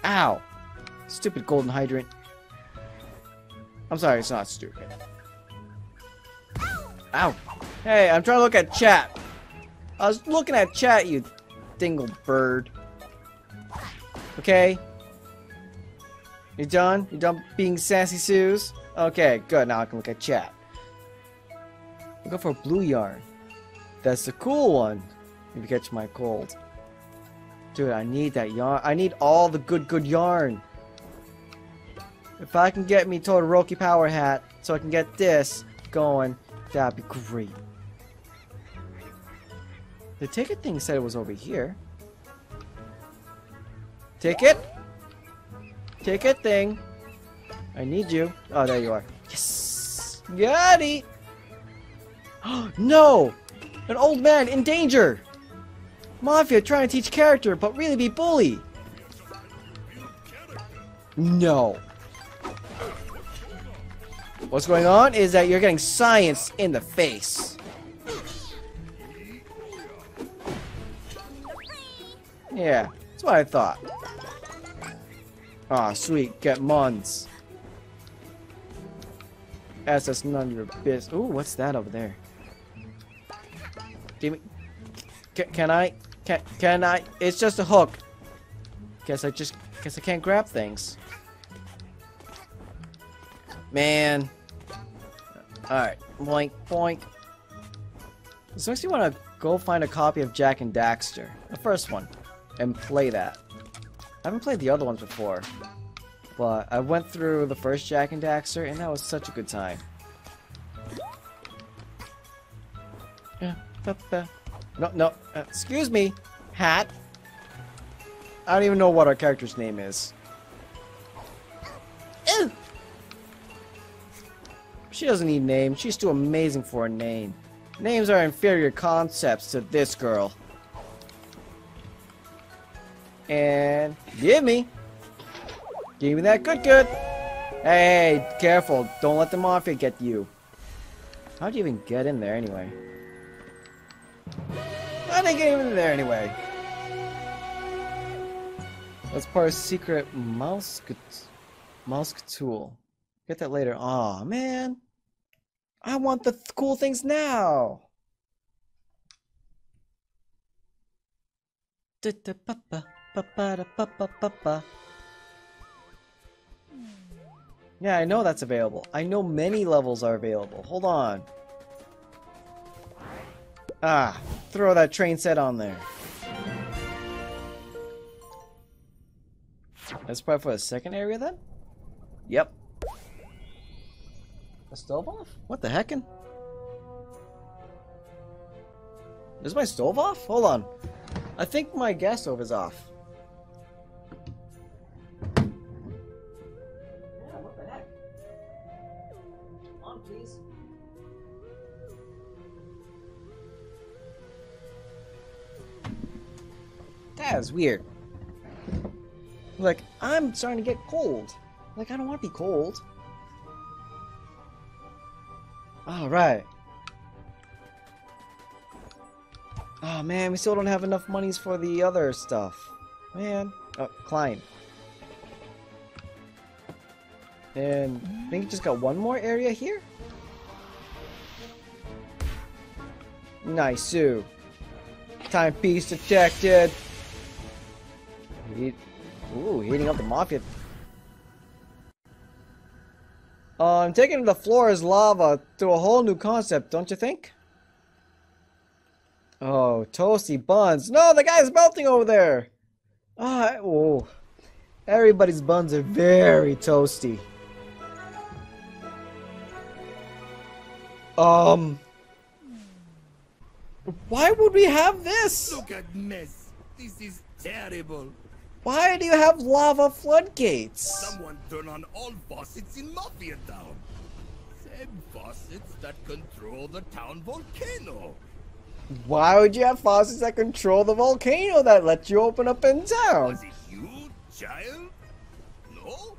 Ow! Stupid golden hydrant. I'm sorry, it's not stupid. Ow! Hey, I'm trying to look at chat. I was looking at chat, you dingle bird. Okay? You done? You done being sassy Sues? Okay, good. Now I can look at chat. I'll go for blue yarn. That's the cool one. Maybe catch my cold. Dude, I need that yarn. I need all the good, good yarn. If I can get me Todoroki Power Hat, so I can get this going, that'd be great. The ticket thing said it was over here. Ticket? Ticket thing. I need you. Oh, there you are. Yes! Got it! no! An old man in danger! Mafia trying to teach character, but really be bully! No. What's going on is that you're getting science in the face. Yeah, that's what I thought. Ah, sweet, get pons. As that's none of your business. Ooh, what's that over there? Give me. Can, can I? Can can I? It's just a hook. Guess I just guess I can't grab things. Man. Alright. Boink, boink. This makes me want to go find a copy of Jak and Daxter. The first one. And play that. I haven't played the other ones before. But I went through the first Jak and Daxter, and that was such a good time. No, no. Uh, excuse me, hat. I don't even know what our character's name is. Ew. She doesn't need names. She's too amazing for a name. Names are inferior concepts to this girl. And give me. Give me that good good. Hey, careful. Don't let the mafia get you. How'd you even get in there anyway? How'd they get in there anyway? That's part of secret mouse mouse tool. Get that later. Aw, man. I want the th cool things now. Yeah, I know that's available. I know many levels are available. Hold on. Ah, throw that train set on there. That's probably for the second area then? Yep. The stove off? What the heckin'? Is my stove off? Hold on. I think my gas stove is off. Yeah, what the heck? On, please. That is weird. Like, I'm starting to get cold. Like, I don't want to be cold. Alright. Oh man, we still don't have enough monies for the other stuff. Man. Oh, climb. And I think you just got one more area here? Nice, Sue. Timepiece detected. He Ooh, heating up the mafia. Uh, I'm taking the floor as lava to a whole new concept, don't you think? Oh, toasty buns. No, the guy's melting over there. Ah, oh. Everybody's buns are very toasty. Um. Why would we have this? Look at mess. This is terrible. Why do you have lava floodgates? Someone turn on all faucets in Mafia Town. Same faucets that control the town volcano. Why would you have faucets that control the volcano that let you open up in town? Was it you, child? No?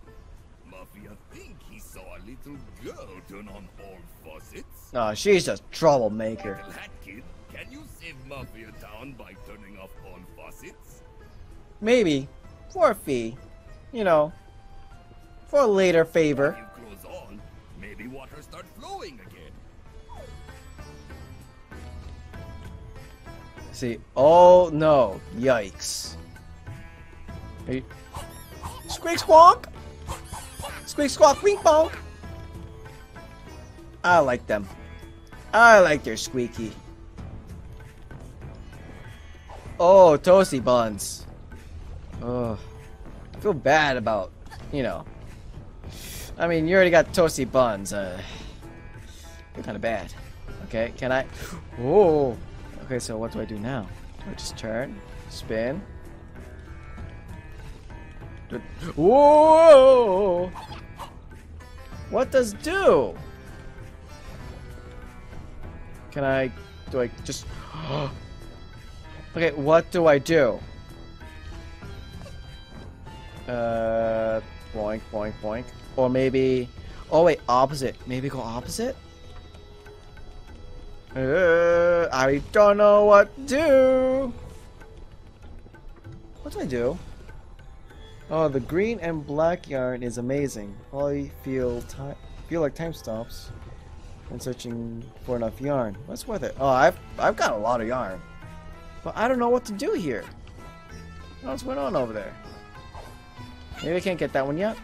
Mafia think he saw a little girl turn on all faucets. No, she's a troublemaker. Little hat kid, can you save Mafia Maybe. For a fee. You know. For a later favor. On, maybe water start flowing again. See. Oh no. Yikes. You... Squeak squawk! Squeak squawk wink bonk! I like them. I like their squeaky. Oh, toasty buns. Oh, I feel bad about, you know. I mean, you already got toasty buns. Uh, feel kind of bad. Okay, can I? Oh. Okay, so what do I do now? Do I just turn, spin? Whoa! What does do? Can I? Do I just? okay, what do I do? Uh, Boink, boink, boink. Or maybe... Oh, wait, opposite. Maybe go opposite? Uh, I don't know what to do. What do I do? Oh, the green and black yarn is amazing. I feel time feel like time stops when searching for enough yarn. What's worth it? Oh, I've I've got a lot of yarn, but I don't know what to do here. What's going on over there? Maybe I can't get that one yet.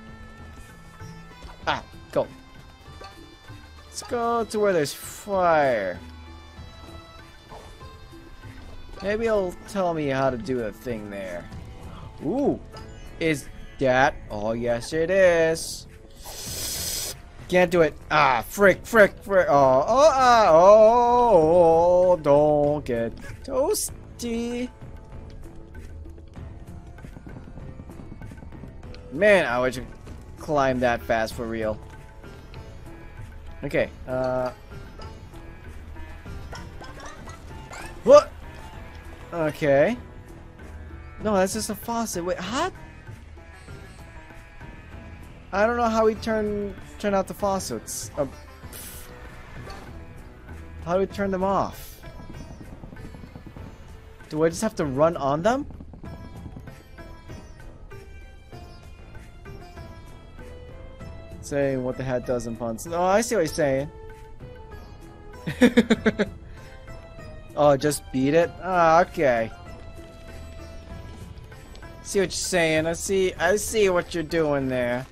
Ah, go. Let's go to where there's fire. Maybe it'll tell me how to do a thing there. Ooh, is that? Oh, yes, it is. Can't do it. Ah, frick, frick, frick. Oh, oh, ah, oh, don't get toasty. Man, I wish I could climb that fast for real. Okay, uh... What? Okay. No, that's just a faucet. Wait, how? I don't know how we turn turn out the faucets. Uh, how do we turn them off? Do I just have to run on them? Saying what the hat does in puns. Oh, I see what you're saying. oh, just beat it? Ah, okay. See what you're saying. I see I see what you're doing there.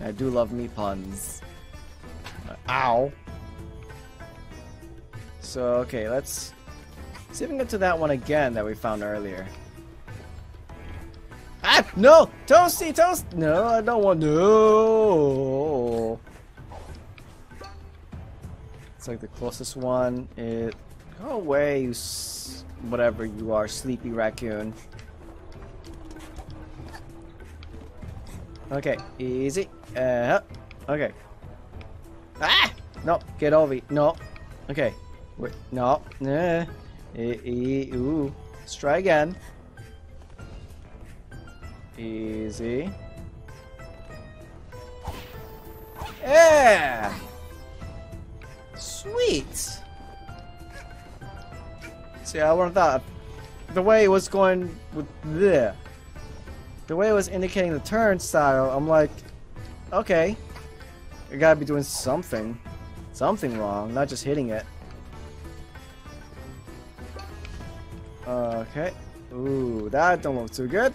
I do love me puns. Ow. So, okay, let's see if we can get to that one again that we found earlier. Ah! No! Toasty! Toast! No, I don't want no! It's like the closest one. It. Go away, you whatever you are, sleepy raccoon. Okay, easy. Uh, okay. Ah! No, get over it. No. Okay. Wait, no. Nah. E e ooh. Let's try again. Easy. Yeah! Sweet! See, I have thought the way it was going with the the way it was indicating the turnstile, I'm like, okay, I gotta be doing something, something wrong, not just hitting it. Okay. Ooh, that don't look too good.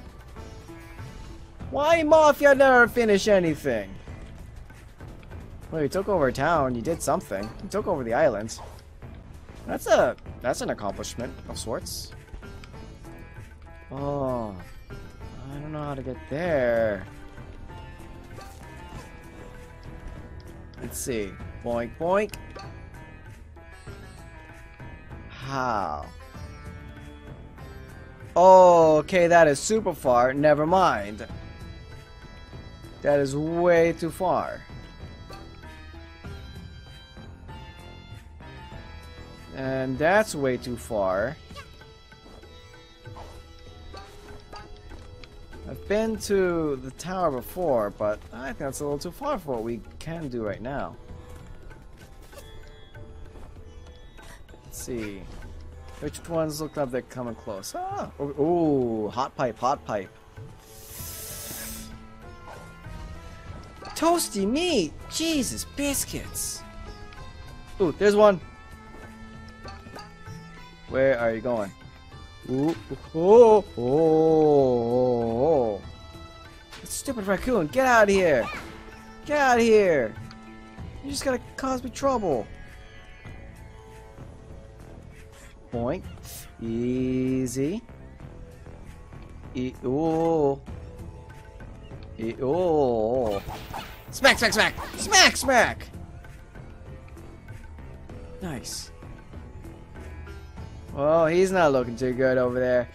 Why Mafia never finish anything? Well, you took over town, you did something. You took over the islands. That's a that's an accomplishment of sorts. Oh, I don't know how to get there. Let's see. Boink boink. How? Oh, okay, that is super far. Never mind. That is way too far. And that's way too far. I've been to the tower before, but I think that's a little too far for what we can do right now. Let's see. Which ones look like they're coming close? Ah! Ooh, hot pipe, hot pipe. Toasty meat! Jesus, biscuits! Ooh, there's one. Where are you going? Ooh, oh, oh, oh, Stupid raccoon, get out of here! Get out of here! You just gotta cause me trouble. Boink. Easy. E ooh. E ooh. Smack, smack, smack! Smack, smack! Nice. Well, he's not looking too good over there.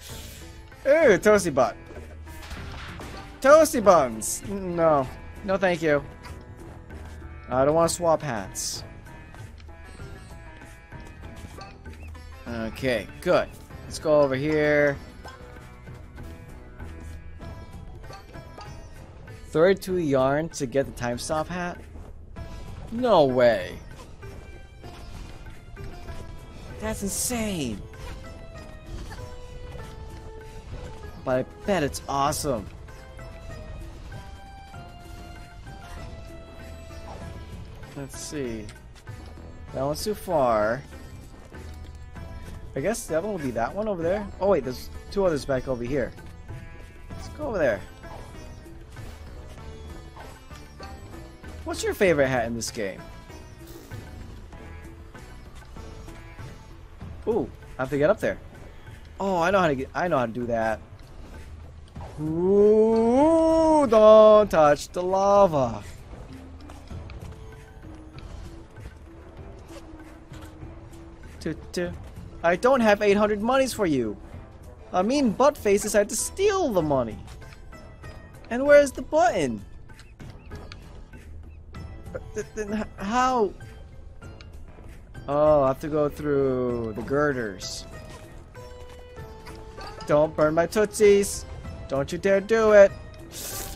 Ooh, toasty butt. Toasty buns. No. No, thank you. I don't want to swap hats. Okay, good. Let's go over here. 32 yarn to get the time stop hat? No way. That's insane. But I bet it's awesome. Let's see. That one's too far. I guess that one will be that one over there. Oh wait, there's two others back over here. Let's go over there. What's your favorite hat in this game? Ooh, I have to get up there. Oh, I know how to get. I know how to do that. Ooh, don't touch the lava. I don't have 800 monies for you. I mean, Buttface decided to steal the money. And where's the button? Then how? Oh, I have to go through the girders. Don't burn my tootsies. Don't you dare do it.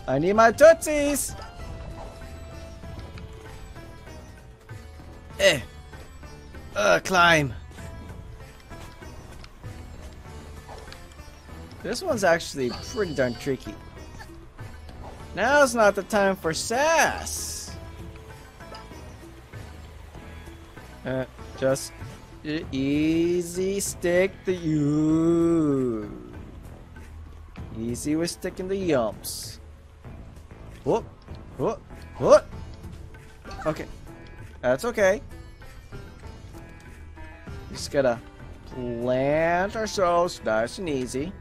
I need my tootsies. Eh. Uh, climb. This one's actually pretty darn tricky. Now's not the time for sass. Uh, just easy stick the you. Easy with sticking the yumps. Whoop, whoop, whoop. Okay, that's okay. Just gotta plant ourselves nice and easy.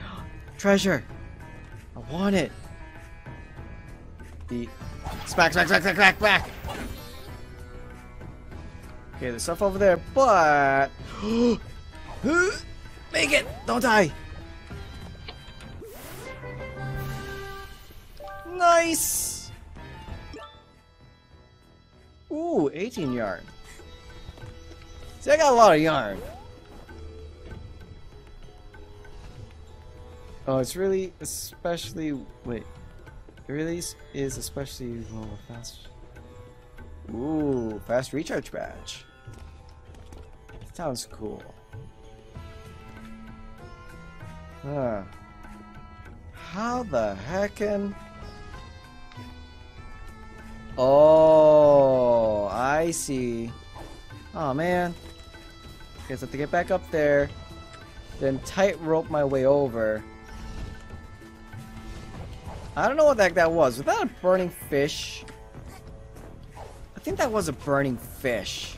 Treasure! I want it! The smack, smack, smack, smack, smack, smack! Okay, there's stuff over there, but make it! Don't die! Nice! Ooh, 18 yarn. See, I got a lot of yarn. Oh, it's really especially. Wait. It really is- is especially well fast. Ooh, fast recharge badge. Sounds cool. Huh. How the heckin'? Oh, I see. Oh man. Guess I have to get back up there. Then tightrope my way over. I don't know what the heck that was. Was that a burning fish? I think that was a burning fish.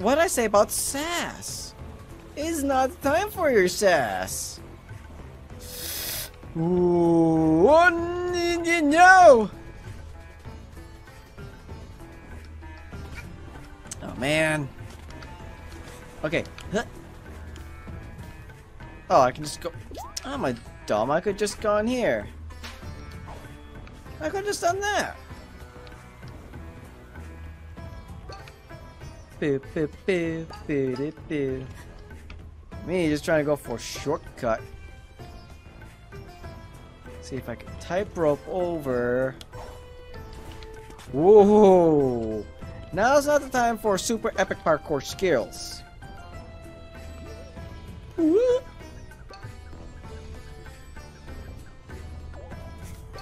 What I say about sass? It's not time for your sass. Ooh, oh, no! Oh man. Okay. Oh, I can just go. Oh, my dumb. I could just gone here. I could just done that. Me just trying to go for a shortcut. See if I can type rope over. Whoa! Now's not the time for super epic parkour skills.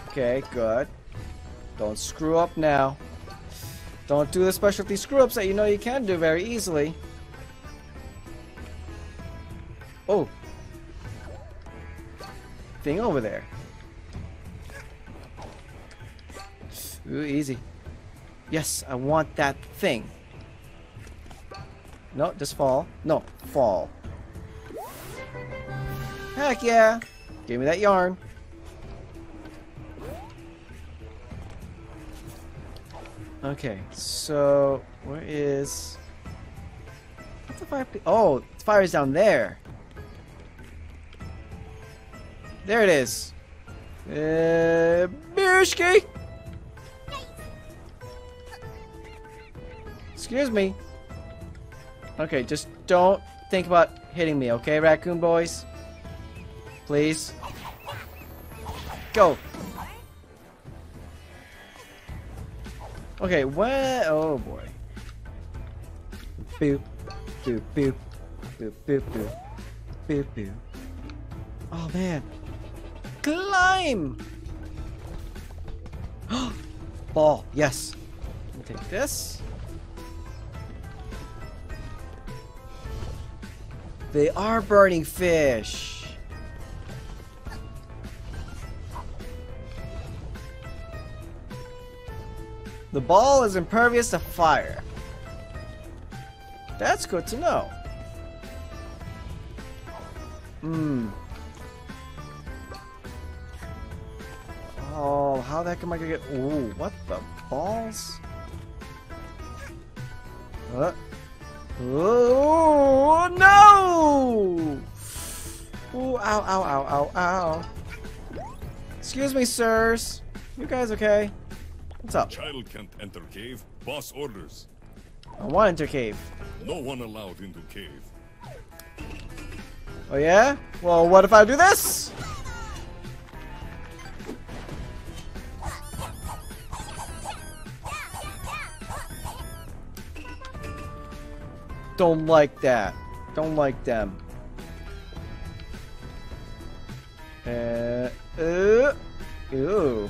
Okay, good. Don't screw up now. Don't do the specialty screw ups that you know you can do very easily. Oh. Thing over there. Ooh, easy. Yes, I want that thing. No, just fall. No, fall. Heck yeah! Give me that yarn. Okay, so where is what's the fire? Oh, the fire is down there. There it is. Uh, Birshki. Excuse me. Okay, just don't think about hitting me, okay, raccoon boys? Please. Go. Okay, where? Oh boy. Boop, boop, boop, boop, boop, boop, boop, boop. Oh man. Climb! Ball, yes. Me take this. They are burning fish. The ball is impervious to fire. That's good to know. Hmm. Oh, how the heck am I gonna get... Ooh, what the balls? Uh. Oh, no! Ooh, ow, ow, ow, ow, ow. Excuse me, sirs. You guys okay? What's up? Child can't enter cave. Boss orders. I want enter cave. No one allowed into cave. Oh yeah? Well, what if I do this? Don't like that. Don't like them. Uh, uh, ew.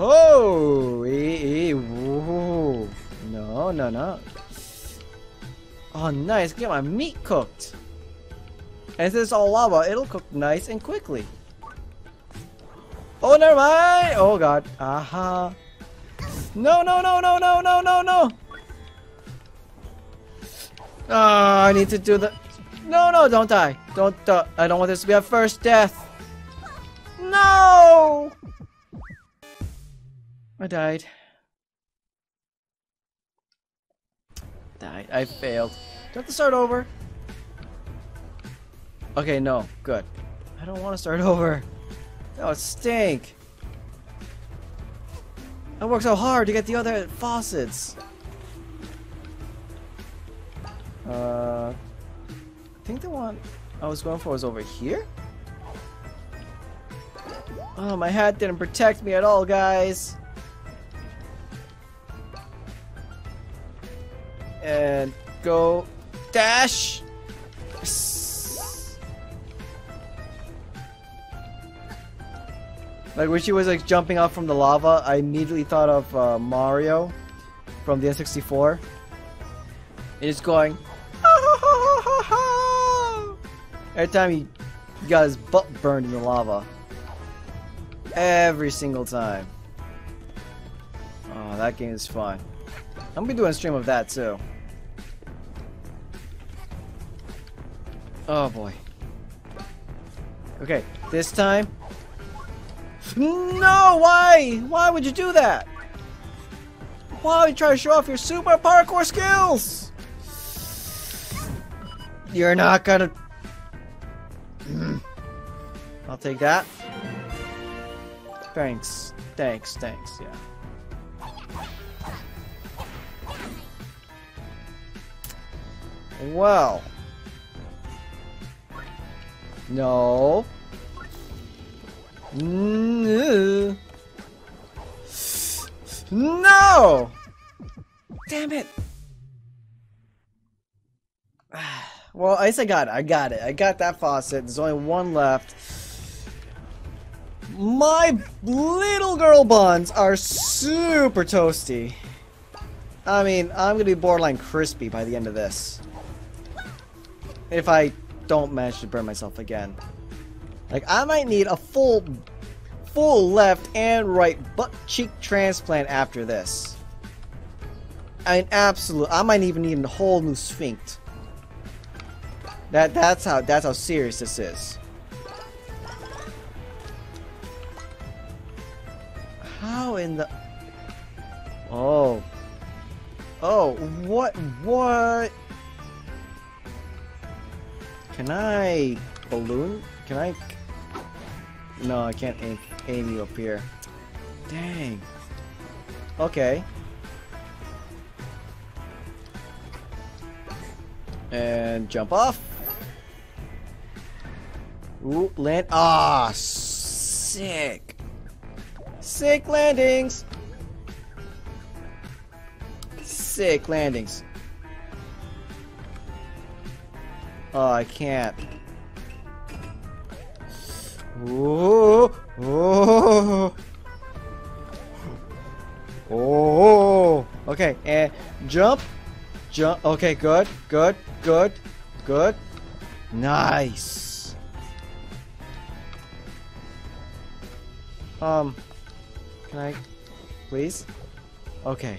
Oh, ee, ee, woo. No, no, no. Oh, nice. Get my meat cooked. And since it's all lava, it'll cook nice and quickly. Oh, never mind. Oh, God. Aha. No, no, no, no, no, no, no, no. Ah, I need to do the... No, no, don't die. Don't, uh, I don't want this to be a first death. No! I died. Died. I failed. Do I have to start over? Okay, no. Good. I don't want to start over. That would stink. I worked so hard to get the other faucets. Uh, I think the one I was going for was over here? Oh, my hat didn't protect me at all, guys. And go dash. Like when she was like jumping off from the lava, I immediately thought of uh, Mario from the N64. And It's going. Every time he got his butt burned in the lava. Every single time. Oh, that game is fun. I'm gonna be doing a stream of that too. Oh boy. Okay, this time. No, why? Why would you do that? Why would you try to show off your super parkour skills? You're not gonna. I'll take that. Thanks. Thanks, thanks, yeah. Well. No. No. Damn it. Well, I got it. I got it. I got that faucet. There's only one left. My little girl buns are super toasty. I mean, I'm gonna be borderline crispy by the end of this. If I don't manage to burn myself again. Like, I might need a full, full left and right butt cheek transplant after this. I mean, absolute. I might even need a whole new sphinx. That that's how that's how serious this is. How in the Oh. Oh, what what Can I balloon? Can I No, I can't aim, aim you up here. Dang. Okay. And jump off. Ooh, land. Ah, sick. Sick landings. Sick landings. Oh, I can't. Ooh, oh, oh. Okay, and jump, jump. Okay, good, good, good, good. Nice. Um, can I, please? Okay.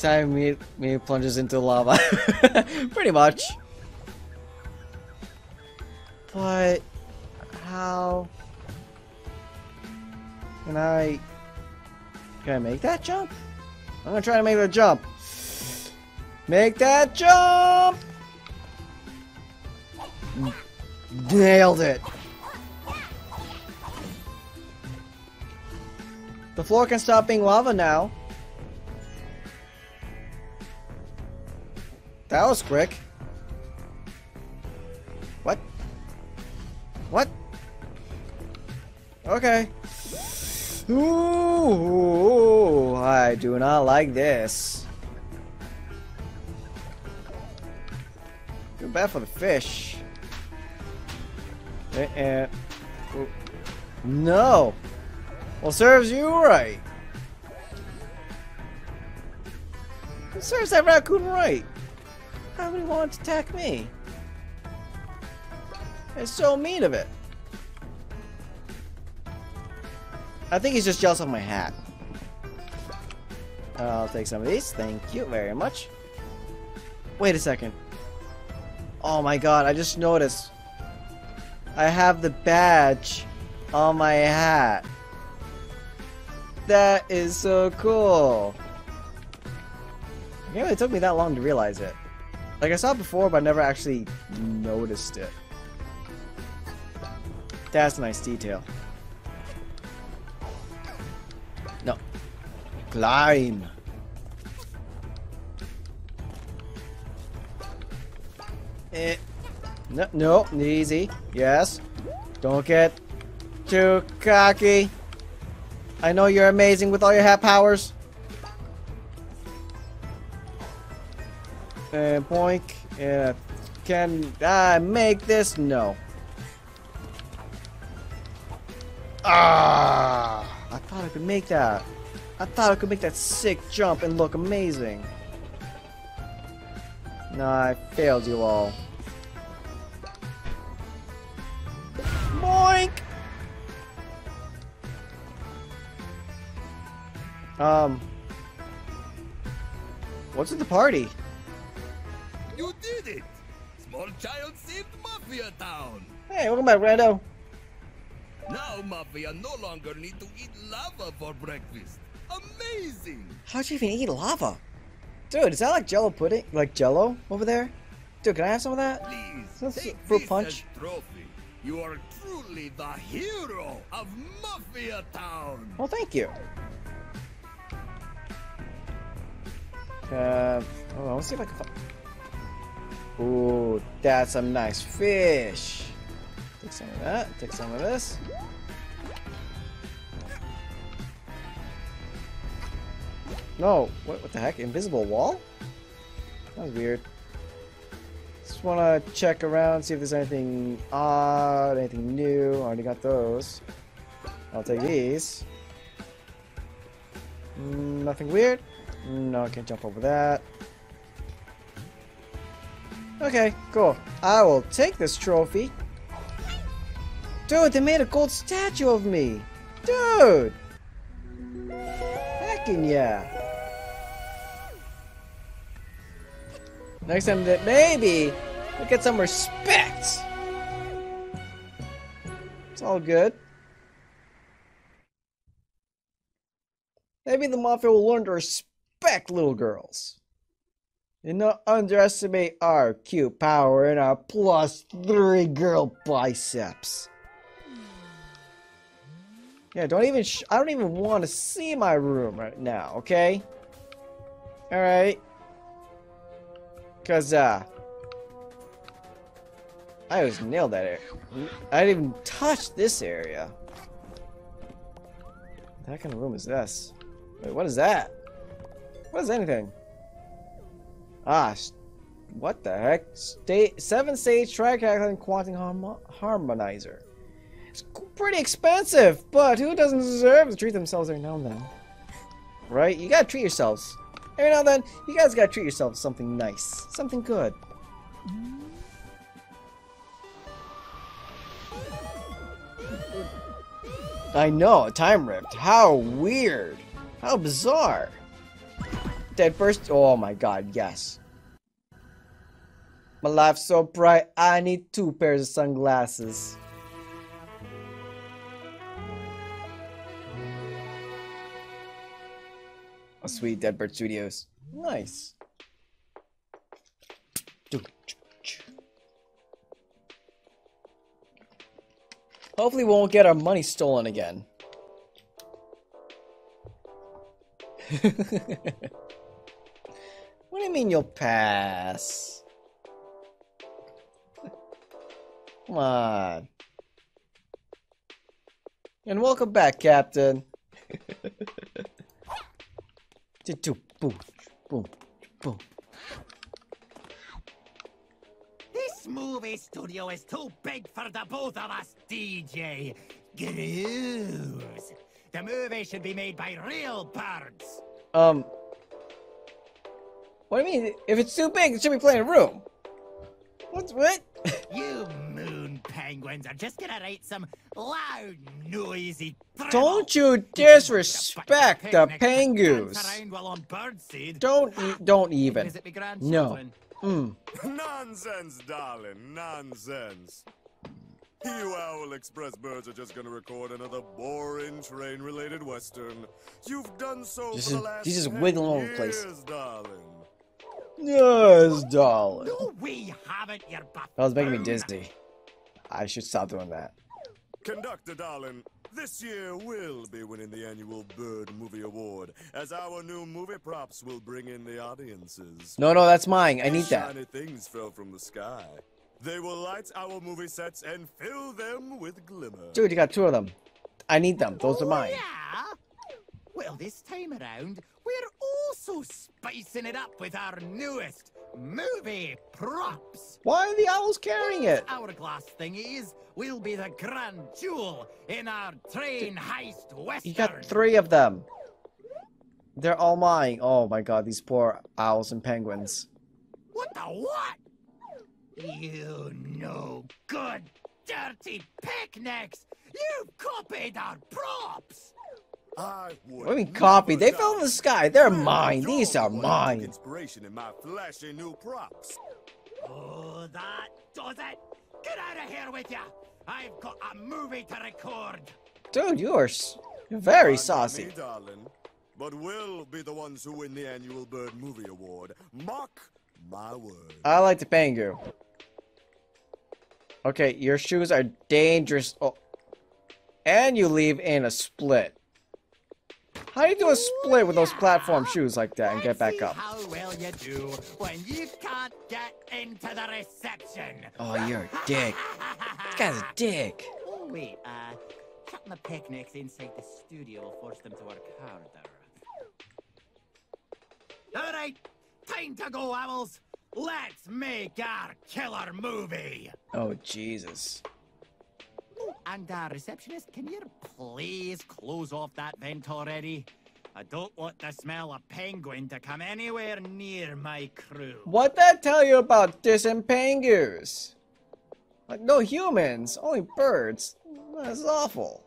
Time me, me plunges into lava. Pretty much. But, how can I, can I make that jump? I'm gonna try to make that jump. Make that jump! Nailed it. The floor can stop being lava now. That was quick. What? What? Okay. Ooh, I do not like this. Too bad for the fish. Eh. No. Well, serves you right. It serves that raccoon right. How would he want to attack me? It's so mean of it. I think he's just jealous of my hat. I'll take some of these. Thank you very much. Wait a second. Oh my god, I just noticed. I have the badge on my hat. That is so cool. It took me that long to realize it. Like I saw it before, but I never actually noticed it. That's a nice detail. No. Climb. Eh. No, no, easy. Yes. Don't get too cocky. I know you're amazing with all your hat powers. And boink. And can I make this? No. Ah! I thought I could make that. I thought I could make that sick jump and look amazing. No, I failed you all. Boink! Um. What's at the party? You did it! Small child saved Mafia Town! Hey, welcome back, Rando. Now Mafia no longer need to eat lava for breakfast. Amazing! How'd you even eat lava? Dude, is that like jello pudding? Like jello over there? Dude, can I have some of that? Please, That's take fruit this punch. trophy. You are truly the hero of Mafia Town! Well, thank you. Uh, oh, let's see if I can find... Ooh, that's some nice fish. Take some of that, take some of this. No, what, what the heck? Invisible wall? That was weird. Just want to check around, see if there's anything odd, anything new. Already got those. I'll take these. Mm, nothing weird? No, I can't jump over that. Okay, cool. I will take this trophy. Dude, they made a gold statue of me! Dude! Heckin' yeah! Next time that maybe we get some respect! It's all good. Maybe the Mafia will learn to respect little girls. And not underestimate our cute power and our plus three girl biceps. Yeah, don't even. I don't even want to see my room right now. Okay. All right. Cause uh, I was nailed that area. I didn't even touch this area. What kind of room is this? Wait, what is that? What is anything? Ah, what the heck? State seven stage and quantum harmo- harmonizer. It's pretty expensive, but who doesn't deserve to treat themselves every now and then? Right? You gotta treat yourselves. Every now and then, you guys gotta treat yourselves something nice, something good. I know, time ripped. How weird. How bizarre. Dead first. Oh my god, yes. My life's so bright, I need two pairs of sunglasses. Oh, sweet Deadbird Studios. Nice. Hopefully we won't get our money stolen again. what do you mean you'll pass? Come on. And welcome back, Captain. Boom, boom, boom. This movie studio is too big for the both of us, DJ. Grooves. The movie should be made by real birds. Um. What do you mean? If it's too big, it should be playing a room. What's what? You are just gonna write some loud, noisy. Don't you disrespect the Pangus. around while on birdseed. Don't e don't even. No. grandchildren. Mm. Nonsense, darling, nonsense. You Owl Express birds are just gonna record another boring train-related western. You've done so Just- for the last he's just wiggling all over the place. darling. Yes, darling. No, we haven't, you buffoon. That was making me dizzy. I should stop doing that. Conductor, darling, this year we'll be winning the annual Bird Movie Award, as our new movie props will bring in the audiences. No, no, that's mine. I need that. Shiny things fell from the sky. They will light our movie sets and fill them with glimmer. Dude, you got two of them. I need them. Those are Oh, mine. Yeah? Well, this time around, we're also spicing it up with our newest movie props. Why are the owls carrying it? Hourglass thingies will be the grand jewel in our train heist western. You got three of them. They're all mine. Oh my god, these poor owls and penguins. What the what? You no good, dirty picnics! You've copied our props! I would What do you mean copy? They fell in the sky. They're mine. These are one mine. Inspiration in my flashy new props. Oh, that does it! Get out of here with ya! I've got a movie to record! Dude, you are you're very saucy. Me, darling, but we'll be the ones who win the annual Bird Movie Award. Mark my word. I like the Pangu. Okay, your shoes are dangerous. Oh. And you leave in a split. How do you do a split with those platform shoes like that and get back up? How well you do when you can't get into the reception. Oh, you're a dick. This guy's a dick. Wait, uh, shutting the picnics inside the studio will force them to work harder. All right, time to go, owls. Let's make our killer movie. Oh, Jesus. And uh, receptionist, can you please close off that vent already? I don't want the smell of penguin to come anywhere near my crew. What that tell you about dissing Pangus? Like, no humans, only birds. That's awful.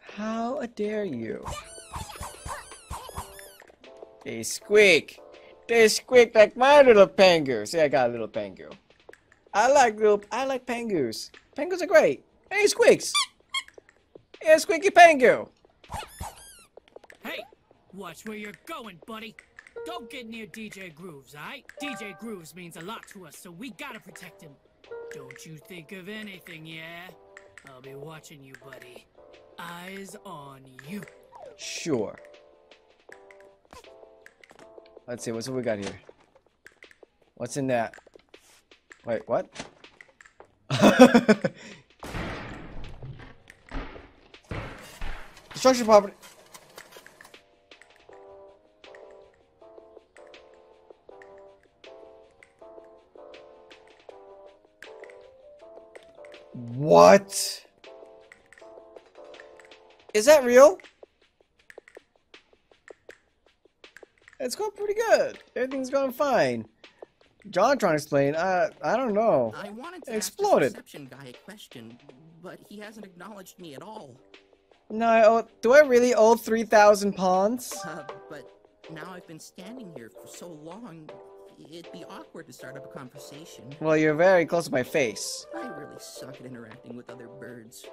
How dare you? They squeak. They squeak like my little pangoos. See, I got a little pangu. I like little. I like pangoos. Pangoos are great. Hey, squeaks. Yeah, squeaky pangu. Hey, watch where you're going, buddy. Don't get near DJ Grooves, alright? DJ Grooves means a lot to us, so we gotta protect him. Don't you think of anything, yeah? I'll be watching you, buddy. Eyes on you. Sure. Let's see, what's what we got here? What's in that? Wait, what? Destruction property. What? Is that real? It's going pretty good. Everything's going fine. John trying to explain. Uh, I don't know. I wanted to It ask exploded. this reception guy a question, but he hasn't acknowledged me at all. No, I owe, do I really owe 3,000 pons? Uh, but now I've been standing here for so long, it'd be awkward to start up a conversation. Well, you're very close to my face. I really suck at interacting with other birds.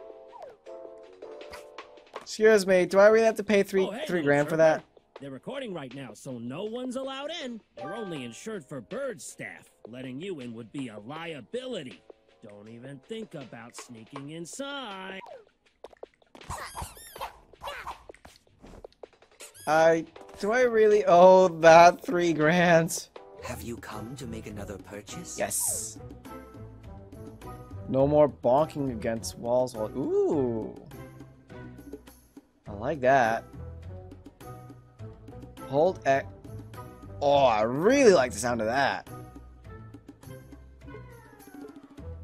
Excuse me, do I really have to pay three Oh, hey, three grand for that? They're recording right now, so no one's allowed in. They're only insured for bird staff. Letting you in would be a liability. Don't even think about sneaking inside. I do I really owe that three grand? Have you come to make another purchase? Yes. No more bonking against walls. While ooh, I like that. Hold X. Oh, I really like the sound of that.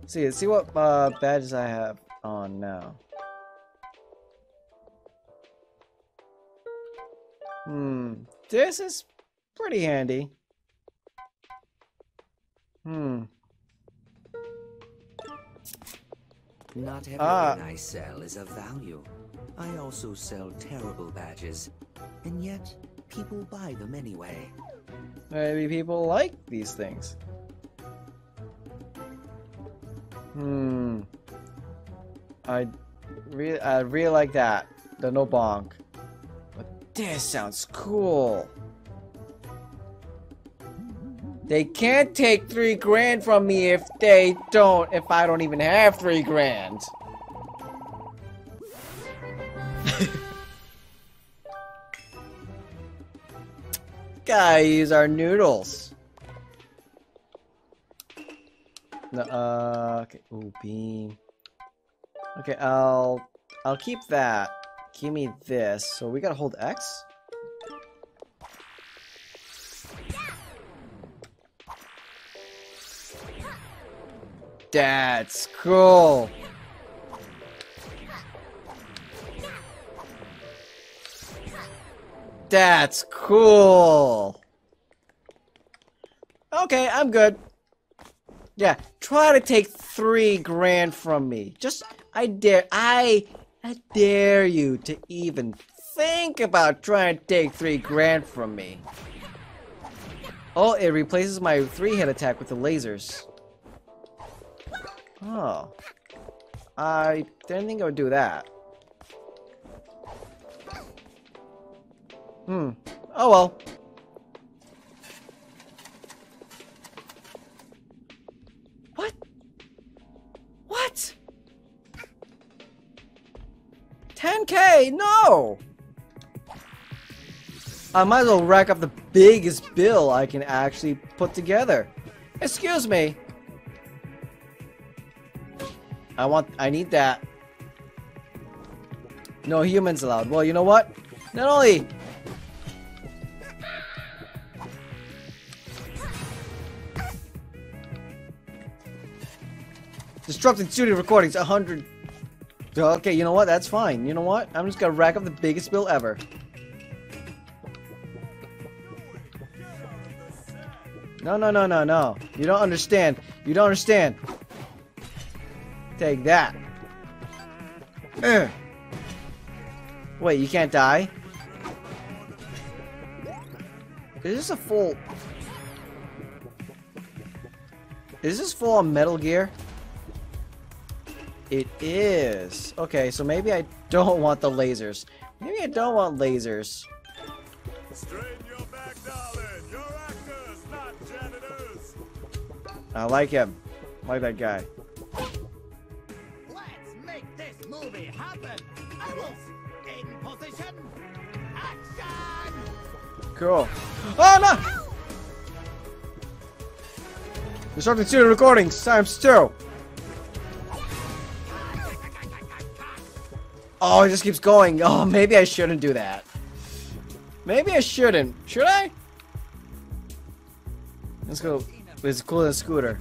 See, see what uh, badges I have on now. Hmm, this is pretty handy. Hmm. Not everything Ah. I sell is of value. I also sell terrible badges, and yet people buy them anyway. Maybe people like these things. Hmm. I really, I really like that. The no bonk. But this sounds cool. They can't take three grand from me if they don't, if I don't even have three grand. Gotta use our noodles. No, uh, okay. Ooh, beam. Okay, I'll, I'll keep that. Give me this. So we gotta hold X. That's cool. That's cool. Okay, I'm good. Yeah, try to take three grand from me. Just, I dare, I, I dare you to even think about trying to take three grand from me. Oh, it replaces my three-hit attack with the lasers. Oh. I didn't think I would do that. Hmm. Oh well. What? What? 10k? No! I might as well rack up the biggest bill I can actually put together. Excuse me. I want, I need that. No humans allowed. Well, you know what? Not only Disrupting studio recordings, 100. Okay, you know what? That's fine. You know what? I'm just gonna rack up the biggest bill ever. No, no, no, no, no. You don't understand. You don't understand. Take that. Wait, you can't die? Is this a full... Is this full on Metal Gear? It is. Okay, so maybe I don't want the lasers. Maybe I don't want lasers. Straighten your back, darling. You're actors, not janitors. I like him. I like that guy. Let's make this movie happen. I will in position. Action! Cool. Oh no! Disrupting student recordings times two. Oh, it just keeps going. Oh, maybe I shouldn't do that. Maybe I shouldn't. Should I? Let's go. It's cooler than scooter.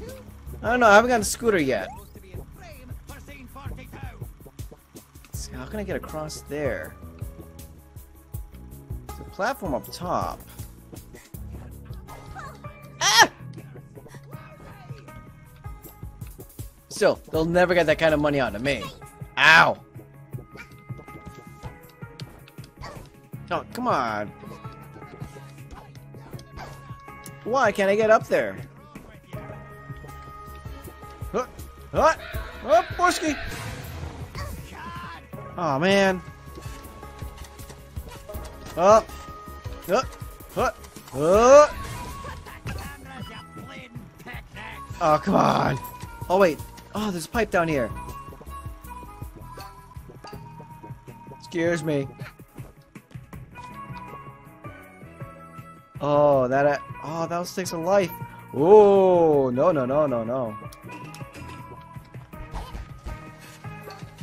I don't know. I haven't gotten a scooter yet. So how can I get across there? The platform up top. Ah! Still, they'll never get that kind of money out of me. Ow! Oh, come on. Why can't I get up there? Huh? Huh? Oh, Borsky! Oh, man. Oh. Huh? Huh? Huh? Oh, come on. Oh, wait. Oh, there's a pipe down here. Excuse me. Oh, that. Oh, that was takes a life. Oh, no, no, no, no, no.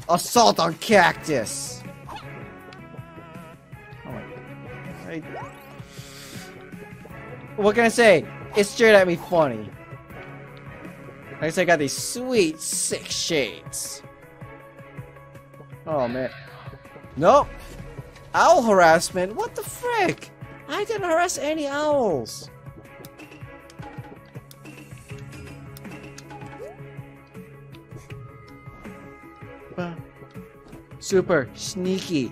Assault on cactus. Oh my. I, what can I say? It stared at me funny. I guess I got these sweet six shades. Oh man. Nope. Owl harassment? What the frick? I didn't harass any owls. Super sneaky.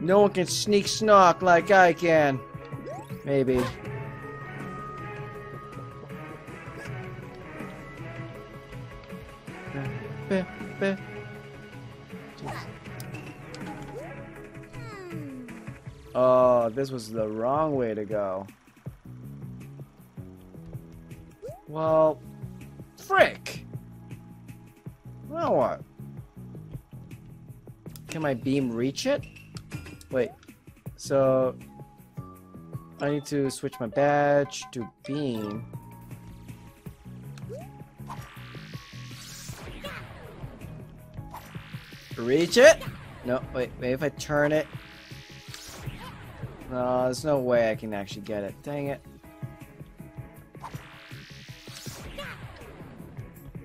No one can sneak snock like I can. Maybe. Ba, ba. Oh, this was the wrong way to go. Well, frick. Now what? Can my beam reach it? Wait. So I need to switch my badge to beam. Reach it? No, wait, wait, if I turn it. No, there's no way I can actually get it. Dang it.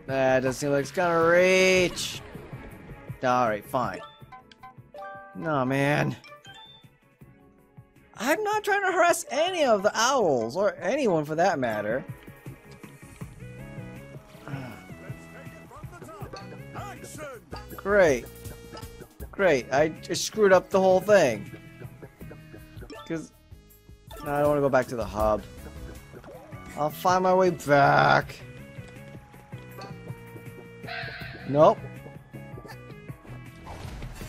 That doesn't seem like it's gonna reach. Alright, fine. No, man. I'm not trying to harass any of the owls, or anyone for that matter. Great. Great, I just screwed up the whole thing. Because... No, I don't want to go back to the hub. I'll find my way back. Nope.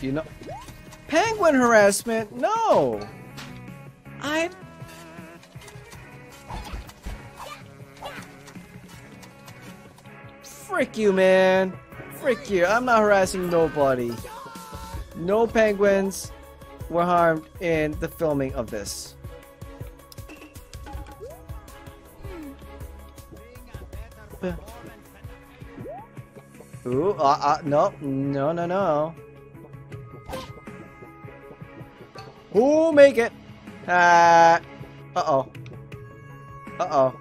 You know... Penguin harassment? No! I... Frick you, man. Frick you. I'm not harassing nobody. No penguins were harmed in the filming of this. Ooh, uh, uh, no, no, no, no. Who make it? Uh, uh-oh. Uh-oh.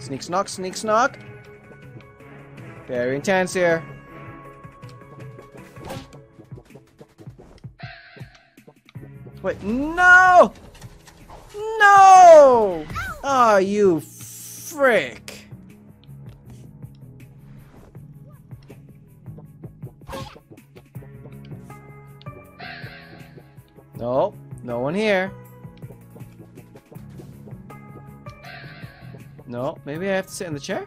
Sneak snock, sneak snock. Very intense here. Wait, no! No! Oh, you frick. No, no one here. No, maybe I have to sit in the chair?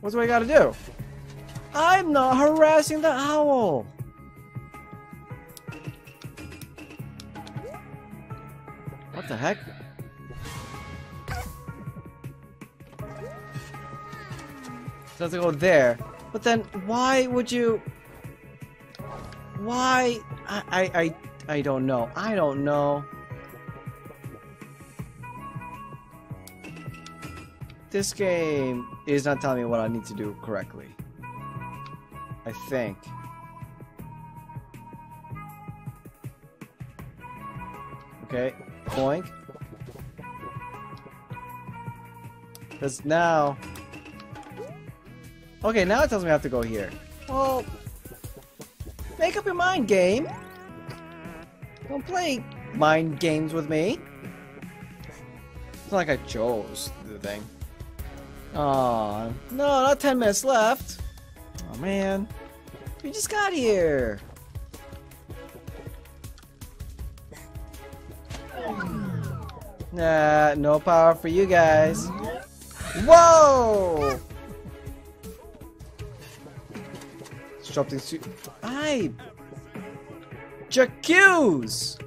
What do I gotta do? I'm not harassing the owl! What the heck? So I have to go there. But then, why would you... Why? I, I, I, I don't know. I don't know. This game is not telling me what I need to do correctly. I think. Okay, boink. Because now... Okay, now it tells me I have to go here. Well, make up your mind, game. Don't play mind games with me. It's not like I chose the thing. Aw, no, not 10 minutes left. Oh man. We just got here. Nah, no power for you guys. Whoa! Something su- I J'accuse!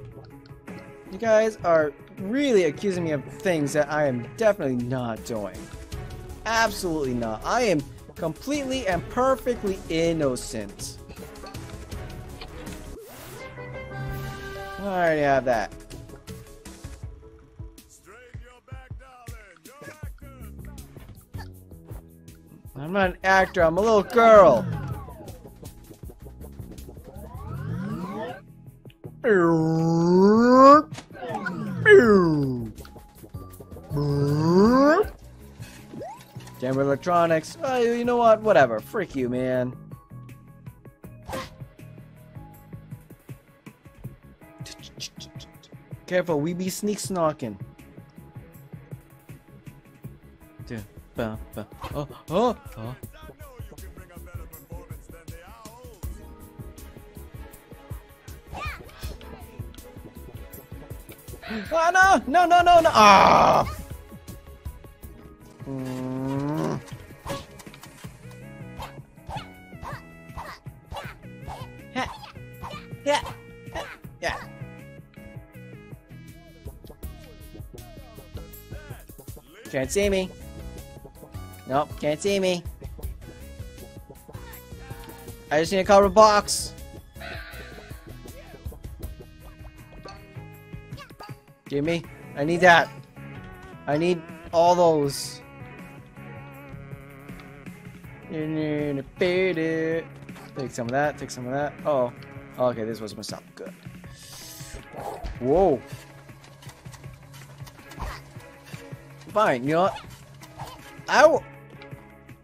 You guys are really accusing me of things that I am definitely not doing. Absolutely not. I am completely and perfectly innocent. I already have that. I'm not an actor, I'm a little girl. Jammer Electronics. Oh, you know what? Whatever. Frick you, man. Careful, we be sneak snarking. Oh, oh, oh. Oh no! No, no, no, no! Ah! Mm. Yeah. Yeah. Can't see me. Nope, can't see me. I just need a cover box. Give me. I need that. I need all those. Take some of that, take some of that. Oh. Okay, this was myself. Good. Whoa. Fine, you know what? I will...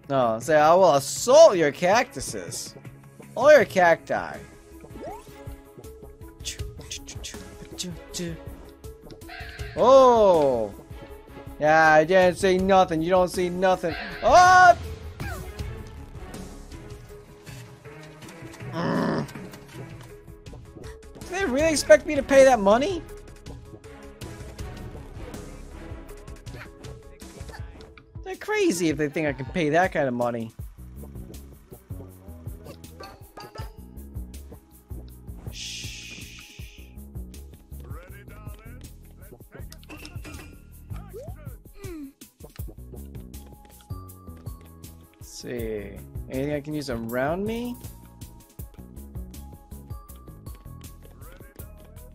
No, say I will assault your cactuses. All your cacti. Oh! Yeah, I didn't see nothing. You don't see nothing. Oh! They really expect me to pay that money? They're crazy if they think I can pay that kind of money. see. Anything I can use around me?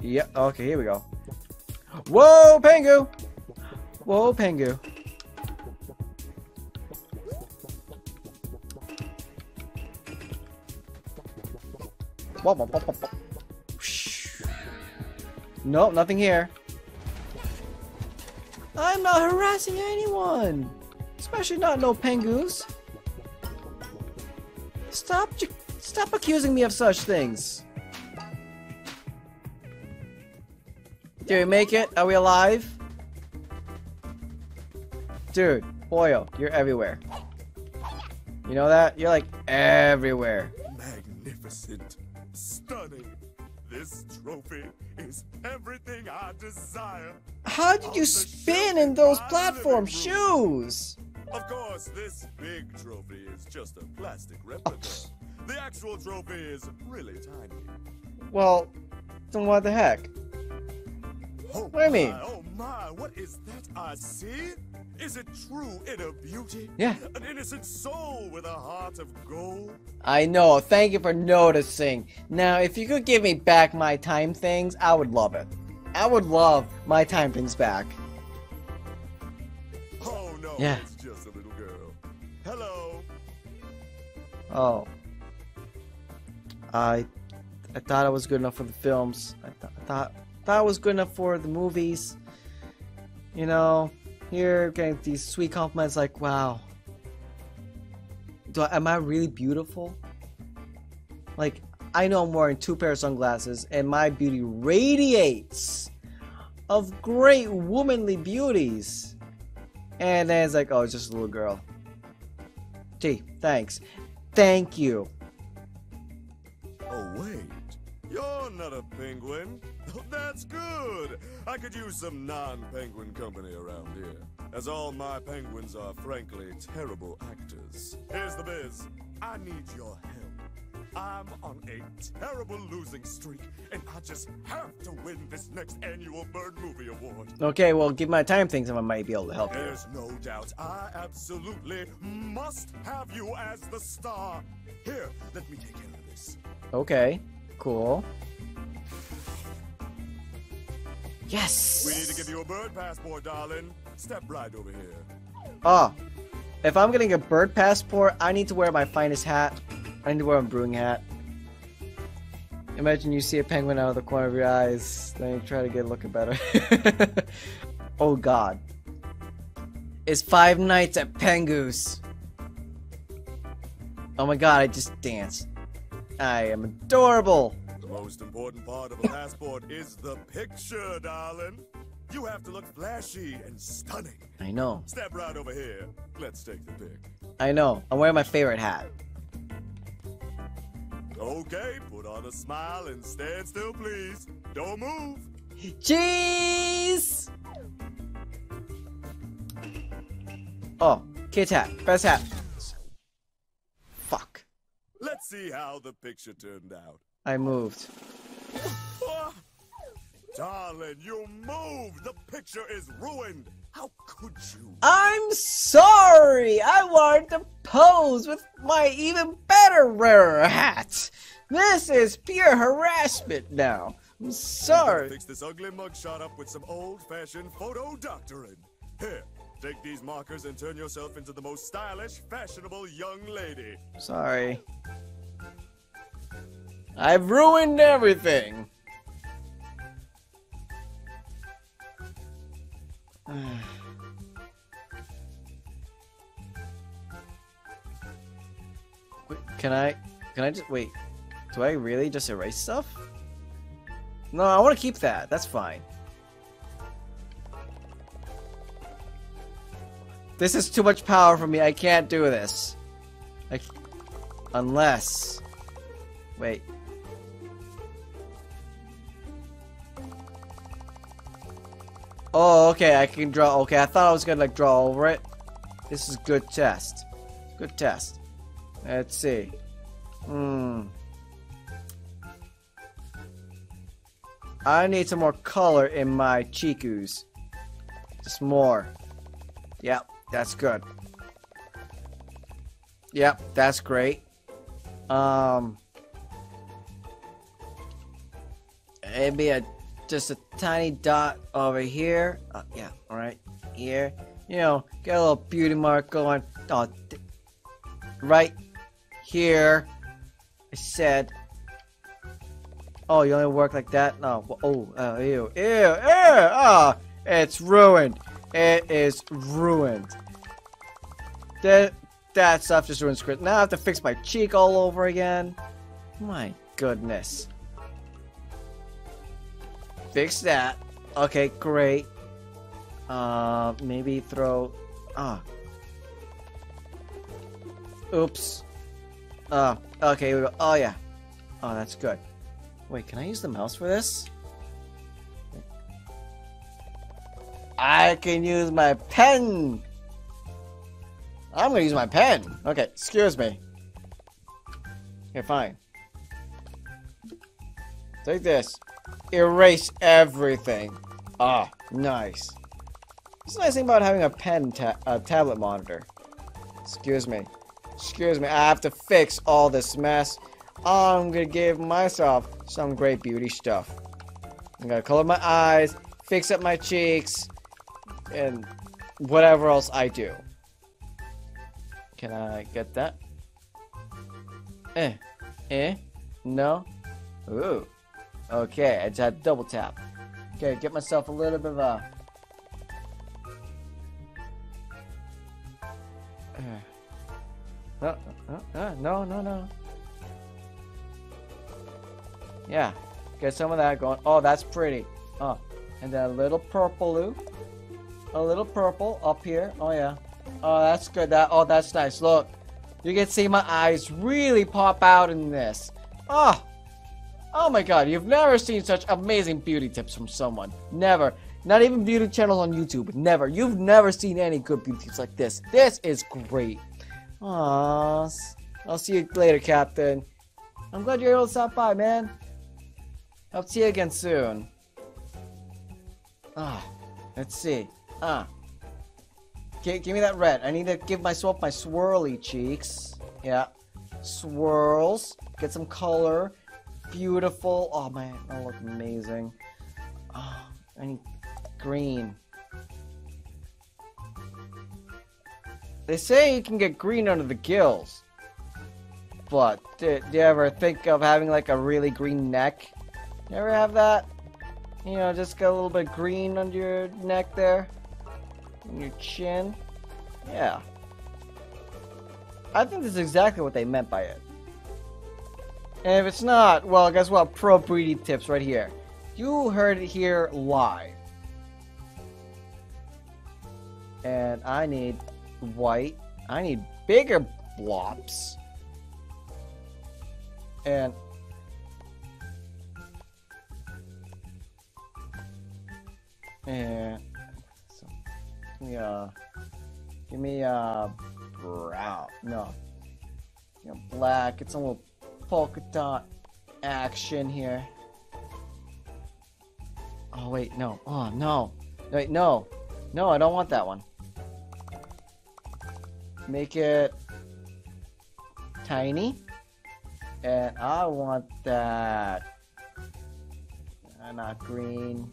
Yep, okay, here we go. Whoa, Pengu! Whoa, whoa. Nope, nothing here. I'm not harassing anyone! Especially not no pengus. Stop, stop accusing me of such things. Did we make it? Are we alive? Dude, Boyo, you're everywhere. You know that? You're like everywhere. Magnificent. Stunning. This trophy is everything I desire. How did you spin in those platform shoes? Of course, this big trophy is just a plastic replica. Oh. the actual trophy is really tiny. Well, then what the heck? Oh What do you mean? Oh my, what is that I see? Is it true inner beauty? Yeah. An innocent soul with a heart of gold? I know. Thank you for noticing. Now, if you could give me back my time things, I would love it. I would love my time things back. Oh no, Yeah. it's just a little girl. Hello. Oh. I I thought I was good enough for the films. I, th- I thought I was good enough for the movies. You know, here getting these sweet compliments like, "Wow, do I, am I really beautiful?" Like, I know I'm wearing two pairs of sunglasses, and my beauty radiates of great womanly beauties. And then it's like, "Oh, it's just a little girl." Gee, thanks. Thank you. Oh wait, you're not a penguin. That's good. I could use some non-penguin company around here, as all my penguins are frankly terrible actors. Here's the biz. I need your help. I'm on a terrible losing streak, and I just have to win this next annual Bird Movie Award. Okay, well, give my time things and I might be able to help you. There's no doubt I absolutely must have you as the star. Here, let me take care of this. Okay, cool. Yes! We need to give you a bird passport, darling. Step right over here. Oh, if I'm getting a bird passport, I need to wear my finest hat. I need to wear a brewing hat. Imagine you see a penguin out of the corner of your eyes, then you try to get looking better. oh god. It's five nights at Pengoose. Oh my god, I just danced. I am adorable. Most important part of a passport is the picture, darling. You have to look flashy and stunning. I know. Step right over here. Let's take the pic. I know. I'm wearing my favorite hat. Okay, put on a smile and stand still, please. Don't move. Cheese! Oh, kid's hat. Best hat. Fuck. Let's see how the picture turned out. I moved. Darling, you moved. The picture is ruined. How could you? I'm sorry! I wanted to pose with my even better rarer hat. This is pure harassment now. I'm I'm sorry. fix this ugly mugshot up with some old-fashioned photo doctoring. Here, take these markers and turn yourself into the most stylish, fashionable young lady. Sorry. I've ruined everything. Can I? Can I just wait? Do I really just erase stuff? No, I want to keep that. That's fine. This is too much power for me. I can't do this. I unless. Wait. Oh, okay. I can draw. Okay, I thought I was gonna like draw over it. This is good test. Good test. Let's see. Hmm. I need some more color in my Chikus. Just more. Yep, that's good. Yep, that's great. Um, maybe a just a tiny dot over here. Uh, yeah, all right, here. You know, get a little beauty mark going. Oh, right here. I said. Oh, you only work like that? No. Oh, oh, ew, ew, ew. Ah, it's ruined. It is ruined. That that stuff just ruins script. Now I have to fix my cheek all over again. My goodness. Fix that. Okay, great. Uh, maybe throw. Ah. Oops. Uh, okay. here we go. Oh yeah. Oh, that's good. Wait, can I use the mouse for this? I can use my pen. I'm gonna use my pen. Okay, excuse me. Okay, fine. Take this. Erase everything. Ah, nice. It's a nice thing about having a pen ta a tablet monitor. Excuse me. Excuse me, I have to fix all this mess. I'm gonna give myself some great beauty stuff. I'm gonna color my eyes, fix up my cheeks, and whatever else I do. Can I get that? Eh. Eh? No? Ooh. Okay, I just had double tap. Okay, get myself a little bit of a... Uh, uh, uh, uh, no, no, no. Yeah, get some of that going. Oh, that's pretty. Oh, and then a little purple A little purple up here. Oh, yeah. Oh, that's good. That Oh, that's nice. Look, you can see my eyes really pop out in this. Oh, oh my god, you've never seen such amazing beauty tips from someone. Never. Not even beauty channels on YouTube. Never. You've never seen any good beauty tips like this. This is great. Aww. I'll see you later, Captain. I'm glad you're able to stop by, man. I'll see you again soon. Ah, let's see. Ah. Give me that red. I need to give myself my swirly cheeks. Yeah. Swirls. Get some color. Beautiful. Oh, man. That look amazing. Oh, I need green. They say you can get green under the gills. But, do, do you ever think of having like a really green neck? You ever have that? You know, just got a little bit green under your neck there? And your chin? Yeah. I think this is exactly what they meant by it. And if it's not, well, guess what? Pro breeding tips right here. You heard it here live. And I need white. I need bigger blobs. And and so, give me uh, a uh, brown. No, you know, black. It's a little polka dot action here. Oh wait, no. Oh no. Wait, no. No, I don't want that one. Make it tiny. And I want that. Uh, not green.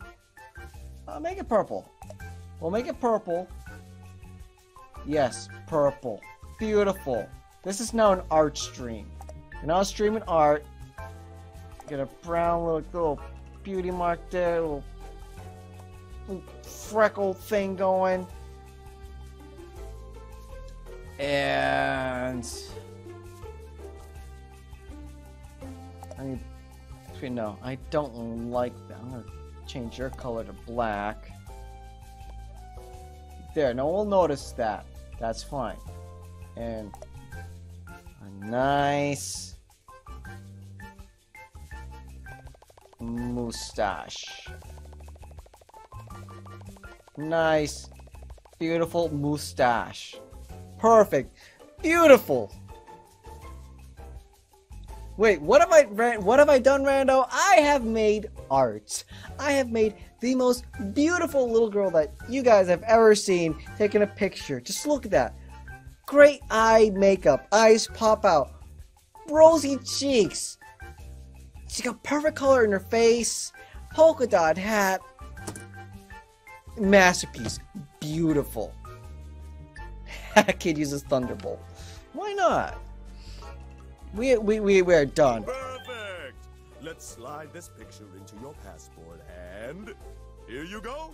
Uh, make it purple. We'll make it purple. Yes, purple. Beautiful. This is now an art stream. And now streaming art. Get a brown little, little beauty mark there, little, little freckle thing going. And I mean, no, I don't like that. I'm gonna change your color to black. There, no one will notice that. That's fine. And a nice mustache. Nice, beautiful mustache. Perfect. Beautiful. Wait, what have I what have I done, Rando? I have made art. I have made the most beautiful little girl that you guys have ever seen taking a picture. Just look at that. Great eye makeup. Eyes pop out. Rosy cheeks. She got perfect color in her face. Polka dot hat. Masterpiece. Beautiful. Kid uses Thunderbolt. Why not? We we we we're done. Perfect! Let's slide this picture into your passport and here you go.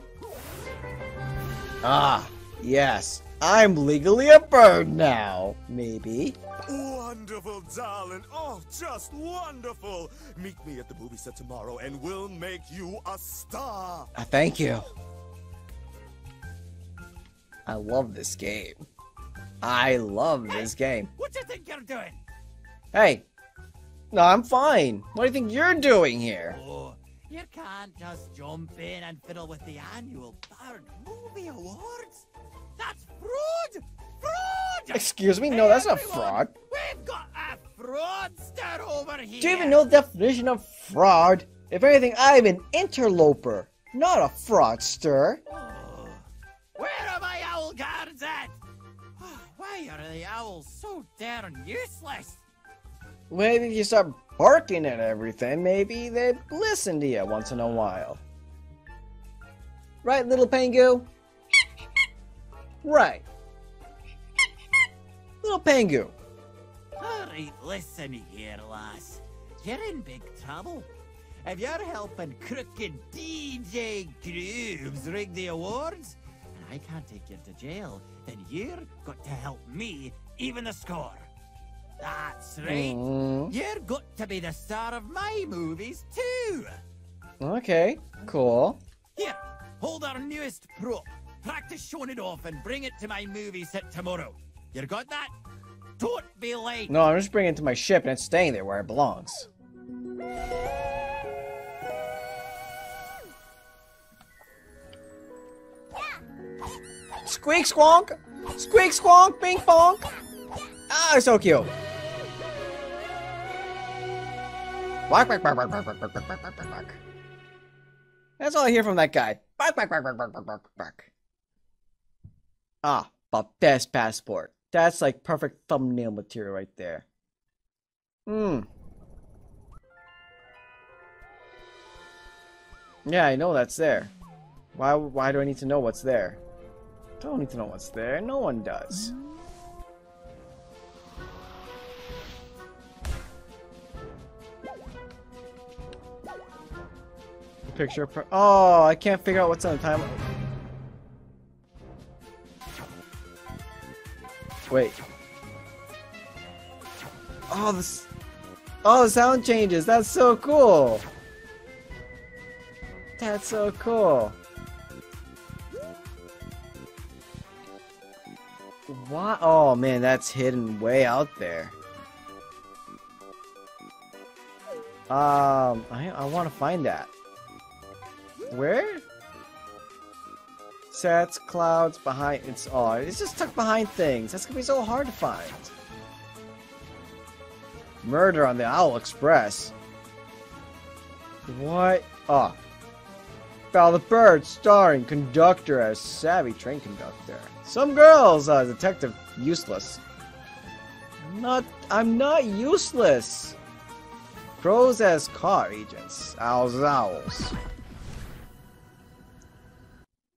Ah, yes. I'm legally a bird now. Maybe. Wonderful, darling. Oh, just wonderful. Meet me at the movie set tomorrow and we'll make you a star. Uh, thank you. I love this game. I love this game. What do you think you're doing? Hey. No, I'm fine. What do you think you're doing here? Oh, you can't just jump in and fiddle with the annual Bird Movie Awards. That's fraud! Fraud! Excuse me? No, that's not fraud. We've got a fraudster over here! Do you even know the definition of fraud? If anything, I'm an interloper. not a fraudster. Oh, where are my owl guards at? Oh, why are the owls so darn useless? Maybe if you start barking at everything, maybe they listen to you once in a while. Right, little Pangu? Right. Little Pangu. Alright, listen here, lass. You're in big trouble. If you're helping crooked DJ Grooves rig the awards, and I can't take you to jail, then you're got to help me even the score. That's right. Mm. You're got to be the star of my movies too. Okay, cool. Here, hold our newest prop. Practice showing it off and bring it to my movie set tomorrow. You got that? Don't be late. No, I'm just bringing it to my ship and it's staying there where it belongs. Squeak squonk! Squeak squonk! Bing bonk! Ah, so cute! Bark, bark, bark, bark, bark, bark, bark, bark, bark, bark, bark. That's all I hear from that guy. Bark, bark, bark, bark, bark, bark, bark, bark. Ah, the best passport. That's like perfect thumbnail material right there. Hmm. Yeah, I know that's there. Why why do I need to know what's there? I don't need to know what's there. No one does. Picture per- Oh, I can't figure out what's on the time. Wait. Oh, this. Oh, the sound changes. That's so cool. That's so cool. What? Oh man, that's hidden way out there. Um, I I want to find that. Where? Sets, clouds, behind. It's oh, it's just tucked behind things. That's gonna be so hard to find. Murder on the Owl Express. What? Oh. Val the Bird, starring conductor as savvy train conductor. Some girls, uh, detective, useless. I'm not. I'm not useless. Crows as car agents. Owls as owls.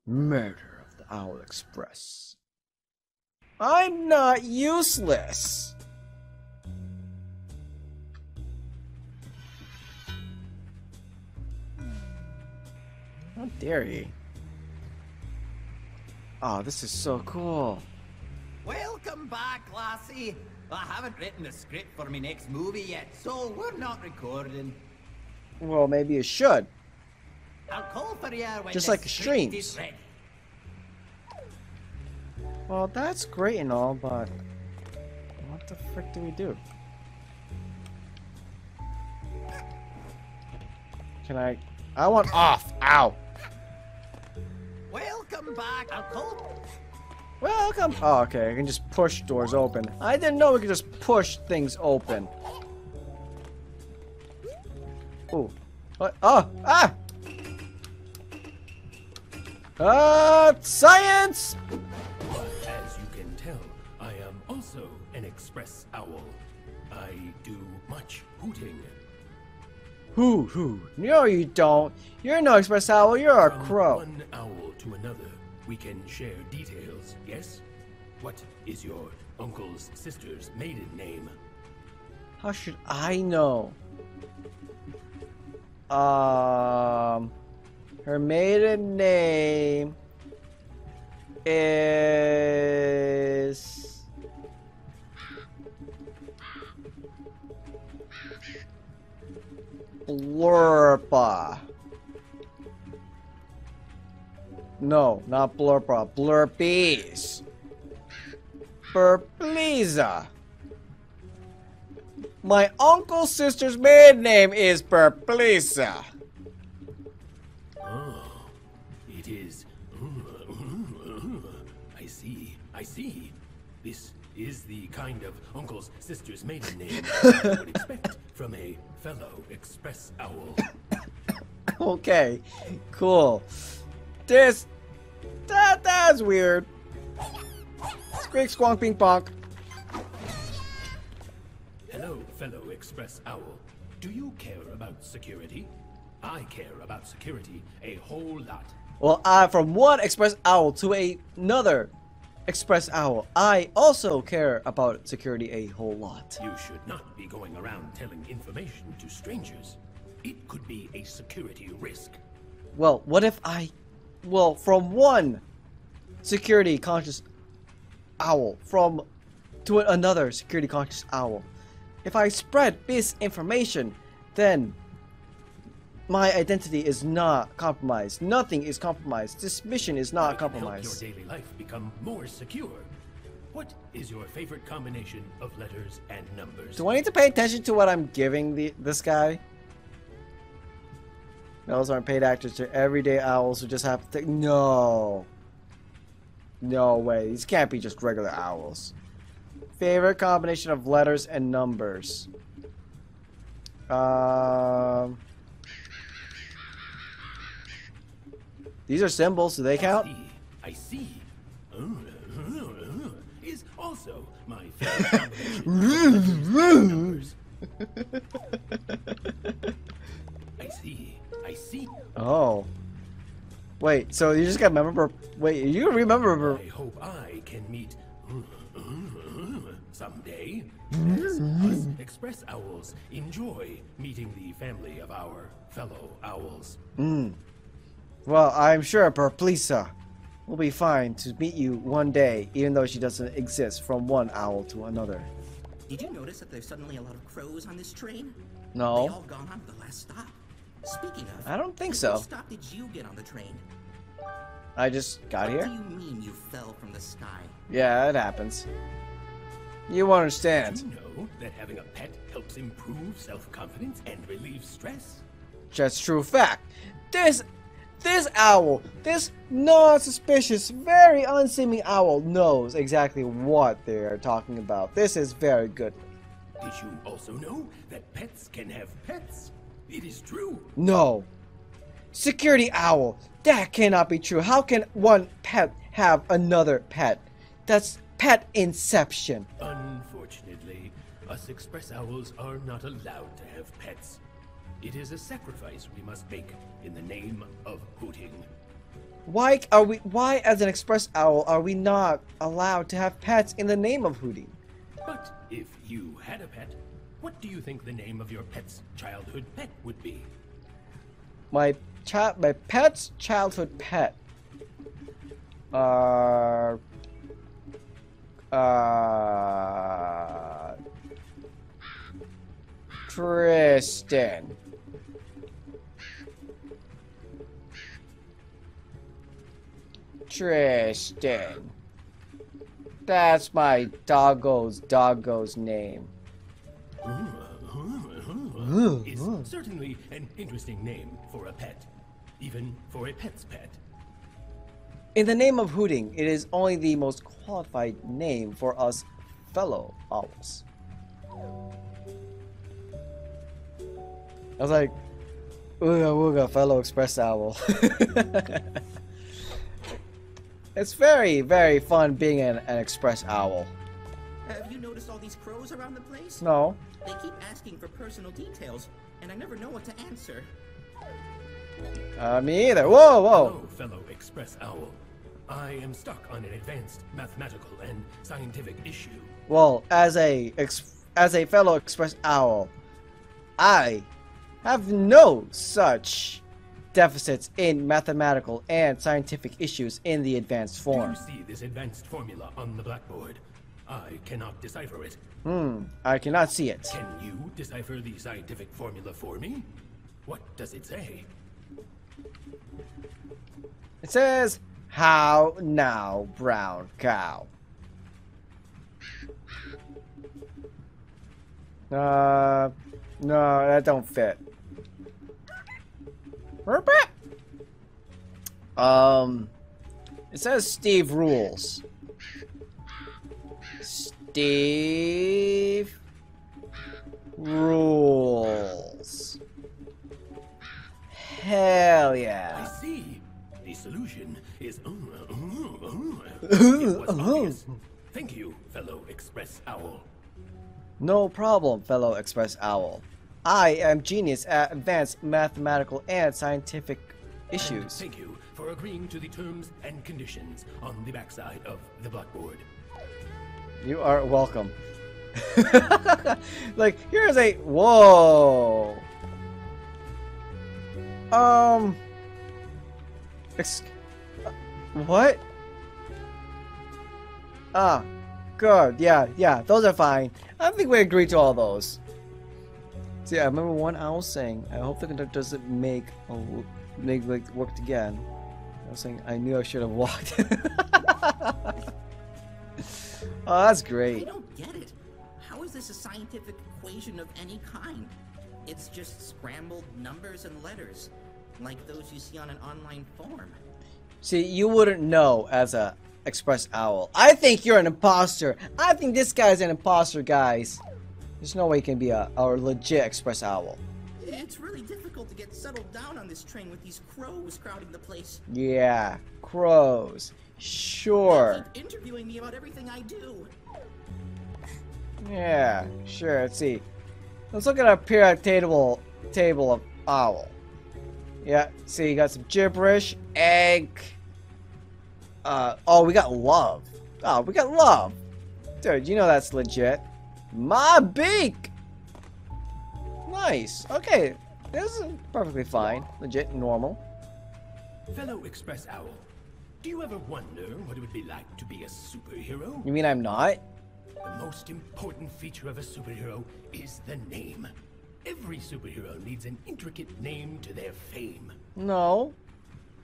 Murder of the Owl Express. I'm not useless. How dare he? Oh, ah, this is so cool. Welcome back, lassie. I haven't written the script for my next movie yet, so we're not recording. Well, maybe you should. Just the like streams. Well, that's great and all, but what the frick do we do? Can I? I want off. Ow. Welcome back. I'll call. Welcome. Oh, okay. I can just push doors open. I didn't know we could just push things open. Ooh. What? Oh. Ah. Uh, science. As you can tell, I am also an express owl. I do much hooting. Who? Who? No, you don't. You're no express owl. You're a From crow. one owl to another, we can share details, yes? What is your uncle's sister's maiden name? How should I know? Um, her maiden name is Blurpa. No, not Blurpa. Blurpies. Burpleeza. My uncle's sister's maiden name is Burpleeza. I see. This is the kind of uncle's sister's maiden name I would expect from a fellow express owl. okay, cool. This, that, that's weird. Squeak, squonk, ping, bonk. Hello, fellow Express Owl. Do you care about security? I care about security a whole lot. Well, I from one express owl to a- another express owl, I also care about security a whole lot. You should not be going around telling information to strangers. It could be a security risk. Well, what if I, well, from one security conscious owl from to another security conscious owl, if I spread this information, then my identity is not compromised. Nothing is compromised. This mission is not I can help compromised. your daily life become more secure. What is your favorite combination of letters and numbers? Do I need to pay attention to what I'm giving the this guy? Those aren't paid actors. They're everyday owls who just have to. No. No way. These can't be just regular owls. Favorite combination of letters and numbers. Um. These are symbols. Do they count? I see. Uh, uh, Is also my favorite combination of letters and numbers. I see. I see. Oh. Wait. So you just got remember? Wait. You remember? I hope I can meet someday. As us Express Owls enjoy meeting the family of our fellow owls. Hmm. Well, I'm sure Perplisa will be fine to meet you one day, even though she doesn't exist from one owl to another. Did you notice that there's suddenly a lot of crows on this train? No. They all gone on the last stop. Speaking of, I don't think which so. stop did you get on the train? I just got what here. do you mean you fell from the sky? Yeah, it happens. You won't understand. Did you know that having a pet helps improve self-confidence and relieve stress? Just true fact. This, this owl, this non-suspicious, very unseeming owl knows exactly what they are talking about. This is very good. Did you also know that pets can have pets? It is true. No. Security owl. That cannot be true. How can one pet have another pet? That's pet inception. Unfortunately, us express owls are not allowed to have pets. It is a sacrifice we must make in the name of hooting. Why are we why as an express owl are we not allowed to have pets in the name of hooting? But if you had a pet, what do you think the name of your pet's childhood pet would be? My child my pet's childhood pet. Uh uh Tristan. Tristan. That's my doggo's doggo's name. is certainly an interesting name for a pet, even for a pet's pet. In the name of hooting, it is only the most qualified name for us fellow owls. I was like, ooga wooga, fellow express owl. it's very, very fun being an, an express owl. Have you noticed all these crows around the place? No. They keep asking for personal details, and I never know what to answer. Uh, me either. Whoa, whoa. Hello, fellow express owl. I am stuck on an advanced mathematical and scientific issue. Well, as a ex- as a fellow express owl, I have no such deficits in mathematical and scientific issues in the advanced form. Do you see this advanced formula on the blackboard? I cannot decipher it. Hmm, I cannot see it. Can you decipher the scientific formula for me? What does it say? It says, "How now, brown cow?" Uh, no, that don't fit. Um, it says Steve rules. Steve rules. Hell yeah. I see. The solution is. Oh, oh, oh, Thank you, fellow Express Owl. No problem, fellow Express Owl. I am genius at advanced mathematical and scientific And issues. thank you for agreeing to the terms and conditions on the backside of the blackboard. You are welcome. like, here's a. Whoa! Um. Ex- uh, what? Ah, good. Yeah, yeah, those are fine. I think we agreed to all those. See, I remember one owl saying, "I hope the conductor doesn't make a, make like worked again." I was saying, "I knew I should have walked." oh, that's I great. don't get it. How is this a scientific equation of any kind? It's just scrambled numbers and letters, like those you see on an online form. See, you wouldn't know as a express owl. I think you're an imposter. I think this guy's an imposter, guys. There's no way he can be a, a legit express owl. It's really difficult to get settled down on this train with these crows crowding the place. Yeah, crows. Sure. Keep interviewing me about everything I do. Yeah, sure. Let's see. Let's look at our periodic table table of owl. Yeah, see, you got some gibberish, egg. Uh, oh, we got love. Oh, we got love. Dude, you know that's legit. My beak. Nice. Okay, this is perfectly fine. Legit, normal. Fellow Express Owl, do you ever wonder what it would be like to be a superhero? You mean I'm not? The most important feature of a superhero is the name. Every superhero needs an intricate name to their fame. No.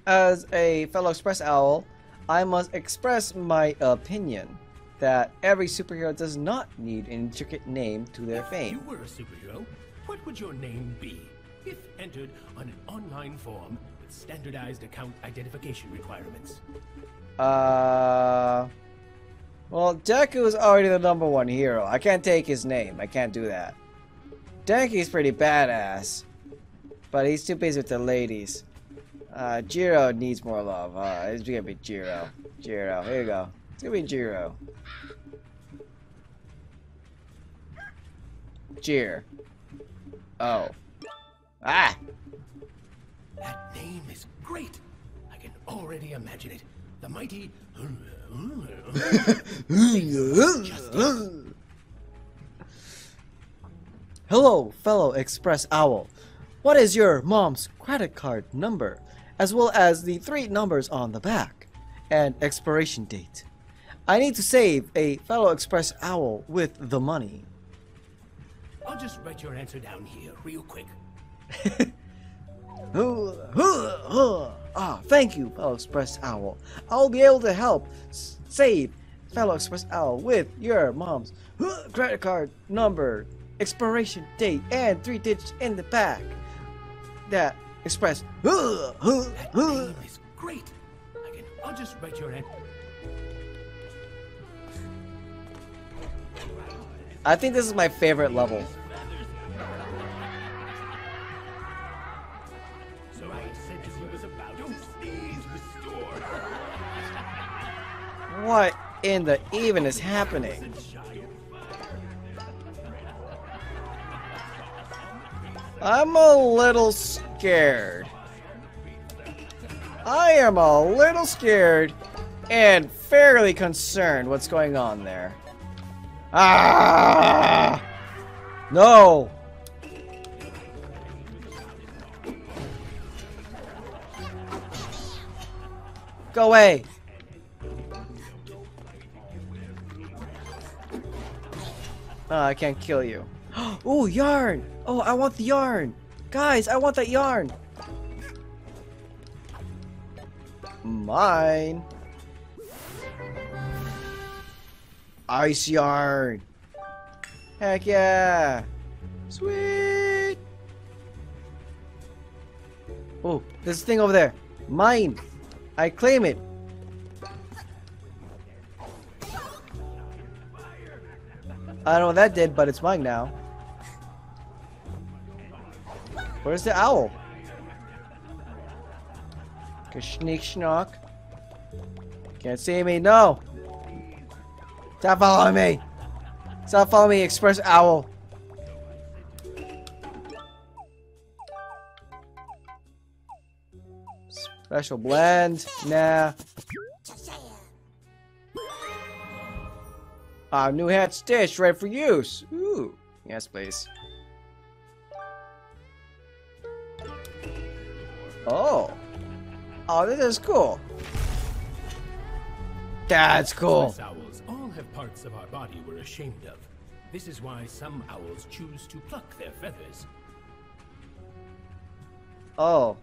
As a fellow express owl, I must express my opinion that every superhero does not need an intricate name to their If fame. you were a superhero, what would your name be? If entered on an online form with standardized account identification requirements. Uh. Well, Deku is already the number one hero. I can't take his name. I can't do that. Denki's pretty badass. But he's too busy with the ladies. Uh, Jiro needs more love. Uh, it's gonna be Jiro. Jiro, here you go. It's gonna be Jiro. Jir. Oh. Ah! That name is great. I can already imagine it. The mighty. Hello, fellow Express Owl. What is your mom's credit card number, as well as the three numbers on the back, and expiration date? I need to save a fellow Express Owl with the money. I'll just write your answer down here real quick. Ah, thank you, fellow Express Owl. I'll be able to help save fellow Express Owl with your mom's credit card number, expiration date, and three digits in the back. That express. That name is great. I can. I'll just write your answer. I think this is my favorite level. What in the even is happening? I'm a little scared. I am a little scared and fairly concerned what's going on there. Ah! No! Go away! Oh, I can't kill you. Oh, yarn! Oh, I want the yarn! Guys, I want that yarn! Mine! Ice yarn! Heck yeah! Sweet! Oh, there's a thing over there. Mine! I claim it! I don't know what that did, but it's mine now. Where's the owl? Sneak schnock. Can't see me, no! Stop following me! Stop following me, Express Owl! Special blend? Nah. Our new hatch dish ready for use. Ooh. Yes, please. Oh. Oh, this is cool. That's cool. Express owls all have parts of our body we're ashamed of. This is why some owls choose to pluck their feathers. Oh.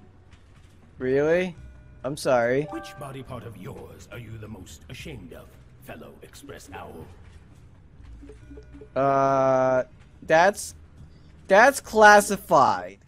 Really? I'm sorry. Which body part of yours are you the most ashamed of, fellow Express Owl? Uh, that's that's classified.